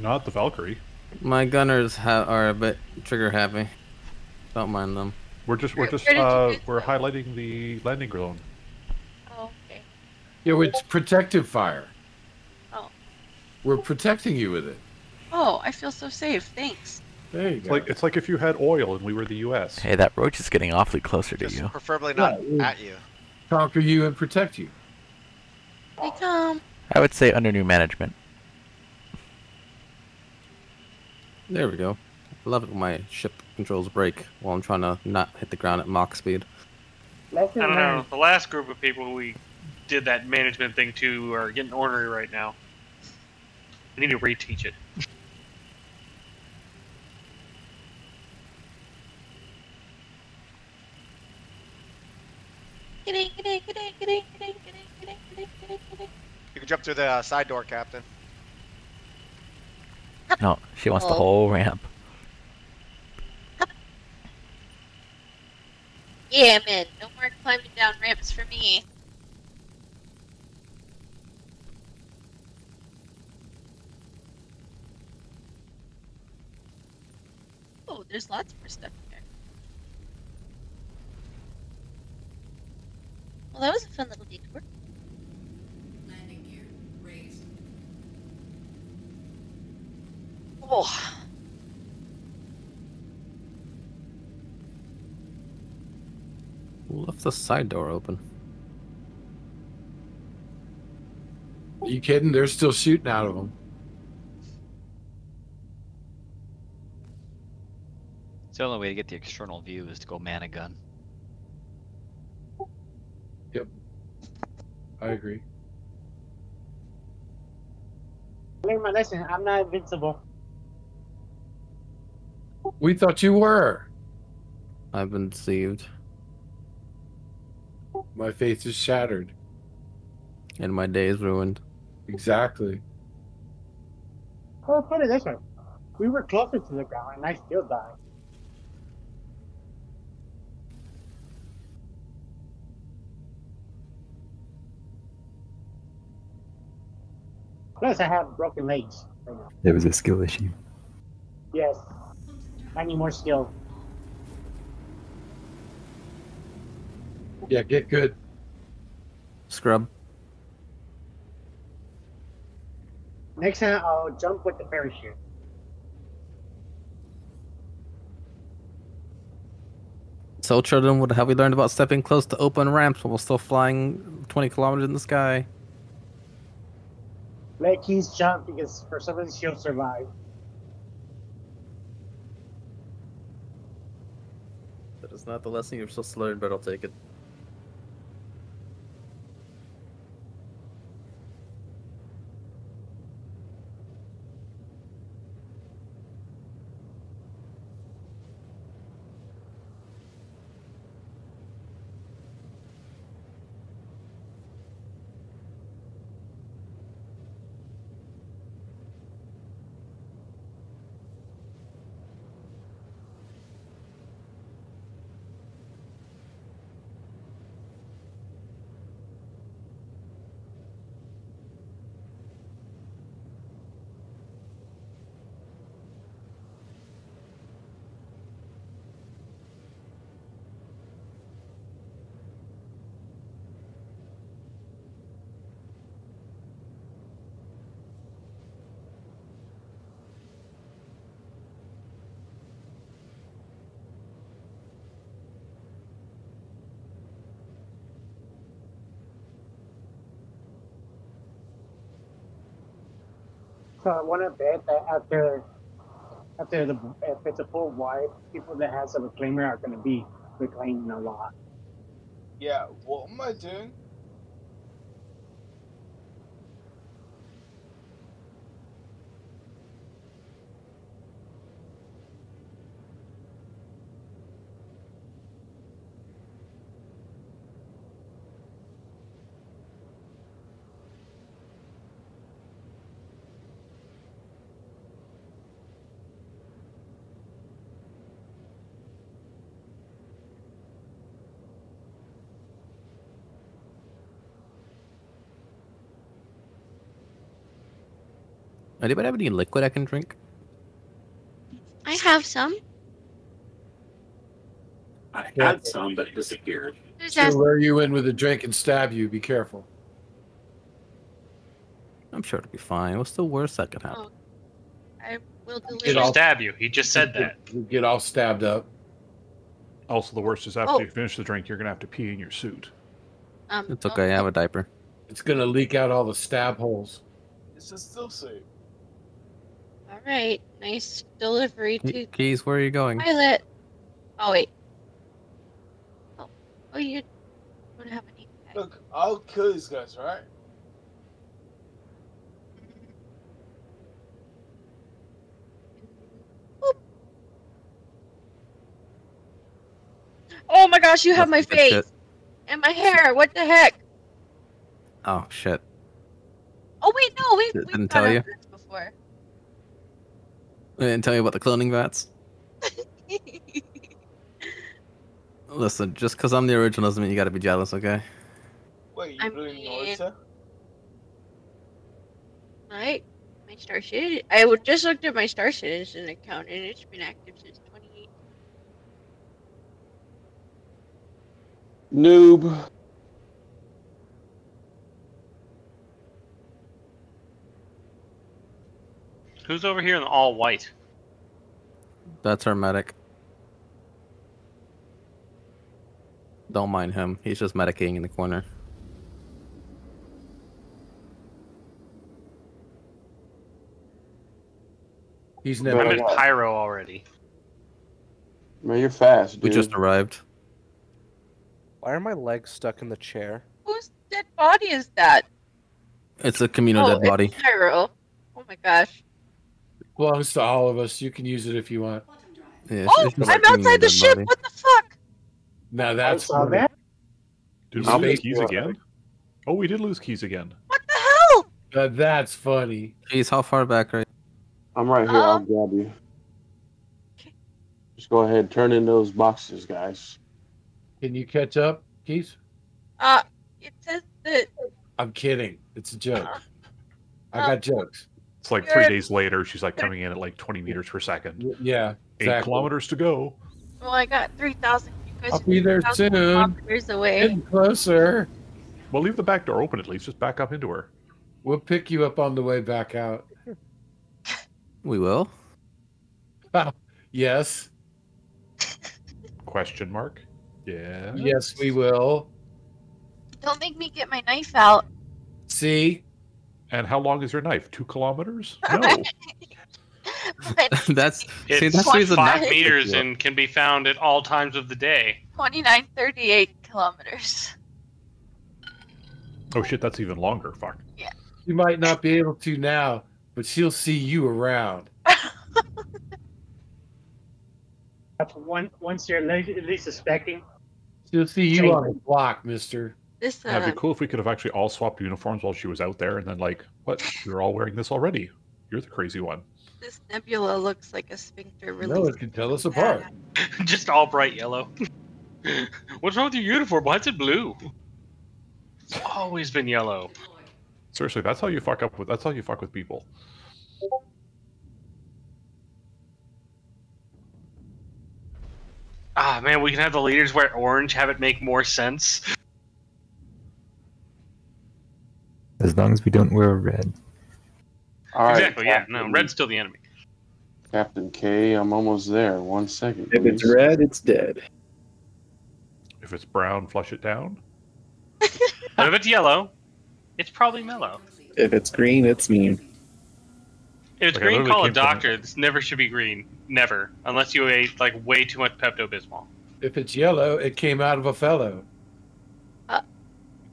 Not the Valkyrie. My gunners ha- are a bit trigger happy. Don't mind them. We're just we're just where did you uh we're highlighting the landing zone. Oh, okay. yeah, it's protective fire. Oh. We're protecting you with it. Oh, I feel so safe. Thanks. There you It's go. like it's like if you had oil and we were the U.S. Hey, that roach is getting awfully closer to you. Preferably not Yeah, at you. Conquer you and protect you. They come. I would say under new management. There we go. I love it when my ship controls break while I'm trying to not hit the ground at Mach speed. I don't know. The last group of people we did that management thing to are getting ornery right now. We need to reteach it. Giddy, giddy, giddy, can jump through the uh, side door, Captain. No, she wants the Oh. whole ramp. Yeah, man. No more climbing down ramps for me. Oh, there's lots more stuff here. Well, that was a fun little detour. Oh, Who left the side door open? Are you kidding? They're still shooting out of them. It's the only way to get the external view is to go man a gun. Yep. I agree. Learn my lesson. I'm not invincible. We thought you were. I've been deceived, My faith is shattered. and my day is ruined. Exactly. Oh, put it this way. We were closer to the ground and I still died. Plus, I have broken legs. right now. There was a skill issue. Yes. I need more skill. Yeah, get good. Scrub. Next time, I'll jump with the parachute. So, children, what have we learned about stepping close to open ramps while still flying 20 kilometers in the sky? Let Keys jump because for some reason she'll survive. Is not the lesson you're supposed to learn, but I'll take it. So I want to bet that after after the if it's a full wipe, people that has a reclaimer are going to be reclaiming a lot. Yeah, what am I doing? Anybody have any liquid I can drink? I have some. I had some, but it disappeared. There's She'll lure you in with a drink and stab you. Be careful. I'm sure it'll be fine. What's the worst that could happen? I will deliver. It'll stab you. He just said that. You get all stabbed up. Also, the worst is after Oh. you finish the drink, you're gonna have to pee in your suit. Um, It's okay. I have a diaper. It's gonna leak out all the stab holes. It's a still suit. All right. Nice delivery to Keys, where are you going? pilot. Oh wait. Oh, oh you don't have any. Look, I'll kill these guys, right? Oh my gosh, you have my Good face shit. and my hair. What the heck? Oh shit! Oh wait, no, we Didn't we have tell you. this before. I didn't tell you about the cloning vats. Listen, just because I'm the original doesn't mean you gotta be jealous, okay? Wait, you I blew mean- Norita? Right. My Star Citizen. I just looked at my Star Citizen account and it's been active since 28. Noob. Who's over here in all white? That's our medic. Don't mind him. He's just medicating in the corner. He's Man, I'm in pyro already. Man, you're fast, dude. We just arrived. Why are my legs stuck in the chair? Whose dead body is that? It's a communal oh, dead body. It's Pyro. Oh my gosh. Belongs to all of us. You can use it if you want. Yeah, Oh, I'm outside the ship. body. What the fuck? Now that's saw funny. that. Did we lose keys you- again? Oh, we did lose keys again. What the hell? Now that's funny. Keys, how far back are you? I'm right here. I'll Um, grab you. Just go ahead, turn in those boxes, guys. Can you catch up, Keith? Uh, it says that. I'm kidding. It's a joke. I Oh. got jokes. It's like three days later. She's like coming in at like 20 meters per second. Y- Yeah, Eight kilometers to go. Well, I got 3,000. You guys I'll are be there soon. kilometers away. Getting closer. Well, leave the back door open at least. Just back up into her. We'll pick you up on the way back out. We will. Yes. Question mark? Yeah. Yes, we will. Don't make me get my knife out. See? And how long is your knife? Two kilometers? No. that's see, It's that's the reason five Matt- meters and can be found at all times of the day. 2938 kilometers. oh shit, that's even longer. Fuck. Yeah. You might not be able to now, but she'll see you around. That's one once you're at least suspecting. She'll see you on the block, mister. This Yeah, uh, it'd be cool if we could have actually all swapped uniforms while she was out there, and then like, what? You're all wearing this already. You're the crazy one. this nebula looks like a sphincter release. No, it can tell us apart. Just all bright yellow. What's wrong with your uniform? Why is it blue? It's always been yellow. Seriously, that's how you fuck up with. That's how you fuck with people. Ah man, we can have the leaders wear orange, have it make more sense. As long as we don't wear red. All right. exactly, yeah. No, red's still the enemy. Captain K, I'm almost there. One second. If it's red, it's dead. If it's brown, flush it down. But if it's yellow, it's probably mellow. If it's green, it's mean. If it's Like, green, call a came from- doctor. This never should be green. Never. Unless you ate like way too much Pepto Bismol. If it's yellow, it came out of a fellow.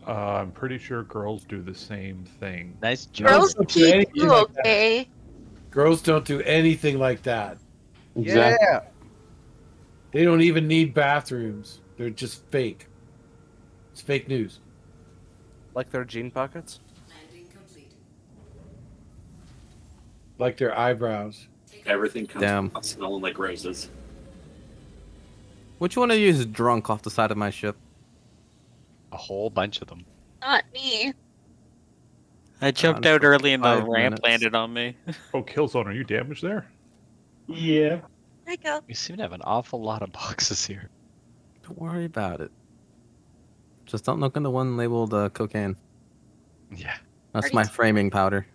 Uh, I'm pretty sure girls do the same thing. Nice Girls don't do keep anything you like that. Girls don't do anything like that. Exactly. Yeah. They don't even need bathrooms. They're just fake. It's fake news. Like their jean pockets. Like their eyebrows. Everything comes Damn. smelling like roses. Which one of you is drunk off the side of my ship? A whole bunch of them. Not me. I jumped out early and the ramp minutes. landed on me. Oh, Killzone, are you damaged there? Yeah. There you go. You seem to have an awful lot of boxes here. Don't worry about it. Just don't look in the one labeled uh, cocaine. Yeah. That's Already my t- framing powder.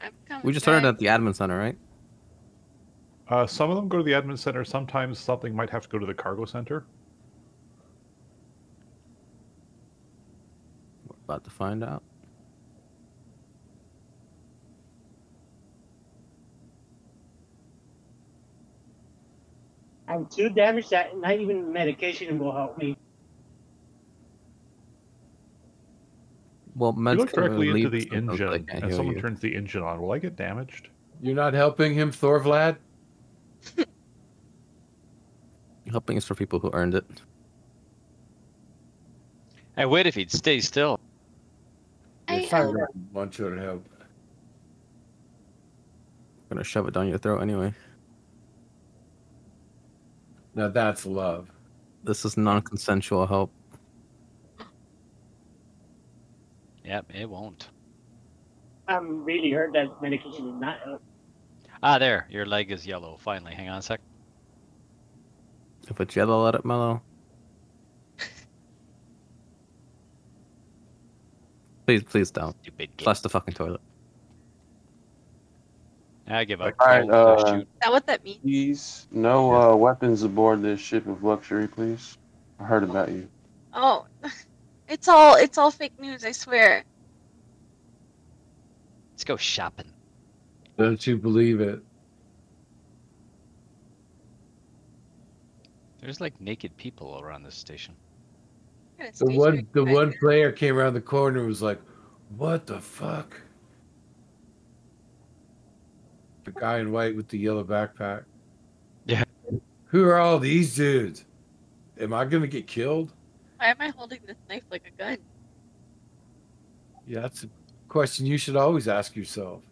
I'm We just started at the admin center, right? Uh, some of them go to the admin center. Sometimes something might have to go to the cargo center. We're about to find out. I'm too damaged that not even medication will help me. Well, You meds look directly into the symptoms, but they engine, can't and someone you. turns the engine on. Will I get damaged? You're not helping him, Thorvald? Helping is for people who earned it. I would if he'd stay still. I Yes, I help. want you to help. I'm gonna shove it down your throat anyway. Now that's love. This is non-consensual help. Yep, it won't. I'm really hurt that medication is not help. Ah, there. Your leg is yellow. Finally. Hang on a sec. If it's yellow, let it mellow. Please, please don't. Stupid Flush the fucking toilet. I give up. All right, Oh, uh, shoot. Is that what that means? Please, no uh, weapons aboard this ship of luxury, please. I heard about you. Oh, it's all it's all fake news. I swear. Let's go shopping. Don't you believe it? There's like naked people around this station. What kind of The station one the guys one in? player came around the corner and was like, What the fuck? The guy in white with the yellow backpack. Yeah. Who are all these dudes? Am I gonna get killed? Why am I holding this knife like a gun? Yeah, that's a question you should always ask yourself.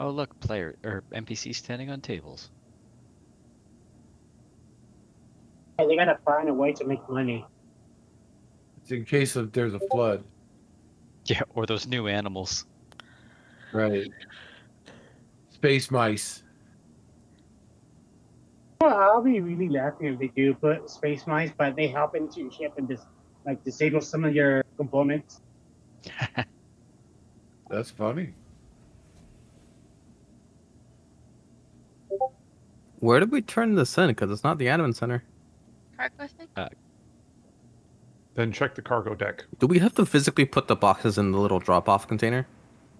Oh, look, player or NPC standing on tables. Hey, they gotta find a way to make money. It's in case of there's a flood. Yeah, or those new animals. Right. Space mice. Well, I'll be really laughing if they do put space mice, but they hop into your ship and just like disable some of your components. That's funny. Where did we turn this in? Because it's not the admin center. Cargo thing? Uh, then check the cargo deck. Do we have to physically put the boxes in the little drop-off container?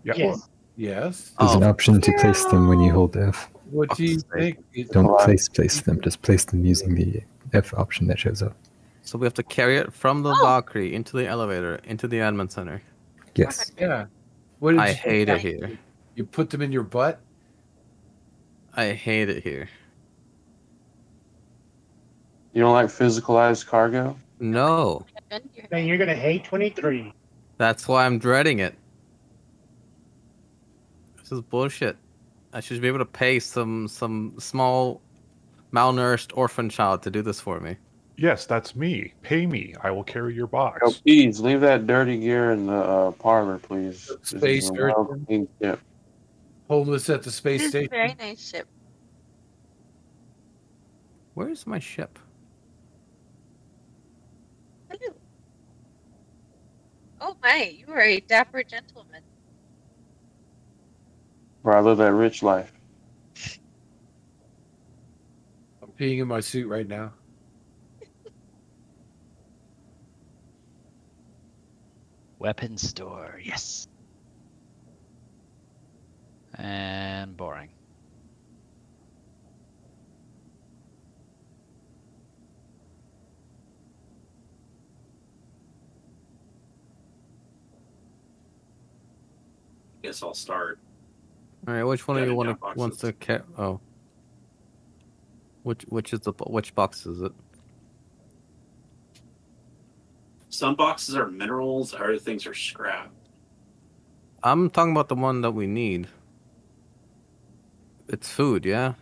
Yeah. Yes. Yes. There's an Oh. option to place them when you hold F. What do you think? Don't place place them, just place them using the F option that shows up. So we have to carry it from the Oh. Valkyrie into the elevator, into the admin center. Yes. Yeah. What did I you- hate it here. You put them in your butt? I hate it here. You don't like physicalized cargo? No. Gun to your Then you're gonna hate 23. That's why I'm dreading it. This is bullshit. I should be able to pay some some small malnourished orphan child to do this for me. Yes, that's me. Pay me. I will carry your box. Oh, please leave that dirty gear in the uh, parlor, please. This Space a urchin. ship. Homeless at the space This is a station? very nice ship. Where's my ship? Oh my, you are a dapper gentleman. Bro, I live that rich life. I'm peeing in my suit right now. Weapon store, yes. And boring. Guess I'll start. All right, which one of Got you want to wants to ca- Oh, which which is the which box is it? Some boxes are minerals, other things are scrap. I'm talking about the one that we need. It's food, yeah.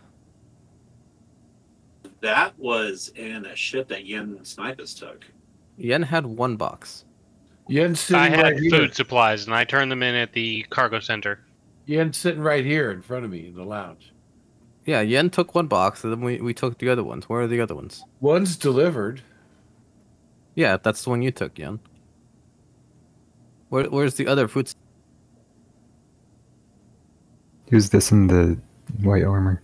That was in a ship that Yen Snipers took. Yen had one box. Yen's sitting I had right here. food supplies and I turned them in at the cargo center. Yen's sitting right here in front of me in the lounge. Yeah, Yen took one box, and then we, we took the other ones. Where are the other ones? One's delivered. Yeah, that's the one you took, Yen. Where, where's the other food? Who's this in the white armor?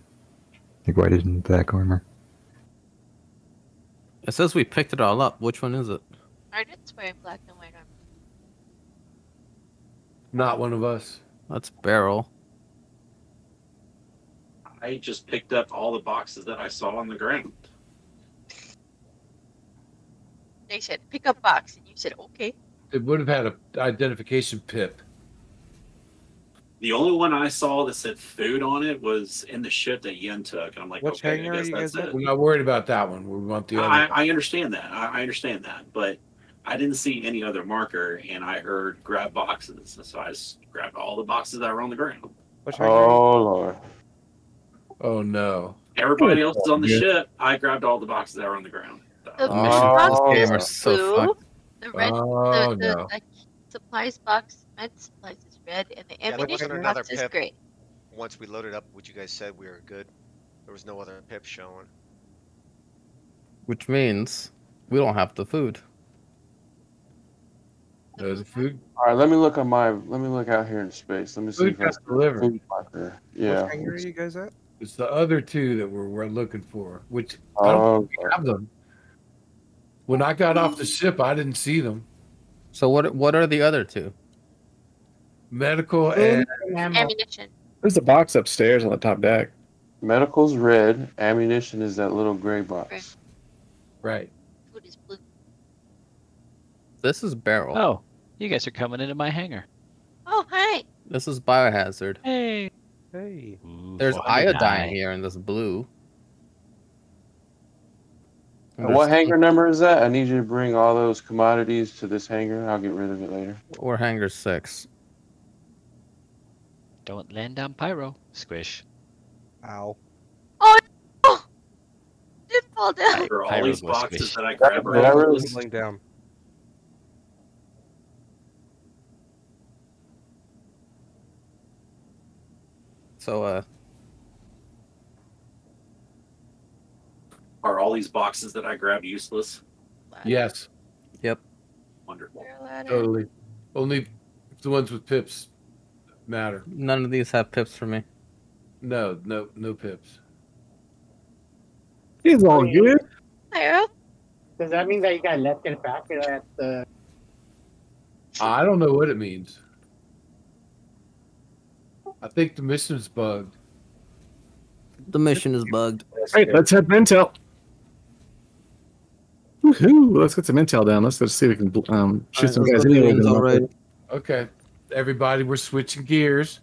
Like white and black armor. It says we picked it all up. Which one is it? Arden's wearing black and armor. Not one of us. That's Barrel. I just picked up all the boxes that I saw on the ground. They said pick up box, and you said okay. It would have had a identification pip. The only one I saw that said food on it was in the ship that Yen took. And I'm like, Which okay, hangar I are guess you that's guys it. We're not worried about that one. We want the other. I, I understand that. I, I understand that. But I didn't see any other marker, and I heard grab boxes. So I just grabbed all the boxes that were on the ground. Which Oh lord. Oh no. Everybody else is on the Yeah. ship. I grabbed all the boxes that were on the ground. The Oh, mission box this is game is so blue. fucked. The red, Oh, the, the no. like, supplies box, med supplies is red, and the ammunition wasn't another box is pip. gray. Once we loaded up, what you guys said, we were good. There was no other pip showing. Which means we don't have the food. There's food. All right, let me look on my. Let me look out here in space. Let me see Food if see a delivered. food marker. Yeah. Which hangar are you guys at? It's the other two that we're, we're looking for, which I don't Oh, think we have them. When I got off the ship, I didn't see them. So what what are the other two? Medical and and. Ammunition. There's a box upstairs on the top deck. medical's red. Ammunition is that little gray box. right. Food is blue. This is Barrel. Oh, you guys are coming into my hangar. Oh hi. This is Biohazard. Hey. Hey. There's 49. iodine here in this blue. And what hangar number is that? I need you to bring all those commodities to this hangar. I'll get rid of it later. Or hangar six. Don't land on pyro. Squish. Ow. Oh no! Did fall down. For all Pyro these boxes squished. that I grabbed, Did I are really- Tumbling down. So uh are all these boxes that I grabbed useless? Yes, yep. Wonderful. totally. Only the ones with pips matter. None of these have pips for me. No, no, no pips. He's all good. Pyro. Does that mean that you guys left it back at the? I don't know what it means. I think the mission's bugged. The mission is bugged. Right, let's head to Intel. Woohoo! Let's get some intel down. Let's go see if we can um, shoot Alright, some let's guys go do anyway. intel. Okay, everybody, we're switching gears.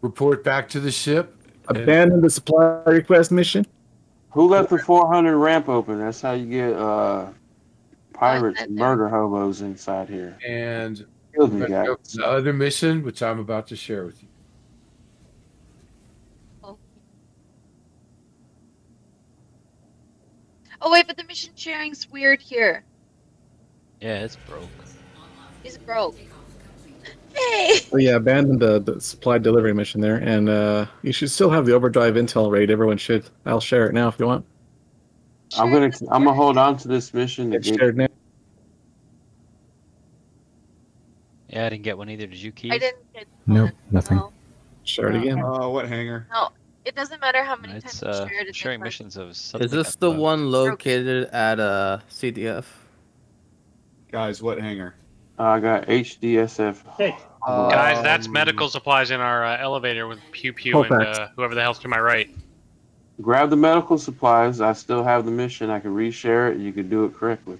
Report back to the ship. Abandon the supply request mission. Who left the 400 ramp open? That's how you get uh, pirates and murder hobos inside here. And me, we're gonna go guys. to the other mission, which I'm about to share with you. Oh wait, but the mission sharing's weird here. Yeah, it's broke. It's broke. Hey. Oh yeah, abandon the, the supply delivery mission there, and uh, you should still have the overdrive intel raid. Everyone should. I'll share it now if you want. I'm gonna I'm gonna hold on to this mission to It's shared now. Yeah, I didn't get one either. Did you, Keith? I didn't get Nope, nothing. Share it again. Uh, what hanger? no. It doesn't matter how many It's times you uh, share it. it's sharing missions of something. Is this the one located at uh CDF? Guys, what hangar? I got HDSF. Hey, Guys, that's Um, medical supplies in our uh, elevator with Pew Pew and uh, whoever the hell's to my right. Grab the medical supplies. I still have the mission. I can reshare it. You can do it correctly.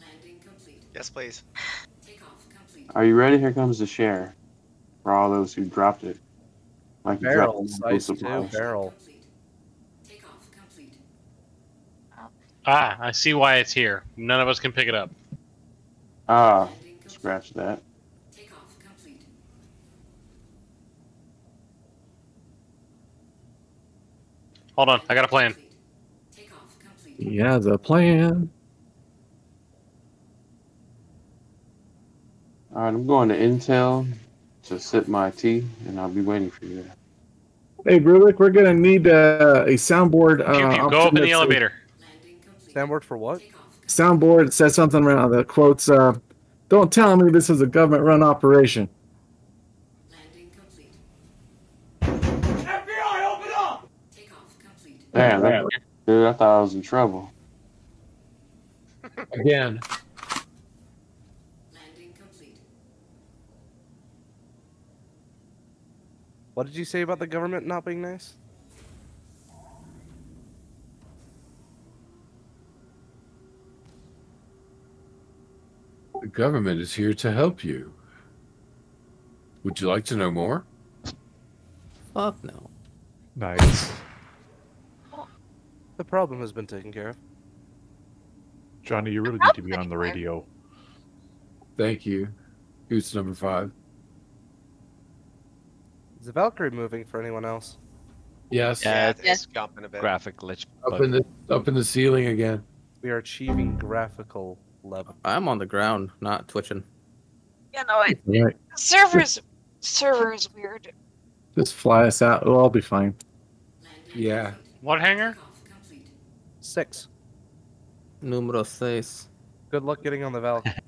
Landing complete. Yes, please. Are you ready? Here comes the share. For all those who dropped it. Like you dropped Barrel, the medical size two, supplies. barrel. Ah, I see why it's here. None of us can pick it up. Ah, scratch that. Hold on, I got a plan. He has a plan. All right, I'm going to Intel to sip my tea, and I'll be waiting for you there. Hey, Brulick, we're gonna need uh, a soundboard. Uh, Pew Pew, go up in the elevator. Soundboard for what? Soundboard says something around the quotes. Uh, Don't tell me this is a government-run operation. Damn, that, dude, I thought I was in trouble. Again. What did you say about the government not being nice? The government is here to help you. Would you like to know more? Fuck no. Nice. The problem has been taken care of. Johnny, you really need to be on the radio. Thank you. Who's number five? Is the Valkyrie moving for anyone else? Yes. Yeah, it's Yes. jumping a bit. Graphic glitch. Up bug. in the up in the ceiling again. We are achieving graphical level. I'm on the ground, not twitching. You know, it, Right. servers server is weird. Just fly us out. It'll all be fine. Yeah. What hanger? Six. Numero seis. Good luck getting on the Valkyrie.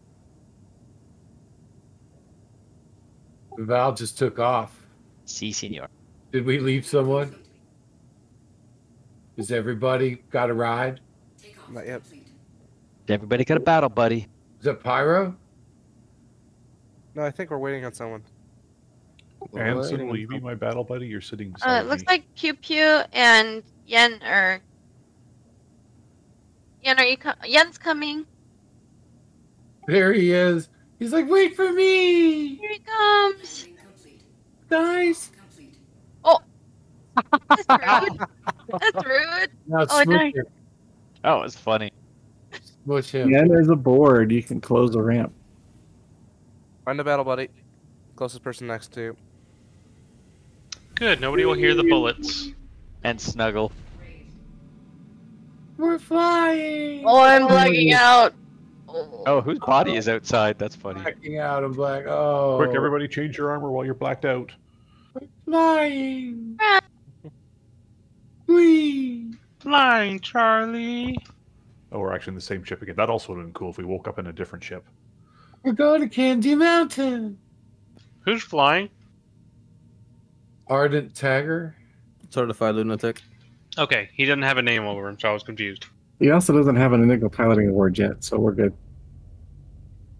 The valve just took off. Si, senor. Did we leave someone? Has everybody got a ride? Not yet. Everybody got a battle buddy. Is that Pyro? No, I think we're waiting on someone. Anson, will you be my battle buddy? You're sitting Uh, beside it looks me. like Pew Pew and Yen are. Yen, are you co- Yen's coming? There he is. He's like, wait for me. Here he comes. Nice. Oh, that's rude. That's rude. Now oh, smush no. him. Oh, it's funny. Smush him. Yeah, there's a board. You can close the ramp. Find a battle buddy. Closest person next to you. Good, nobody will hear the bullets. And snuggle. We're flying. Oh, I'm lagging out. Oh. Oh, whose body is outside? That's funny. Blacking out. I'm black. Oh. Quick, everybody change your armor while you're blacked out. Flying. Ah. Whee. Flying, Charlie. Oh, we're actually in the same ship again. That also would have been cool if we woke up in a different ship. We're going to Candy Mountain. Who's flying? Ardent Tagger. Certified lunatic. Okay, he doesn't have a name over him, so I was confused. He also doesn't have an Enigma piloting award yet, so we're good.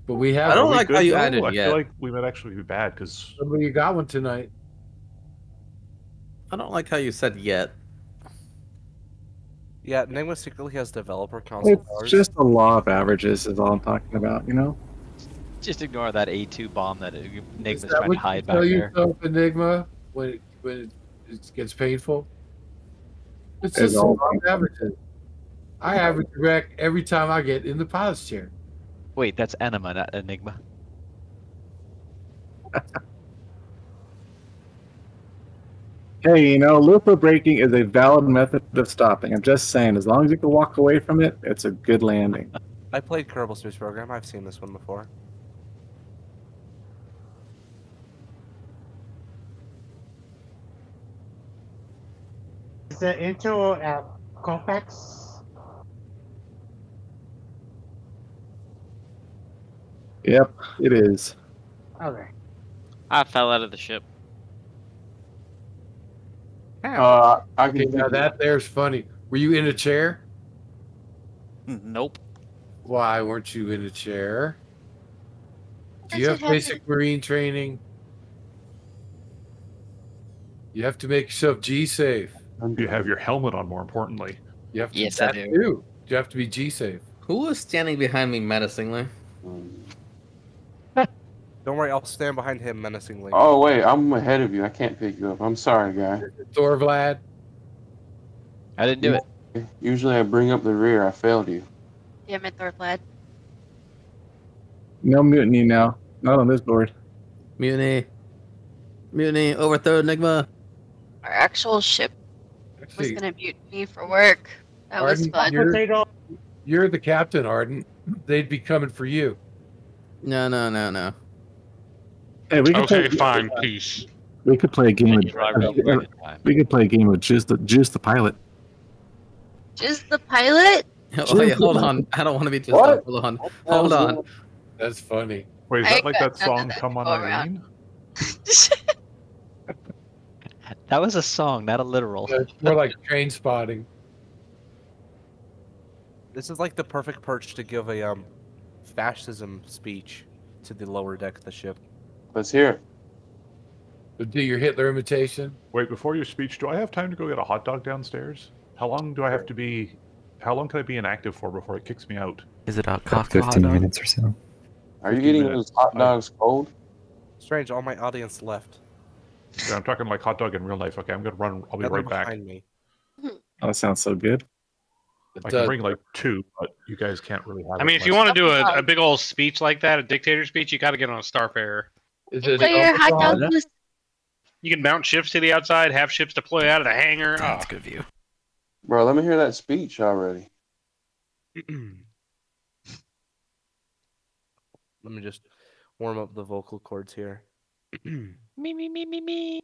But we have. I don't like how you though? added I yet. feel like we might actually be bad because Somebody got one tonight. I don't like how you said yet. Yeah, Enigma secretly has developer console It's powers. just the law of averages is all I'm talking about, you know? Just ignore that A2 bomb that Enigma's that trying to hide you back tell there. yourself, Enigma, when it, when it, it gets painful? It's It's just the all law of averages. I average a wreck every time I get in the pilot's chair. Wait, that's Enema, not Enigma. Hey, you know, loop braking is a valid method of stopping. I'm just saying, as long as you can walk away from it, it's a good landing. I played Kerbal Space Program. I've seen this one before. Is it intro at Copex? Yep, it is. Okay. I fell out of the ship. Uh, I Okay, can now that there's funny. Were you in a chair? Nope. Why weren't you in a chair? Do you have it have basic marine training? You have to make yourself G safe. And you have your helmet on, more importantly. You have to Yes, I do. too. You have to be G safe. Who is standing behind me menacingly? Don't worry, I'll stand behind him menacingly. Oh wait, I'm ahead of you. I can't pick you up. I'm sorry, guy. Thorvald. I didn't do it. Usually I bring up the rear. I failed you. Damn it, Thorvald. No mutiny now. Not on this board. Mutiny. Mutiny. Overthrow Enigma. Our actual ship was Actually, gonna mutiny for work. That was fun. you're, you're the captain, Arden. They'd be coming for you. No, no, no, no. Hey, we could Okay, play, fine, peace. We could play a game of. drive real quick this time. We could play a game of juice the juice the pilot. Just the pilot? Oh, wait, hold on. I don't want to be just. What? Hold on. Hold on. That's funny. Wait, is I that like that song that "Come on, go around. That was a song, not a literal. It's more like train spotting. This is like the perfect perch to give a um fascism speech to the lower deck of the ship. Let's hear it. Do your Hitler imitation. Wait, before your speech, do I have time to go get a hot dog downstairs? How long do I have to be? How long can I be inactive for before it kicks me out? Is it a About Costco hot 15 dog? minutes or so. Are you 15 getting minutes. those hot I- dogs cold? Strange, all my audience left. Yeah, I'm talking like hot dog in real life. Okay, I'm gonna run. I'll be Now right back. behind me. Oh, that sounds so good. It I does. can uh, bring like two, but you guys can't really have. I it mean, if you want to do a, a big old speech like that, a dictator speech, you got to get on a Starfarer. Is So your hot dog Omicron? was You can mount ships to the outside, have ships deploy out of the hangar. That's Oh. good view. Bro, let me hear that speech already. Let me just warm up the vocal cords here. Me, me, me, me, me.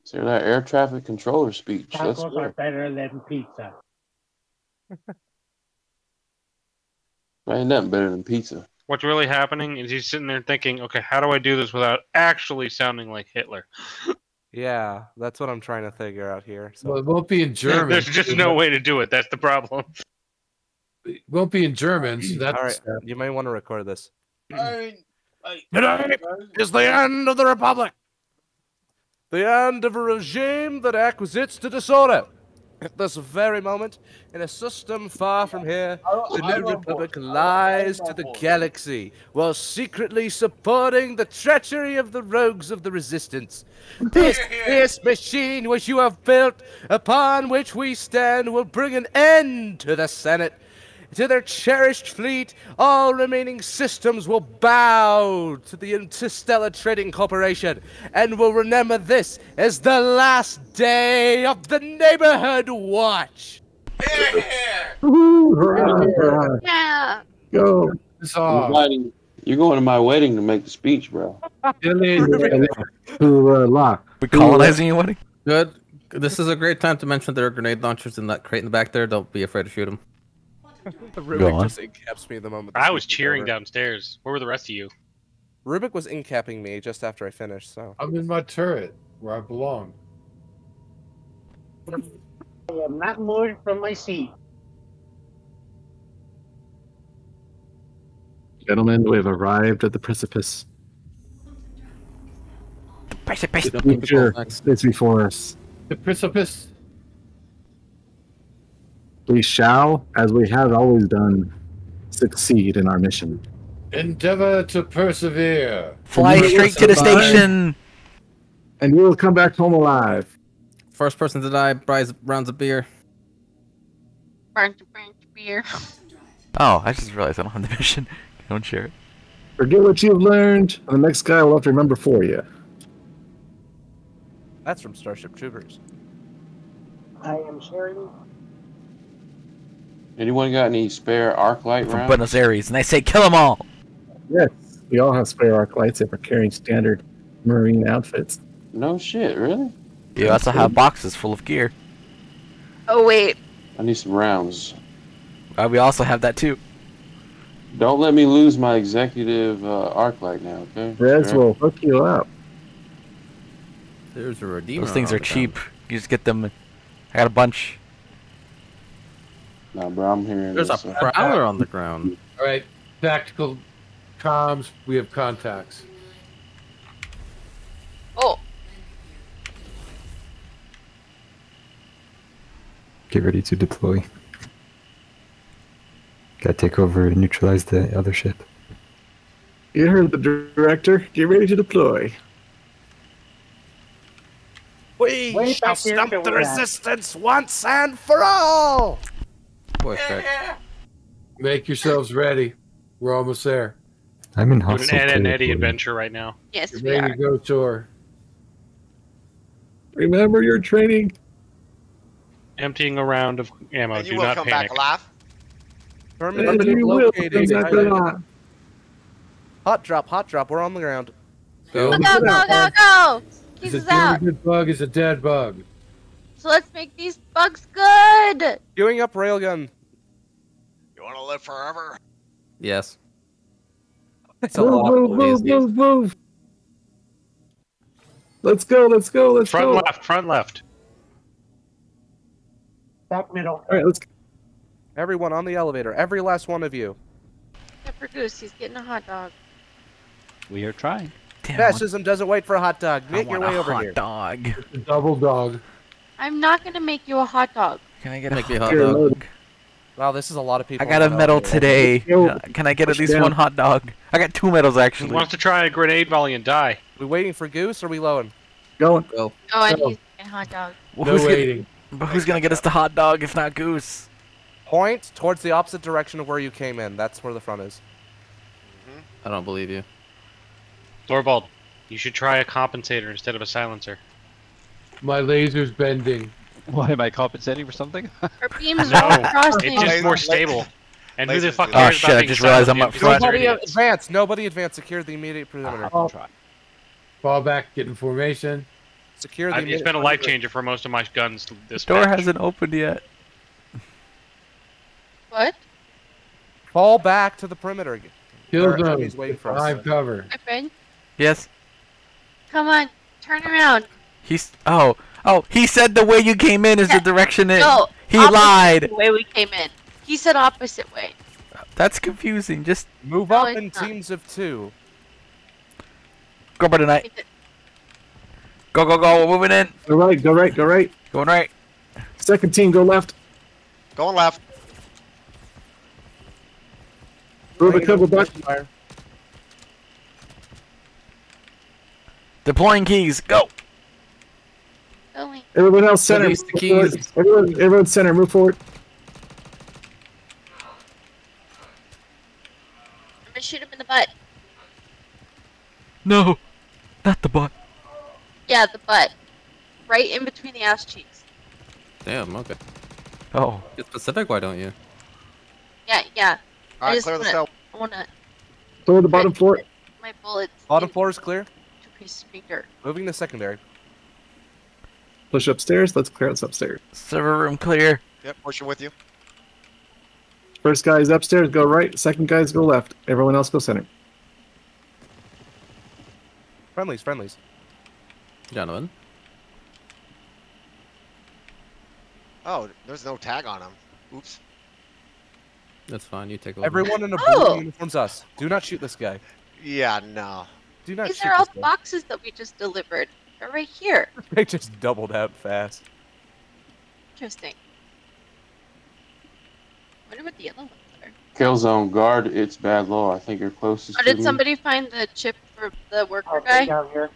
Let's that air traffic controller speech. Let's Tacos hear are better than pizza. Ain't nothing better than pizza. What's really happening is he's sitting there thinking, okay, how do I do this without actually sounding like Hitler? Yeah, that's what I'm trying to figure out here. So Well, it won't be in German. There's just no way to do it. That's the problem. It won't be in German. So that's all right, you may want to record this. I, Today is the end of the Republic. The end of a regime that acquisits to disorder. At this very moment, in a system far from here, the new republic lies to the galaxy, while secretly supporting the treachery of the rogues of the resistance. This, this machine which you have built, upon which we stand, will bring an end to the Senate. To their cherished fleet, all remaining systems will bow to the Interstellar Trading Corporation and will remember this as the last day of the Neighborhood Watch. Woohoo! Hurrah, hurrah. yeah. Go. It's I'm off. inviting- You're going to my wedding to make the speech, bro. Dylan, Who uh, lock? We colonizing you, Woody? Good. This is a great time to mention there are grenade launchers in that crate in the back there. Don't be afraid to shoot them. Rubik just incaps me the moment. the I was cheering over. downstairs. Where were the rest of you? Rubik was incapping me just after I finished, so. I'm in my turret where I belong. I am not moving from my seat. Gentlemen, we have arrived at the precipice. Precipice. The future is before us. The precipice. We shall, as we have always done, succeed in our mission. Endeavor to persevere. Fly You straight to the station. And you will come back home alive. First person to die buys rounds of beer. Burnt, burnt beer. Oh, I just realized I don't have the mission. Don't share it. Forget what you've learned, and the next guy will have to remember for you. That's from Starship Troopers. I am sharing. Anyone got any spare arc light From rounds? Buenos Aires, and I say kill them all. Yes, we all have spare arc lights if we're carrying standard marine outfits. No shit, really? You also have boxes full of gear. Oh wait. I need some rounds. Uh, we also have that too. Don't let me lose my executive uh, arc light now, okay? Reds Sure. will hook you up. There's a redeemer. Those things are the cheap. You just get them. I got a bunch. Nah, bro, I'm hearing There's a this. uh, prowler on the ground. All right. Tactical comms. We have contacts. Oh, Get ready to deploy. Gotta take over and neutralize the other ship. You heard the director. Get ready to deploy. We Way shall back here stump the where at? resistance once and for all! Voice crack. Make yourselves ready. We're almost there. I'm in Doing an Ed and Eddie territory. adventure right now. yes, Get we ready are. to go, tour. Remember your training. Emptying a round of ammo. And you Do will not come panic. back alive. Terminal And you will come back alive. Hot drop, hot drop. We're on the ground. Go. Go, go, go, go, go! Is a out. damn good bug is a dead bug. So let's make these bugs good. Queuing up railgun. You want to live forever? Yes. It's a lot move, of move, move, move. Let's go. Let's go. Let's Front go. Front left, front left. Back middle. All right, let's. Everyone on the elevator. Every last one of you. Except for Goose, he's getting a hot dog. We are trying. Damn, Fascism doesn't wait for a hot dog. Make your way a over hot here. dog. Double dog. I'm not gonna make you a hot dog. Can I get a Make me hot a hot Here, dog. load. Wow, this is a lot of people. I got a medal elevator. today. Uh, Can I get at least down. one hot dog? I got two medals Who actually. wants to try a grenade volley and die? We waiting for Goose or we lowing? Going. Go. Oh, and So- he's getting a hot dog. Well, No who's gonna- waiting. but who's gonna get us the hot dog if not Goose? Point towards the opposite direction of where you came in. That's where the front is. I don't believe you. Thorvald, you should try a compensator instead of a silencer. My laser's bending. Why am I compensating for something? Our beams No, are crossing. it's just more stable. And who the fuck do Oh, cares shit, about I just realized I'm if up you guys are Nobody advance. Nobody advance. Secure the immediate perimeter. I'll oh. try. Fall back, get in formation. Secure the I, immediate it's been a life changer for most of my guns this Door match. hasn't opened yet. What? Fall back to the perimeter. Kill There are zone. enemies waiting for us. Behind cover. My friend? Yes. Come on, turn around. He's. Oh. Oh. He said the way you came in is the direction in. No, he lied. The way we came in. He said opposite way. That's confusing. Just Move No, up in not. teams of two. go by tonight. Go go go. We're moving in. Go right. Go right. Go right. Going right. Second team, go left. Going left. Move the Bring it back. fire. Deploying keys. Go. Going. Everyone else center. Release the keys. Everyone, everyone center. Move forward. I'm gonna shoot him in the butt. No. Not the butt. Yeah, the butt. Right in between the ass cheeks. Damn. Okay. Oh. Get specific. Why don't you? Yeah, yeah. All I just clear the wanna, cell. I wanna Clear the bottom floor. my bullets. Bottom floor is clear. Two pieces of dirt. Moving to secondary. Push upstairs. Let's clear this upstairs. Server room clear. Yep, pushing with you. First guy's upstairs. Go right. Second guy's go left. Everyone else go center. Friendlies, friendlies. Gentlemen. Oh, there's no tag on him. Oops. That's fine. You take over. Everyone in a blue Oh. uniform's us. Do not shoot this guy. Yeah, no. Do not These shoot are all this guy. boxes that we just delivered. They're right here. They just doubled up fast. Interesting. wonder what the yellow ones are. Killzone guard, it's bad law. I think you're closest Oh, to did me. somebody find the chip for the worker oh, Okay, guy? down here.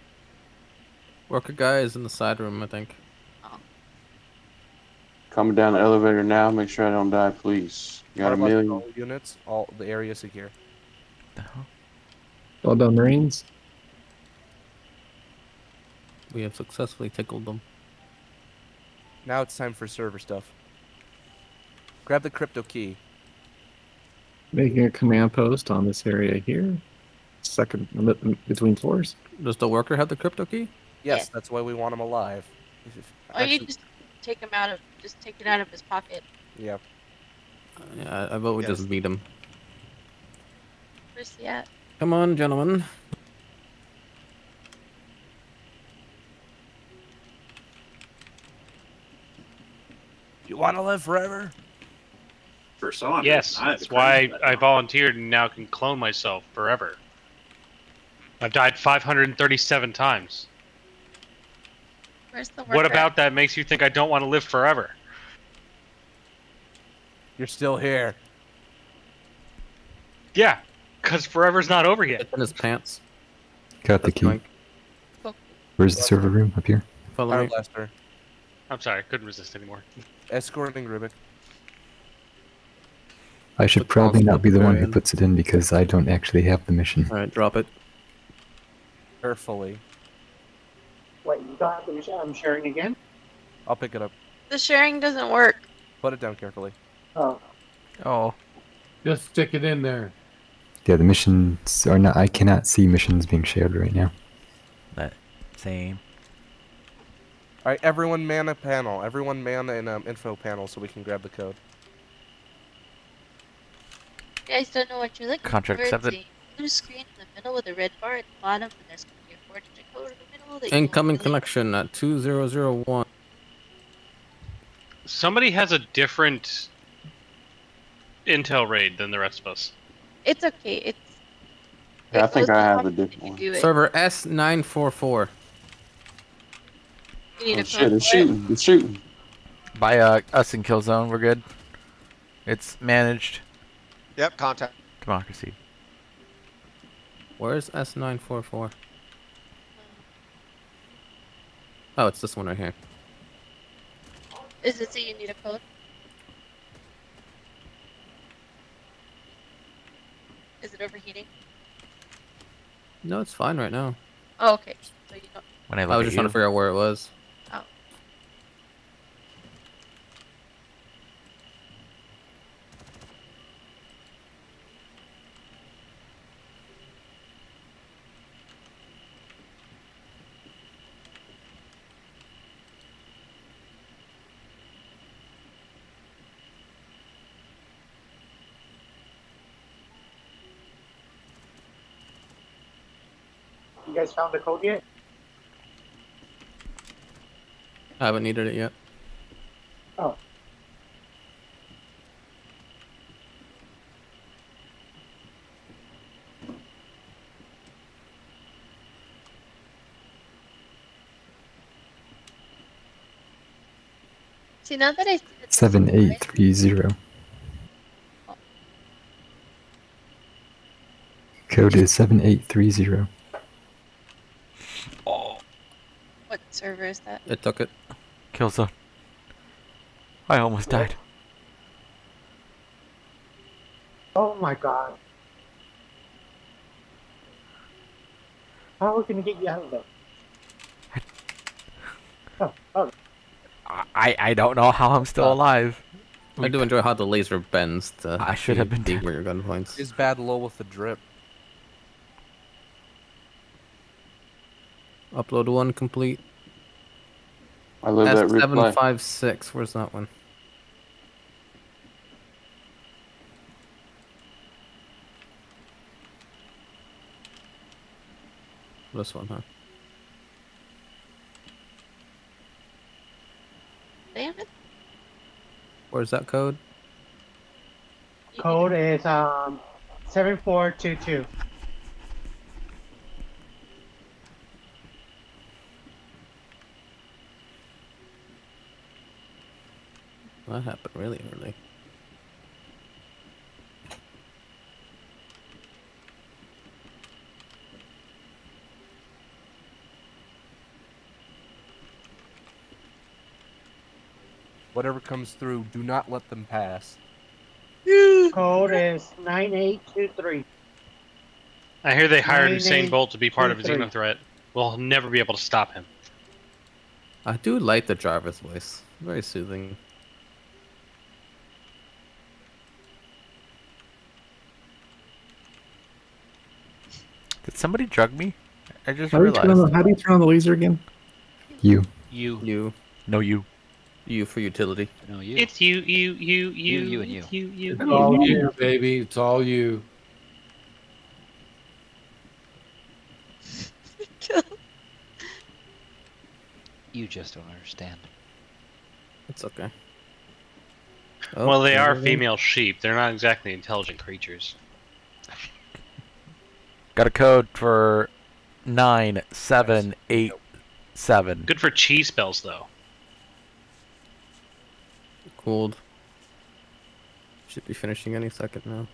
Worker guy is in the side room, I think. Oh. Coming down the elevator now. Make sure I don't die, please. You got a about million. all units. All the area secure. Well done, Marines. We have successfully tickled them. Now it's time for server stuff. Grab the crypto key. Making a command post on this area here. Second between floors. Does the worker have the crypto key? Yes, that's why we want him alive. Oh, you just take him out of, just take it out of his pocket. Yeah. Yeah, I I vote we just beat him. Where's he at? Come on, gentlemen. You want to live forever? for Saunders. Yes, that's why credit. I volunteered and now can clone myself forever. I've died 537 times. Where's the What about that makes you think I don't want to live forever? You're still here. Yeah, because forever's not over yet. In his pants. Got the key. Where's the server room? Up here? Follow me. blaster. I'm sorry, I couldn't resist anymore. Escorting Rubik. I should Put probably not be the one who in. puts it in because I don't actually have the mission. Alright, drop it. Carefully. Wait, you don't have the machine? I'm sharing again? I'll pick it up. The sharing doesn't work. Put it down carefully. Oh. Oh. Just stick it in there. Yeah, the missions are not. I cannot see missions being shared right now. That same. All right, everyone man a panel. Everyone man an um, info panel so we can grab the code. You guys don't know what you're looking Contract for. It's accepted. blue screen in the middle with a red bar at the bottom, and there's going to be a four-digit code in the middle. That Incoming will connection at 2001. Somebody has a different intel raid than the rest of us. It's okay. It's Yeah, I think I have a different one. Server S944. You Oh shit, it's shooting. It's shooting. By uh, us in Killzone, we're good. It's managed Yep, contact. democracy. Where's S944? Oh, it's this one right here. Is it so you need a code? Is it overheating? No, it's fine right now. Oh, okay. So you don't. When I I, was at just trying to figure out where it was. Guys found the code yet? I haven't needed it yet. Oh. See, now that I see that this Seven is eight right- three zero. Code is seven eight three zero. What server is that? It took it. Killzone. I almost died. Oh my god. How are we gonna get you out of there? Oh, oh. I I don't know how I'm still alive. I do enjoy how the laser bends to I should have been see dead. where your gun points. Is bad low with the drip. Upload one complete. I love that replay. S756. Where's that one? This one, huh? Damn it. Where's that code? Code is um seven four two two. That happened really early. Whatever comes through, do not let them pass. Code is nine eight two three. I hear they hired Nine, Usain Bolt to be part of a two, three. Xenothreat. We'll never be able to stop him. I do like the Jarvis voice. Very soothing. Did somebody drug me? I just How do, you turn on realized. the, how do you turn on the laser again? You. You. You. No, you. You for utility. No, you. It's you, you, you, you, you and it's you, you, It's you, all you. you, baby. It's all you. You just don't understand. It's okay. Oh, well, they are female sheep. They're not exactly intelligent creatures. Got a code for nine seven eight seven. Good for cheese spells, though. Cooled. Should be finishing any second now.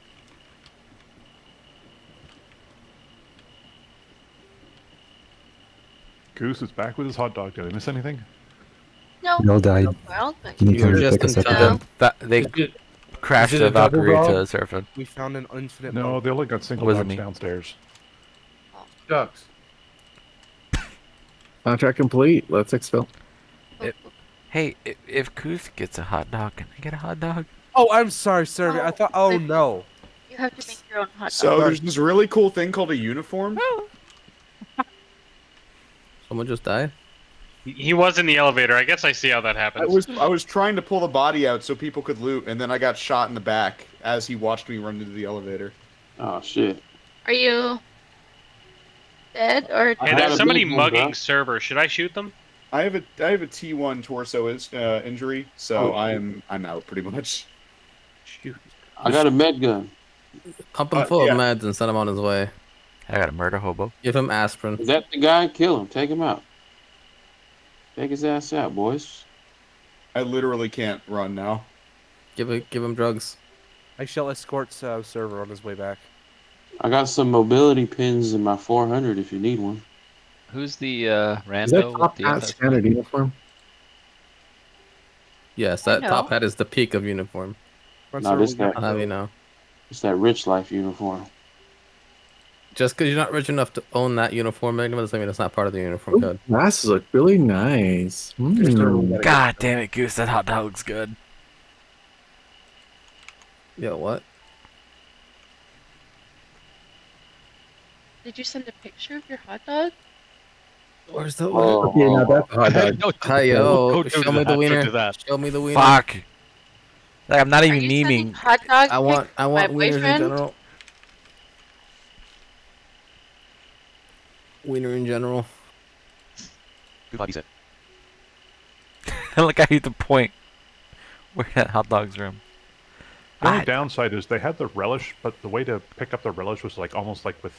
Goose is back with his hot dog. Did I miss anything? No. We all died. World, but Can you come You're just pick us up? time. again? That they crashed the a double Valkyrie brawl? to Seraphim. We found an infinite. No, they only got single Wasn't dogs me. Downstairs. Ducks. Contract complete. Let's exfil. Hey, i- if Goose gets a hot dog, can I get a hot dog? Oh, I'm sorry, sir. I Oh, thought. Oh no. You have to make your own hot So dog. there's this really cool thing called a uniform. Oh. Someone just died. He- He was in the elevator. I guess I see how that happens. I was I was trying to pull the body out so people could loot, and then I got shot in the back as he watched me run into the elevator. Oh shit. Are you dead or? Hey, there's somebody mugging bro. server. Should I shoot them? I have a I have a T1 torso is, uh, injury, so Oh, I'm I'm out pretty much. Shoot. I got a med gun. Pump him Uh, full yeah. of meds and send him on his way. I got a murder hobo. Give him aspirin. Is that the guy? Kill him. Take him out. Take his ass out, boys. I literally can't run now. Give it. Give him drugs. I shall escort uh, server on his way back. I got some mobility pins in my 400 if you need one. Who's the uh, Is that top the hat FS? standard uniform? Yes, that top hat is the peak of uniform. Run No, server this will I'll have you know. It's that rich life uniform. Just because you're not rich enough to own that uniform, Magnum, doesn't mean it's not part of the uniform code. Glasses look really nice. Mm. God damn it, Goose! That hot dog looks good. Yo, what? Did you send a picture of your hot dog? Where's the? Oh, Okay, now that's hot dog. Don't Hi that. yo, Don't show me the wiener. Show me the wiener. Fuck. Like I'm not Are even you memeing. hot dog? I want. I want my wieners in general. Wiener in general. Good body set. like I hate the point where that hot dog's room. The only I- downside is they had the relish, but the way to pick up the relish was like almost like with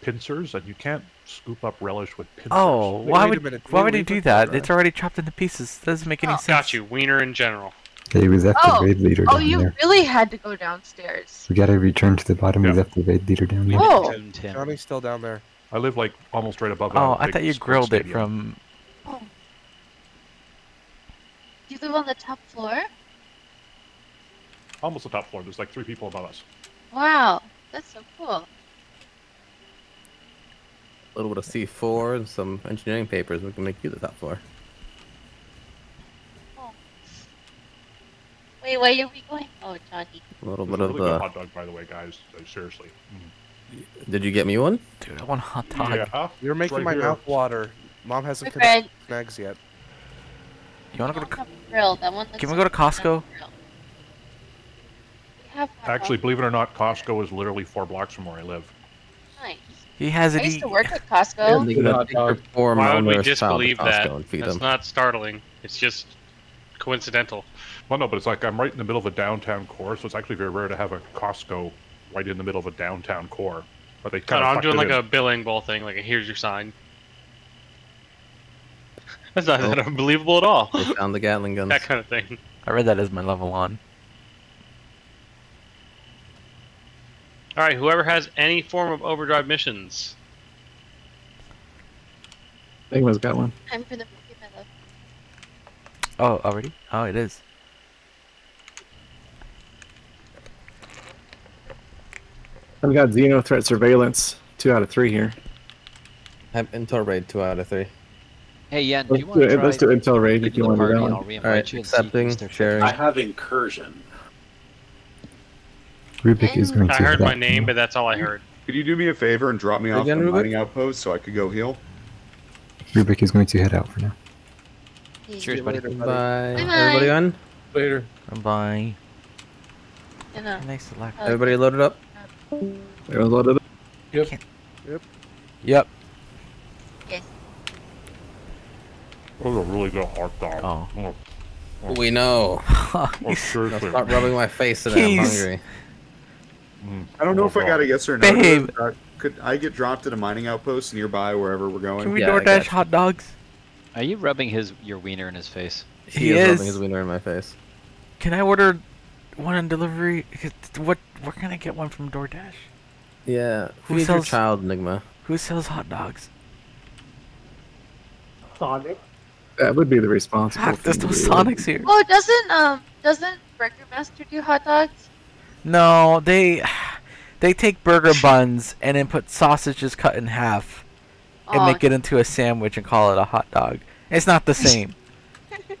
pincers, and you can't scoop up relish with pincers. Oh, Wait, why wait would minute, why would he do that? that, It's already chopped into pieces. Doesn't make any Oh. sense. Got you. Wiener in general. Hey, we left Oh. the raid leader Oh, you there. really had to go downstairs. We gotta return to the bottom. Yeah. We left the raid leader down there. Oh. Owned him. Johnny's still down there. I live like almost right above. Oh, I thought you sports grilled it from. Oh. Do you live on the top floor? almost the top floor. There's like three people above us. Wow, that's so cool. A little bit of C4 and some engineering papers. We can make you the top floor. Wait, where are we going? Oh, Johnny. A little It was bit a of really good uh, hot dog, by the way, guys. Uh, seriously. Did you get me one? Dude, I want a hot dog. Yeah, You're making right my here. mouth water. Mom hasn't My cooked friend. snags yet. You wanna go to? That one grilled. That one looks Can we go to Costco? grilled. We have hot Actually, believe it or not, Costco is literally four blocks from where I live. Nice. He has it. I used to work at Costco. They gotta take your poor Why would we malnourished child to disbelieve that? That's them. not startling. It's just coincidental. Well, no, but it's like I'm right in the middle of a downtown core, so it's actually very rare to have a Costco right in the middle of a downtown core. But they God, kind of I'm doing like a billing bowl thing. Like, here's your sign. That's not Oh. that unbelievable at all. They found the Gatling guns. that kind of thing. I read that as my level on. All right, whoever has any form of overdrive missions. Enigma's got one. Time for the movie, my. Oh, already? Oh, it is. I've got Xenothreat surveillance. Two out of three here. I have Intel raid two out of three. Hey, Yen, do you want to it, try? let's do Intel raid if you want to do party that and one. I'll re-invite Alright, you and see if accepting, you can start sharing. I have incursion. Rubik is going to I heard my out name, but that's all I heard. Could you do me a favor and drop me off Again, at the Rubik? mining outpost so I could go heal? Rubik is going to head out for now. Cheers, buddy. Bye. Bye-bye. Everybody on? Later. Bye. And, uh, Nice select. uh, Everybody loaded up? Everyone's loaded up. Yep. Yep. Yes. That was a really good hot dog. Oh. Mm. We know. Oh, Now seriously. start rubbing my face and I'm He's- hungry. I don't know if I got a yes or no. Babe. Uh, Could I get dropped at a mining outpost nearby wherever we're going? Can we DoorDash hot dogs? Are you rubbing his your wiener in his face? He is. rubbing his wiener in my face. Can I order one on delivery? What? Where can I get one from DoorDash? Yeah. Who Feed your sells- child, Enigma. Who sells hot dogs? Sonic. That would be the responsible. Fuck, there's thing no. Sonics here. Oh, doesn't um doesn't Burger Master do hot dogs? No, they they take burger buns and then put sausages cut in half and Aw. make it into a sandwich and call it a hot dog. It's not the same. I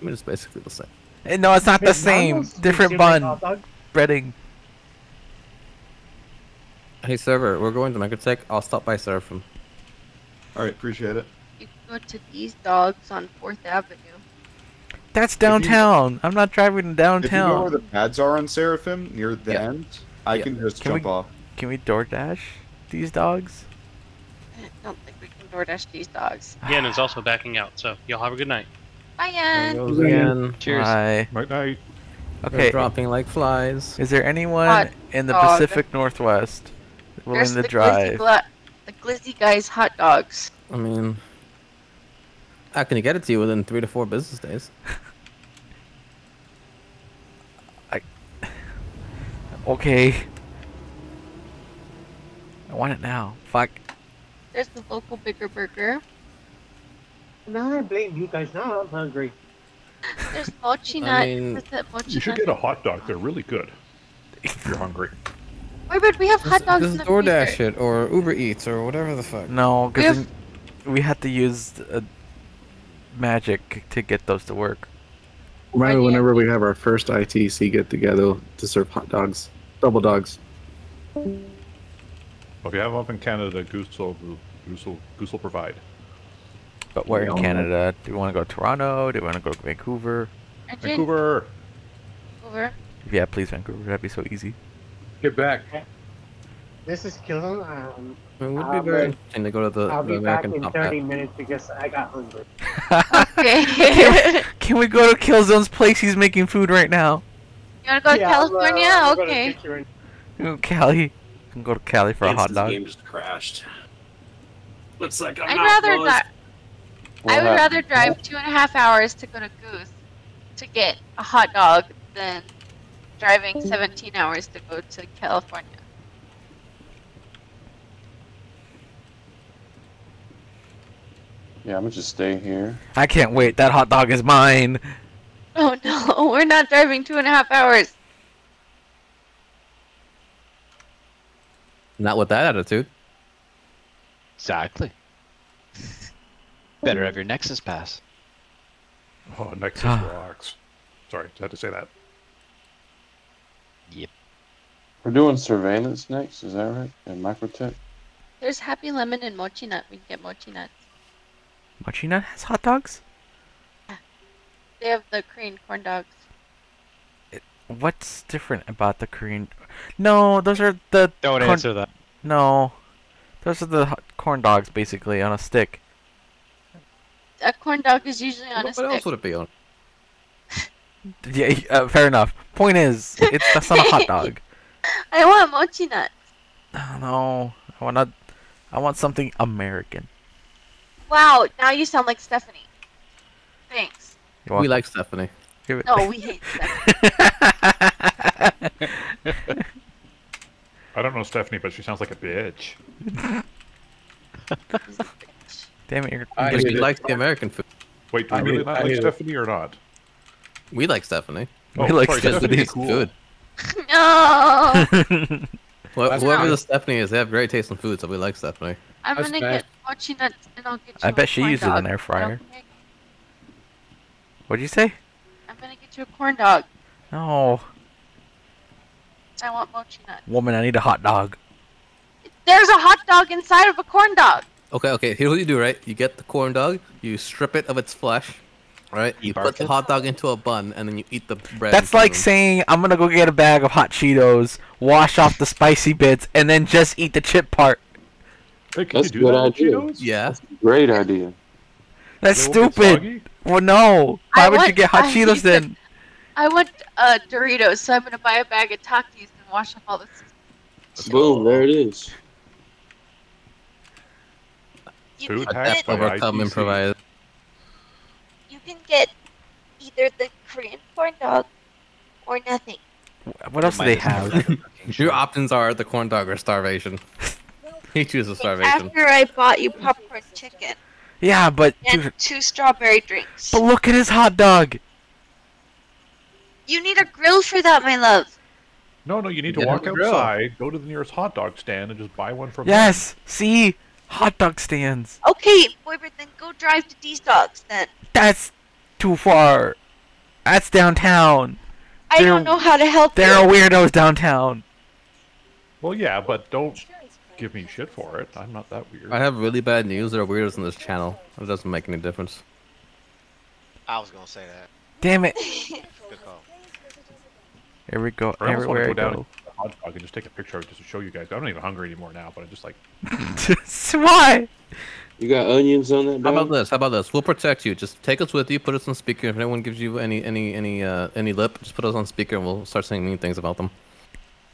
mean, it's basically the same. Eh, no, it's not the same. McDonald's Different different bun. Breading. Hey, server, we're going to Microtech. I'll stop by serve him. All right, appreciate it. You can go to these dogs on Fourth Avenue. That's downtown. I'm not driving to If you know where the pads are on Seraphim near the Yeah. end, I Yeah. can just Can we- jump off. Can we DoorDash these dogs? I don't think we can DoorDash these dogs. Yen is also backing out, so y'all have a good night. Bye, Yen. Goes again. Cheers. Bye. Night night. They're Okay. dropping like flies. Is there anyone Hot in the dog. Pacific Northwest willing There's to the drive? Glizzy, gla- the Glizzy guys hot dogs. I mean, how can you get it to you within three to four business days? I. Okay. I want it now. Fuck. There's the local bigger burger. Now I blame you guys. Now I'm hungry. There's mochi I mean, mochi You should nut? get a hot dog. They're really good. If you're hungry. Wait, but we have hot dogs Just in the DoorDash freezer. it or Uber Eats or whatever the fuck. No, We because have- we had to use uh, magic to get those to work. Remind me Right, whenever we have our first ITC get together to serve hot dogs, double dogs. If you have them up in Canada, Goose will, Goose will, Goose will provide. But where in Yeah. Canada? Do we want to go to Toronto? Do we want to go to Vancouver? Arjun, Vancouver. Over. Yeah, please, Vancouver. That'd be so easy. Get back. This is Killzone. Um, It would be I'll very be- interesting to go to the, I'll the be back in 30 Hat. minutes because I got hungry. Okay. Can we go to Killzone's place? He's making food right now. you wanna go to Yeah, I'll, uh, California? I'll go to okay. you. Ooh, Cali. We can go to Cali for a hot Anson's dog. game just crashed. Looks like I'm I'd not rather close. not. I would What rather drive two and a half hours to go to Goose to get a hot dog than driving 17 hours to go to California. Yeah, I'm gonna just stay here. I can't wait. That hot dog is mine. Oh no, we're not driving two and a half hours. Not with that attitude. Exactly. Better have your Nexus pass. Oh, Nexus ah. rocks. Sorry, had to say that. Yep. We're doing surveillance next, is that right? And microtech? There's Happy Lemon and Mochi Nut. We can get Mochi Nuts. Machina has hot dogs? They have the Korean corn dogs. What's different about the Korean? No, those are the. Don't corn- answer that. No, those are the hot corn dogs basically on a stick. A corn dog is usually on a What else would it be on? Yeah, uh, fair enough. Point is, it's that's not a hot dog. I want Mochi Nuts. No, I want not. I want something American. Wow, now you sound like Stephanie. Thanks. We like Stephanie. Give it- No, we hate Stephanie. I don't know Stephanie, but she sounds like a bitch. Damn it! You're, I Because we like the American food. Wait, do I you really not I like hate it. Stephanie or not? We like Stephanie. Oh, We like sorry, Stephanie. Stephanie's cool. good. no, Wh- That's whoever fine. the Stephanie is, they have great taste in food, so we like Stephanie. I'm That's gonna bad. get Mochi Nuts and I'll get you I a bet she uses dog. an air fryer. Okay? What'd you say? I'm gonna get you a corn dog. No, I want Mochi Nuts. woman, I need a hot dog. There's a hot dog inside of a corn dog. Okay, okay. Here's what you do, right? You get the corn dog, you strip it of its flesh, right? You put the hot dog into a bun, and then you eat the bread. That's like between. saying I'm gonna go get a bag of hot Cheetos, wash off the spicy bits, and then just eat the chip part. Hey, can That's you a do good that idea. Cheetos? Yeah. Great idea. That's They stupid. Well, no. Why I would you get hot I Cheetos hate then? I want uh, Doritos, so I'm gonna buy a bag of Takis and wash up all this. Boom, there it is. You Food can hacks by Overcome ITC. improvise. you can get either the Korean corn dog or nothing. What else do they have? Your options are the corn dog or starvation. he chooses starvation. After I bought you popcorn chicken Yeah, but and dude, two strawberry drinks. but look at his hot dog. You need a grill for that, my love. No, no, you need to walk on the grill. outside, go to the nearest hot dog stand, and just buy one from them. Yes. See, hot dog stands. Okay, boy, but then go drive to D's Dogs then. That's too far. That's downtown. I They're- don't know how to help There are you. weirdos downtown. Well, yeah, but don't give me shit for it. I'm not that weird. I have really bad news. There are weirdos on this channel. It doesn't make any difference. I was gonna say that. Damn it. Good call. Here we go. I almost want Everywhere to I go down go. and get a hot dog and just take a picture of it just to show you guys. I'm not even hungry anymore now, but I just like. Why? You got onions on that How about this? How about this? We'll protect you. Just take us with you. Put us on speaker. If anyone gives you any any any uh any lip, just put us on speaker and we'll start saying mean things about them.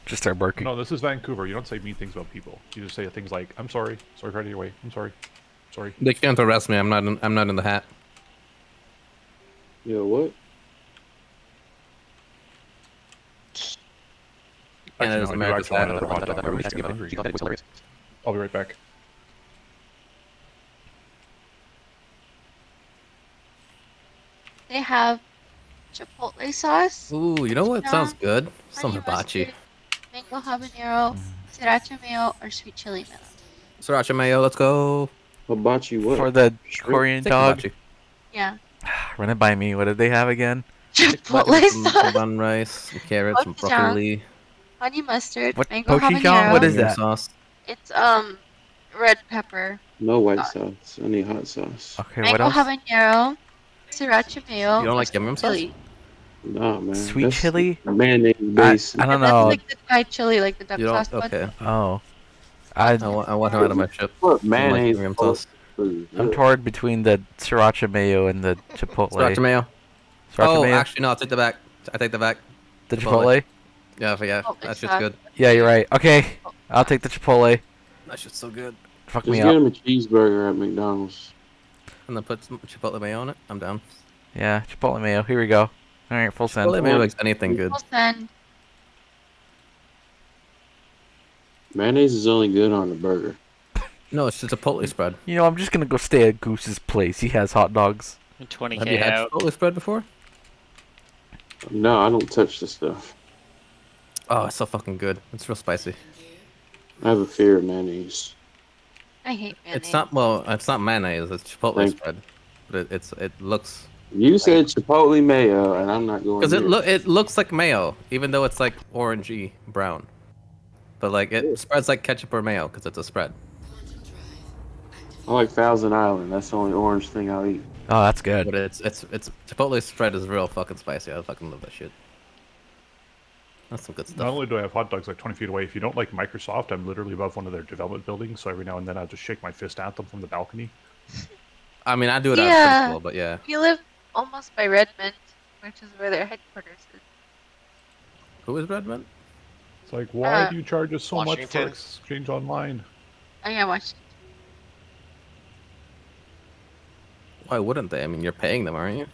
Just start barking. No, this is Vancouver. You don't say mean things about people. You just say things like, "I'm sorry, sorry for heading your way. I'm sorry, sorry." They can't arrest me. I'm not. In, I'm not in the hat. Yo, what? Canada's Actually, no, I do America's actually want hat. another hot dog. I'm just getting hungry. I'll be right back. They have chipotle sauce, Ooh, you know what sounds good? Some honey hibachi. Mustard, mango habanero, sriracha mayo, or sweet chili mayo. Sriracha mayo. Let's go. Hibachi what? For the Shrimp? Korean dog. hibachi. Yeah. Run it by me. What did they have again? Chipotle sauce, some bun rice, some carrots, some broccoli, honey mustard, What- mango gochujang? habanero. What is that? sauce. It's um red pepper, No white sauce. I need hot sauce. Okay, what mango else? habanero, sriracha mayo. You don't like sweet yum yum sauce? Chili. Nah, man. Sweet That's chili? Mayonnaise I, base. I don't And that's know. like the Thai chili, like the duck You sauce don't. one. Okay. Oh. oh, I I want. I want her out of my ship. Put I don't like mayonnaise. yum yum on sauce. food. I'm torn between the sriracha mayo and the chipotle. Sriracha mayo. Sriracha oh, mayo? actually, no. I'll take the back. I take the back. the Chipotle. chipotle. Yeah, but yeah. Chipotle That shit's good. Yeah, you're right. Okay, I'll take the chipotle. That shit's so good. Fuck Just me get him a cheeseburger at McDonald's. And then put some chipotle mayo on it. I'm down. Yeah, chipotle mayo. Here we go. All right, full send. Chipotle mayo makes anything good. We'll send. Mayonnaise is only good on a burger. No, it's just a chipotle spread. You know, I'm just gonna go stay at Goose's place. He has hot dogs. 20k Have you had out. chipotle spread before? No, I don't touch the stuff. Oh, it's so fucking good. It's real spicy. I have a fear of mayonnaise. I hate mayonnaise. It's not well. It's not mayonnaise. It's chipotle Thank- spread, but it, it's it looks You said chipotle mayo, and I'm not going. because it look it looks like mayo, even though it's like orangey brown. But like it spreads like ketchup or mayo because it's a spread. I like Thousand Island. That's the only orange thing I'll eat. Oh, that's good. But it's it's it's chipotle spread is real fucking spicy. I fucking love that shit. That's some good stuff. Not only do I have hot dogs like 20 feet away, if you don't like Microsoft, I'm literally above one of their development buildings, so every now and then I just shake my fist at them from the balcony. I mean, I do it out of Yeah. principle, but yeah. You live almost by Redmond, which is where their headquarters is. Who is Redmond? It's like, why Uh, do you charge us so much for exchange online? I am watching. Why wouldn't they? I mean, you're paying them, aren't you?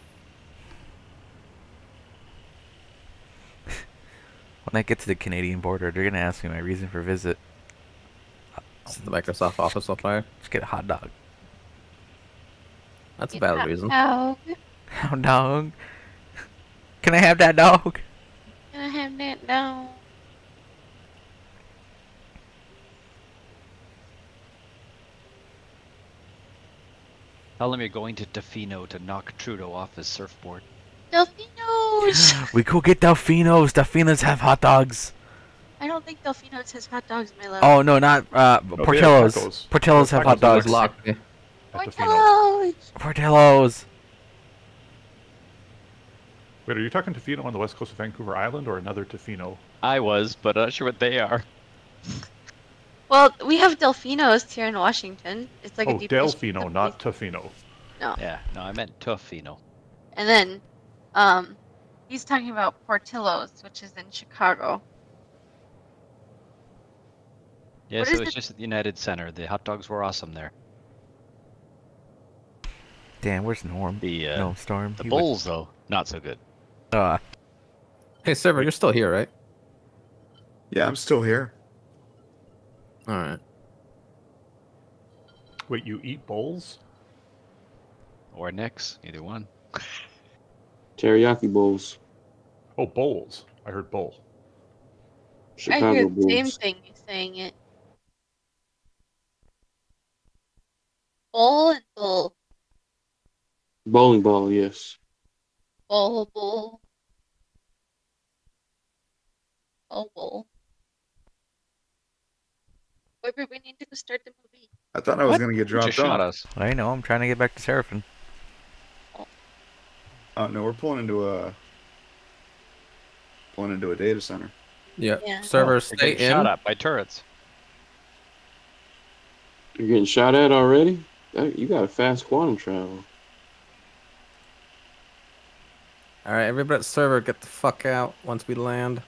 When I get to the Canadian border, they're gonna ask me my reason for visit. Is the Microsoft Office on fire? Just get a hot dog. That's a valid reason. Dog. Hot dog. Can I have that dog? Can I have that dog? Tell him you're going to Delfino to knock Trudeau off his surfboard. Delfinos! We go get Delfinos. Delfinos have hot dogs. I don't think Delfinos has hot dogs, my love. Oh no, not uh, they Portillo's. Portillo's have have hot dogs. Locked. Portillo's! Portillo's. Wait, are you talking Tofino on the west coast of Vancouver Island or another Tofino? I was, but I'm not sure what they are. Well, we have Delfinos here in Washington. It's like oh, a deep Delfino, not place. Tofino. No. Yeah, no, I meant Tofino. And then, um, he's talking about Portillo's, which is in Chicago. Yeah, What so is it's it- just at the United Center. The hot dogs were awesome there. Damn, where's Norm? The uh, no, Storm. The He would- bowls though, not so good. Uh, Hey, server, you're still here, right? Yeah, I'm still here. All right. Wait, you eat bowls? Or Nick's, either one. Teriyaki bowls. Oh, bowls. I heard bowl. I Chicago hear the same thing you're saying it. Bowl and bull. Bowling ball, yes. Bowl, bowl. Oh, bowl, bowl. Wait, wait, we need to start the movie. I thought I was What? gonna get dropped Just shot off. us. I know. I'm trying to get back to Seraphim. Oh no, we're pulling into a pulling into a data center. Yeah. Yeah. Server, We're stay in. shot at by turrets. You're getting shot at already? That, you got a fast quantum travel. All right, everybody at server, get the fuck out once we land.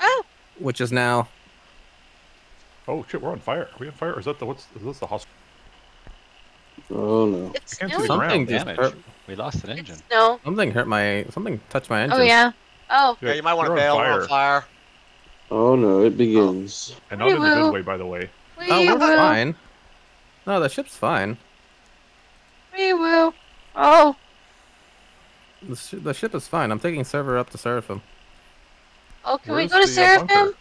Oh. Which is now. Oh shit, we're on fire. Are we on fire? Or is that the what's is this the hospital? Oh no. It's I can't see the snowing. ground. Something just hurt. We lost an engine. No. Something hurt my. Something touched my engine. Oh yeah. Oh. Yeah, you might want to bail. We're on fire. fire. Oh no, it begins. And not in the We good way, by the way. We Oh, we're will. fine. No, the ship's fine. We will. Oh. The, sh- the ship is fine. I'm taking server up to Seraphim. Oh, can Where's we go to the, uh, bunker? Seraphim?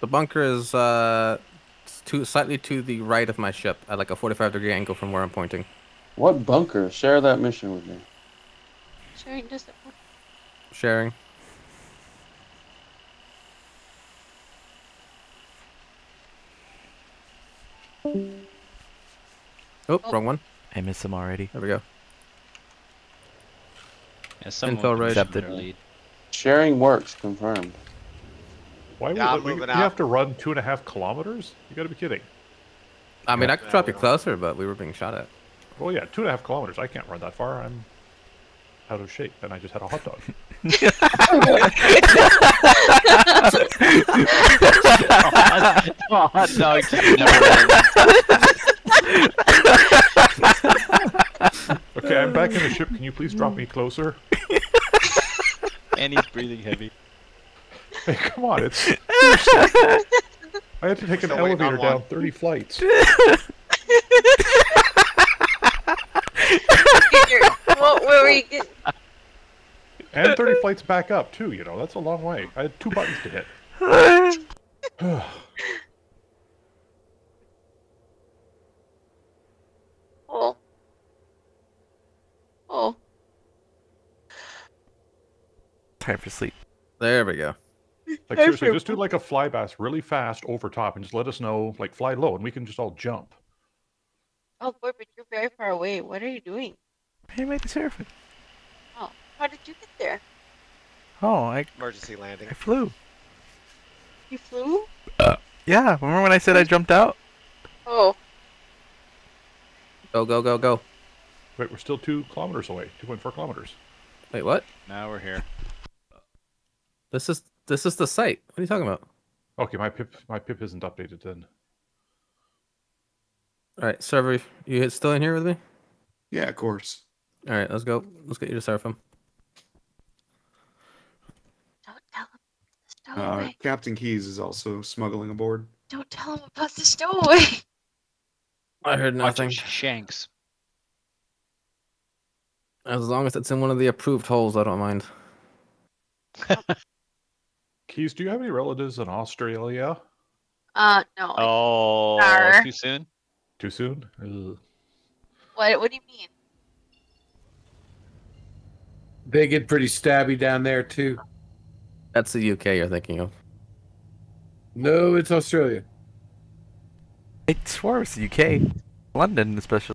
The bunker is uh, to slightly to the right of my ship at like a 45 degree angle from where I'm pointing. What bunker? Share that mission with me. Sharing this. Sharing. Oh, wrong one. I miss him already. There we go. Yeah, someone Info can Accepted. their lead. Sharing works confirmed. Why Yeah, would we, we moving have to run two and a half kilometers? You gotta be kidding. I mean, I could drop you closer, but we were being shot at. Well yeah, two and a half kilometers. I can't run that far. I'm out of shape and I just had a hot dog. Hot dogs never end. Okay, I'm back in the ship. Can you please drop me closer? and he's breathing heavy. Hey, come on, it's seriously. I had to take an Still elevator down one. 30 flights. what were we getting? And 30 flights back up, too, you know, that's a long way. I had two buttons to hit. Oh. Oh. Time for sleep. There we go. Like, seriously, just do like a flybass really fast over top and just let us know, like, fly low, and we can just all jump. Oh, boy, but you're very far away. What are you doing? Hey, made the Seraphim. Oh, how did you get there? Oh, I Emergency landing. I flew. You flew? Uh, yeah, remember when I said I jumped out? Oh. Go, go, go, go. Wait, we're still two kilometers away. 2.4 kilometers. Wait, what? Now we're here. This is this is the site. What are you talking about? Okay, my pip my pip isn't updated then. All right, server, you still in here with me? Yeah, of course. All right, let's go. Let's get you to Seraphim. Don't tell him the Uh. Captain Keys is also smuggling aboard. Don't tell him about the stowaway. I heard nothing. your Shanks. As long as it's in one of the approved holes, I don't mind. Keys, do you have any relatives in Australia? Uh, no. Oh, Arr. too soon? Too soon? Ugh. What? What do you mean? They get pretty stabby down there too. That's the UK you're thinking of. No, it's Australia. I swore it was the UK. London, especially.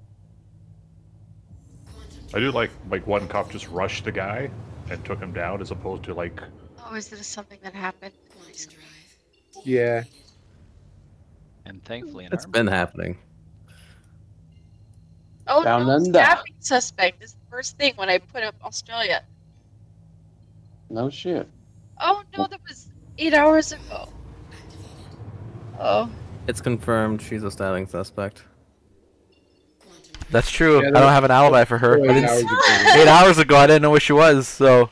I do like like one cop just rushed the guy and took him down as opposed to like Oh, is this something that happened? Yeah. And thankfully, an It's armor. been happening. Oh Down no, under. stabbing suspect is the first thing when I put up Australia. No shit. Oh no, that was eight hours ago. Oh, It's confirmed she's a stabbing suspect. That's true. Yeah, I don't have an alibi for her. I Eight didn't- hours ago. eight hours ago, I didn't know where she was. So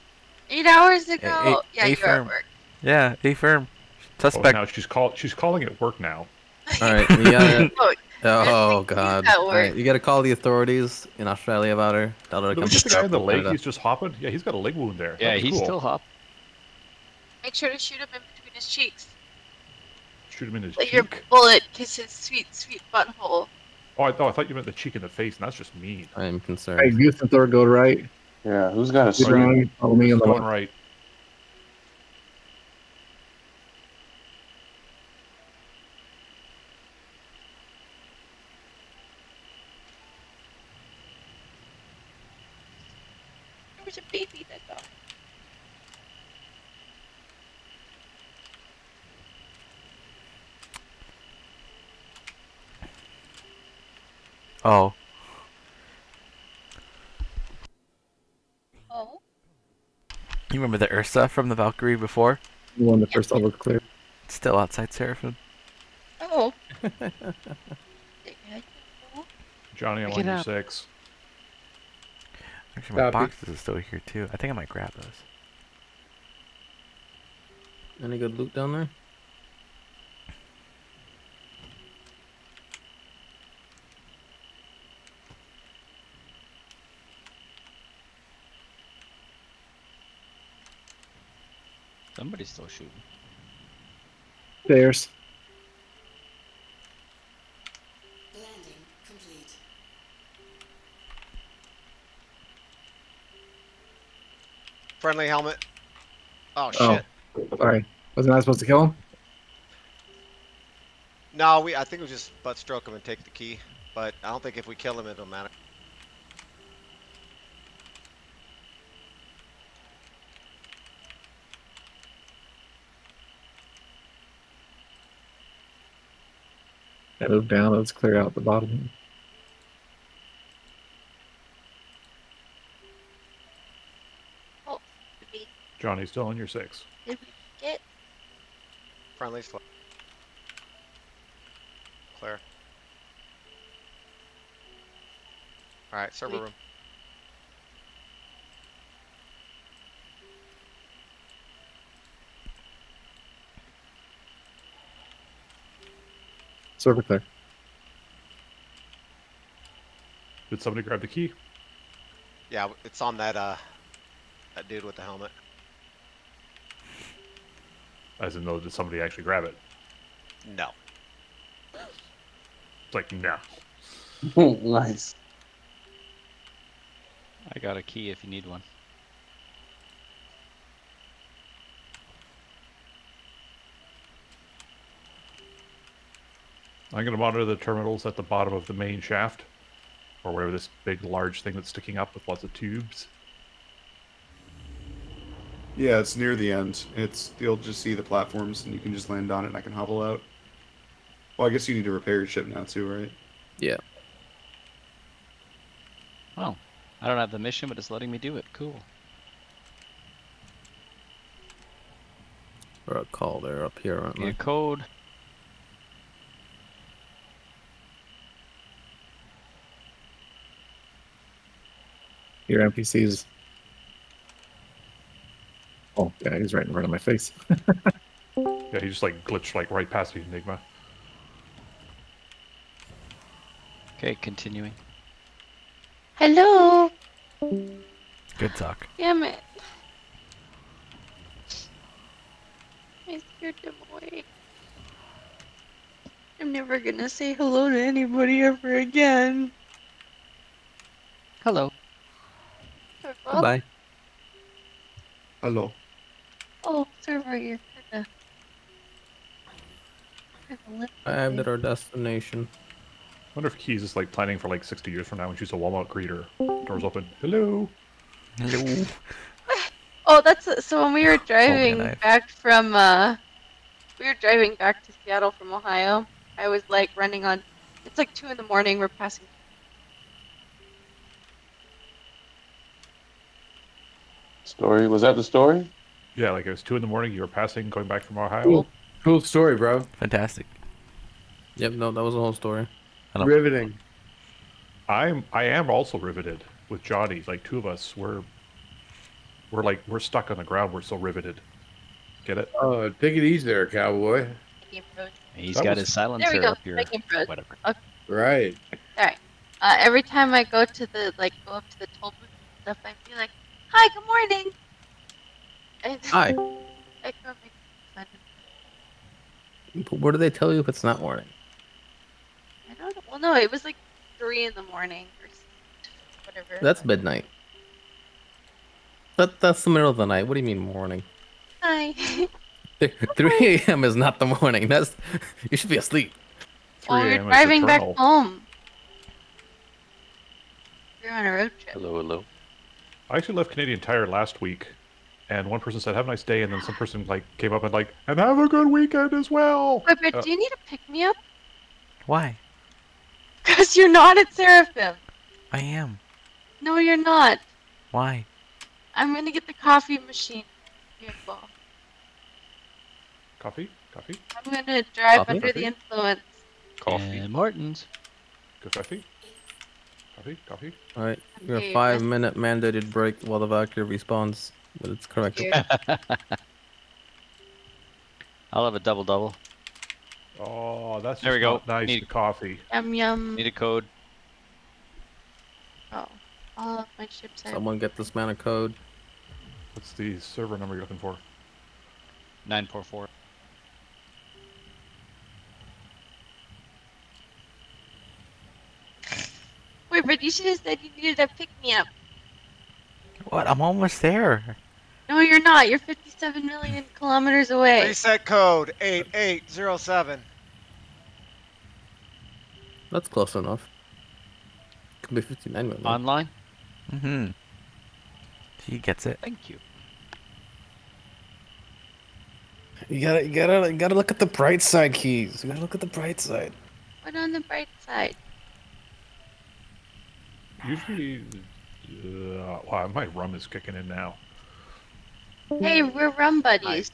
eight hours ago. eight- yeah, eight you're at firm. work. yeah, a firm Oh, suspect. now she's call she's calling it work now. All right, we gotta. Oh, oh, oh god! that All right, you gotta call the authorities in Australia about her. Tell her to come Look at the guy in the in leg. He's just hopping. Yeah, he's got a leg wound there. Yeah, That's he's cool. still hop. make sure to shoot him in between his cheeks. Shoot him in his Let cheek. your bullet kiss his sweet, sweet butthole. Oh, I thought I thought you meant the cheek in the face, and that's just mean. I am concerned. Hey, concerned. Goose and Thor go right. Yeah, who's got a Keep sword? Follow me on the Going left. right. There was a baby that died. Oh, Oh, you remember the Ursa from the Valkyrie before? You won the first level clear. It's still outside Seraphim. oh. Johnny, I'm Pick on it your six. Actually, my Copy. boxes are still here too. I think I might grab those. Any good loot down there? Somebody's still shooting. Stairs. Landing complete. Friendly helmet. Oh Oh. shit. Sorry. Wasn't I supposed to kill him? No, we. I think we just butt stroke him and take the key. But I don't think if we kill him, it'll matter. Move down. Let's clear out the bottom. Oh, we, Johnny's still on your six. did we get? Friendly slow. Clear. All right, server We- room. Server clear. Did somebody grab the key? Yeah, it's on that uh, that dude with the helmet. As in, though, did somebody actually grab it? No. It's like, no. nice. I got a key if you need one. I'm going to monitor the terminals at the bottom of the main shaft, or whatever this big, large thing that's sticking up with lots of tubes. Yeah, it's near the end. It's you'll just see the platforms, and you can just land on it, and I can hobble out. Well, I guess you need to repair your ship now too, right? Yeah. Oh, I don't have the mission, but it's letting me do it. Cool. Or a call. They're up here, aren't Need a code. Your NPCs. Oh, yeah, he's right in front of my face. Yeah, he just like glitched like right past me, Enigma. Okay, continuing. Hello. Good talk. Damn it. I scared them away. I'm never gonna say hello to anybody ever again. Hello. Servo? Goodbye. Hello. Oh, server, you're kinda. kinda lit Arrived today. at our destination. I wonder if Keys is like planning for like 60 years from now when she's a Walmart greeter. Doors open. Hello. Hello. Oh, that's so when we were driving knife. back from uh we were driving back to Seattle from Ohio I was like running on. It's like two in the morning. We're passing. Story was that the story? Yeah, like it was two in the morning. You were passing, going back from Ohio. Cool, cool story, bro. Fantastic. Yep, no, that was the whole story. Riveting. I'm I am also riveted with Johnny. Like two of us, we're we're like we're stuck on the ground. We're so riveted. Get it? Oh, take it easy there, cowboy. He's That got was- his silencer There we go. up here. Whatever. Okay. Right. All right. Uh, every time I go to the like go up to the toll booth and stuff, I feel like, "Hi, good morning." And Hi. I go make fun. But what do they tell you if it's not morning? I don't know. Well, no, it was like three in the morning or whatever. That's midnight. That that's the middle of the night. What do you mean morning? Hi. 3 a.m. is not the morning. That's you should be asleep. well, we're driving back home. We're on a road trip. Hello, hello. I actually left Canadian Tire last week, and one person said, "Have a nice day," and then some person like came up and like, "And have a good weekend as well." Wait, but Uh, do you need to pick me up? Why? Because you're not at Seraphim. I am. No, you're not. Why? I'm gonna get the coffee machine. Vehicle. Coffee, coffee, I'm gonna drive Coffee? under the influence. coffee. And Martin's. Coffee. Coffee, coffee. All right, we have a five minute mandated break while the Valkyrie responds, but it's correct. I'll have a double double. Oh, that's There we go. not Nice Need- the coffee. Yum yum. Need a code. Oh, all of my ships are. Someone get this man a code. What's the server number you're looking for? Nine four four. Wait, but you should have said you needed to pick me up. What? I'm almost there. No, you're not. You're 57 million kilometers away. Reset code 8807. That's close enough. Could be 59 million. Online. Mm-hmm. He gets it. Thank you. You gotta, you gotta, you gotta look at the bright side, keys. You gotta look at the bright side. What on the bright side? Usually, uh, wow, my rum is kicking in now. Hey, we're rum buddies.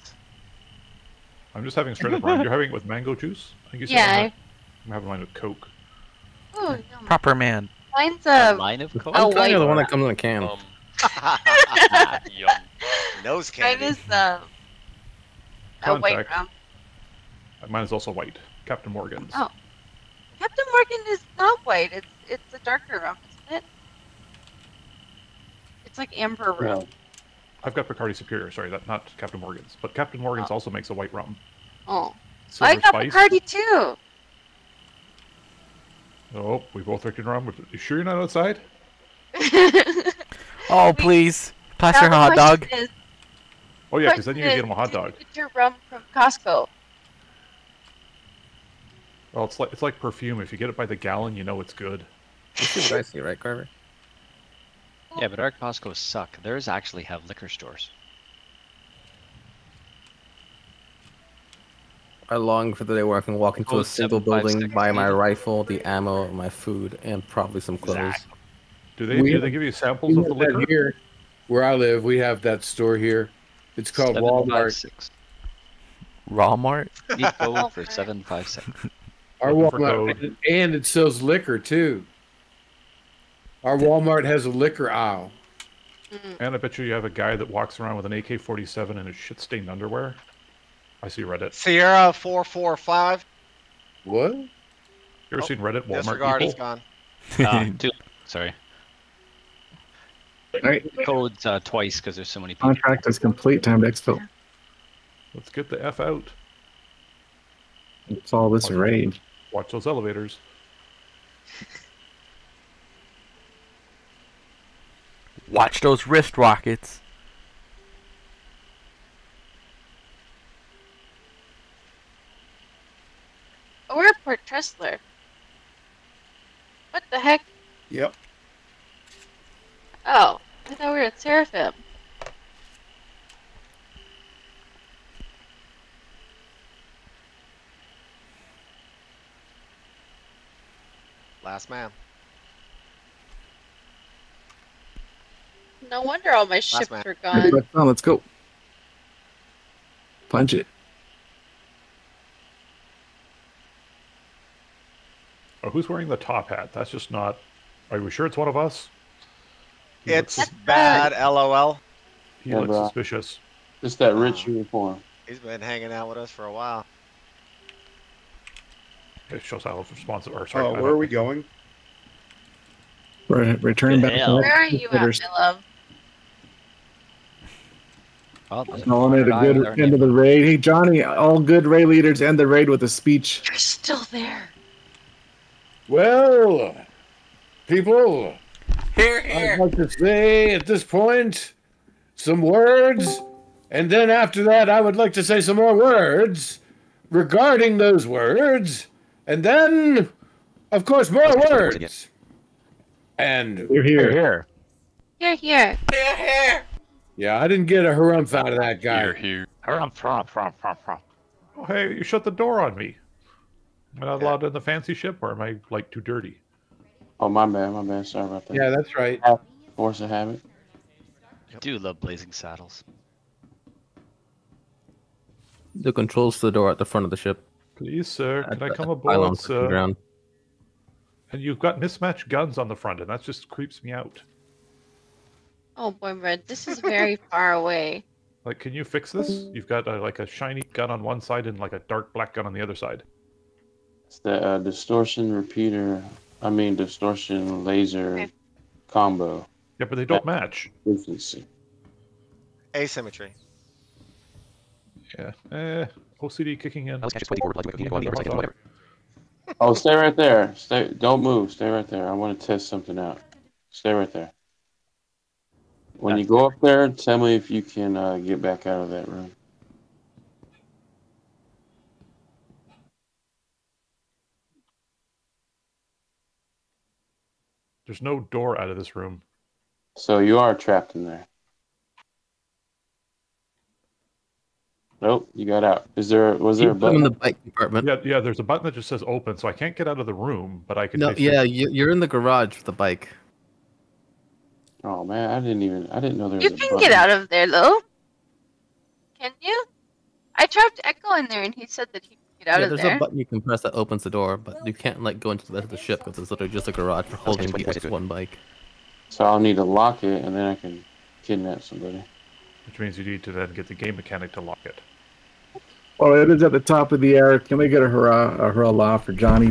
I'm just having straight up rum. You're having it with mango juice? I think you said Yeah, I'm, ha- I'm having mine with Coke. Oh, yum. Proper man. Mine's a, line of a coke. I'm white the one that comes in a can. Yum. Nose Mine is um, a white rum. Uh, Mine is also white. Captain Morgan's. Oh. Captain Morgan is not white. It's it's a darker rum, isn't it? It's like amber rum. I've got Bacardi Superior. Sorry, that not Captain Morgan's, but Captain Morgan's oh. also makes a white rum. Oh. Silver I got spice. Bacardi too. Oh, we both drinking rum. Are You sure you're not outside? Oh, please. Pass Now your hot dog. is- Oh yeah, because then you can question get him a hot dog. you Get your rum from Costco. Well, it's like it's like perfume. If you get it by the gallon, you know it's good. It's too pricey, right, Carver? Yeah, but our Costco suck. Theirs actually have liquor stores. I long for the day where I can walk into Code a single building, 756. buy my rifle, the ammo, my food, and probably some clothes. Do they We do they give you samples of the liquor? here, where I live. We have that store here. It's called Walmart. 756. Walmart. Need code for seven five six. Our Looking Walmart, and it sells liquor too. Our Walmart has a liquor aisle. And I bet you you have a guy that walks around with an AK-47 in his shit-stained underwear. I see Reddit. Sierra 445. What? You ever Oh, seen Reddit Walmart Disregard, it's people? gone. Uh, two. Sorry. All right, Codes uh, twice because there's so many people. contract is complete. Time to exfil. Let's get the f out. It's all this rage. Watch those elevators. Watch those wrist rockets. Oh, we're at Port Tressler. What the heck? Yep. Oh, I thought we were at Seraphim. Last man. No wonder all my ships are gone. Let's go, let's go. Punch it. Oh, who's wearing the top hat? That's just not. Are we sure it's one of us? He It's looks, bad, lol. he Yeah, looks bro. suspicious. Just that rich uh, uniform. He's been hanging out with us for a while. It shows how responsive. Or sorry, Oh, where are don't- we going? returning back. to Where are you at, my love? Oh, well, there's Calling it a guy with our good end of the raid. Hey, Johnny, all good raid leaders end the raid with a speech. You're still there. Well, people, Here, I'd like to say at this point some words, and then after that, I would like to say some more words regarding those words, and then, of course, more words. And You're here. Here. Here, here. Yeah, I didn't get a harumph out of that guy. here. Oh, hey, you shut the door on me. Am I not allowed in the fancy ship, or am I like too dirty? Oh, my bad, my bad. Sorry about that. Yeah, that's right. Force of habit. I do love blazing saddles. The controls to the door at the front of the ship. Please, sir, At can I come at the pylon aboard, touching sir? ground. And you've got mismatched guns on the front, and that just creeps me out. Oh boy, Red, this is very far away. Like, can you fix this? You've got uh, like a shiny gun on one side and like a dark black gun on the other side. It's the uh, distortion repeater. I mean, distortion laser combo. Yeah, but they don't match. Frequency. Asymmetry. Yeah. Eh, OCD kicking in. Oh, stay right there. Stay. Don't move. Stay right there. I want to test something out. Stay right there. When you go up there, tell me if you can uh, get back out of that room. There's no door out of this room. So you are trapped in there. Nope, you got out. Is there? Was there a button in the bike compartment. Yeah, yeah. There's a button that just says open, so I can't get out of the room, but I can. No, yeah, the- you're in the garage with the bike. Oh man, I didn't even. I didn't know there was You a can button. get out of there, though. Can you? I dropped Echo in there, and he said that he could get out yeah, of there's there. There's a button you can press that opens the door, but you can't like go into the rest of the ship because it's literally just a garage for holding the X1 bike. So I'll need to lock it, and then I can kidnap somebody. Which means you need to then get the game mechanic to lock it. Well, it is at the top of the hour. Can we get a hurrah, a hurrah for Johnny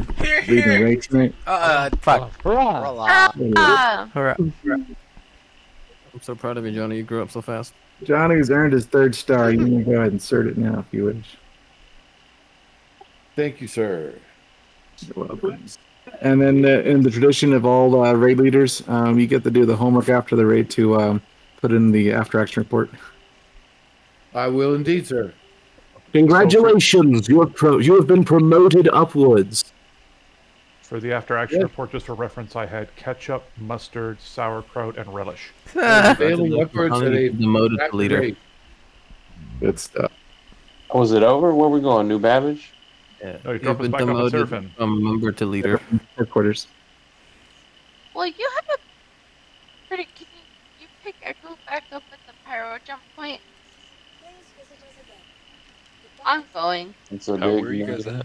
leading the raid tonight? Uh, fuck. Ah, Hurrah. I'm so proud of you, Johnny. You grew up so fast. Johnny's earned his third star. You can go ahead and insert it now if you wish. Thank you, sir. You're welcome. And then uh, in the tradition of all uh, raid leaders, um, you get to do the homework after the raid to um, put in the after action report. I will indeed, sir. Congratulations, you have pro- you have been promoted upwards. For the after action report, just for reference, I had ketchup, mustard, sauerkraut, and relish. Failing upwards at a Demoted rapid to leader. rate. Good stuff. Was it over? Where we going? New Babbage? Yeah. Oh, you You've drop us been back off demoted Seraphim. from member to leader. Headquarters. well, you have a pretty. Can you, you pick Echo back up at the pyro jump point? I'm going. It's a Oh, where are you guys at?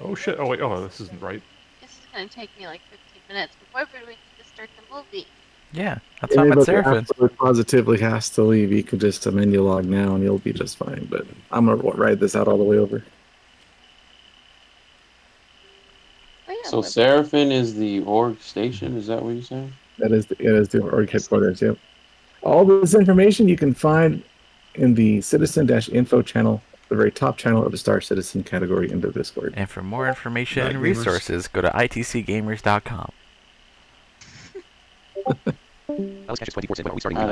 Oh shit! Oh wait! Oh, this isn't right. This is gonna take me like 15 minutes before we need to start the movie. Yeah, that's why I'm Anybody at Seraphim. positively has to leave. You could just uh, menu log now and you'll be just fine. But I'm gonna ride this out all the way over. Oh, So Seraphim is the org station. Is that what you're saying? That is the, it is the org headquarters. Yep. All this information you can find in the citizen-info channel, the very top channel of the Star Citizen category in the Discord. And for more information Night and gamers. resources, go to itcgamers.com.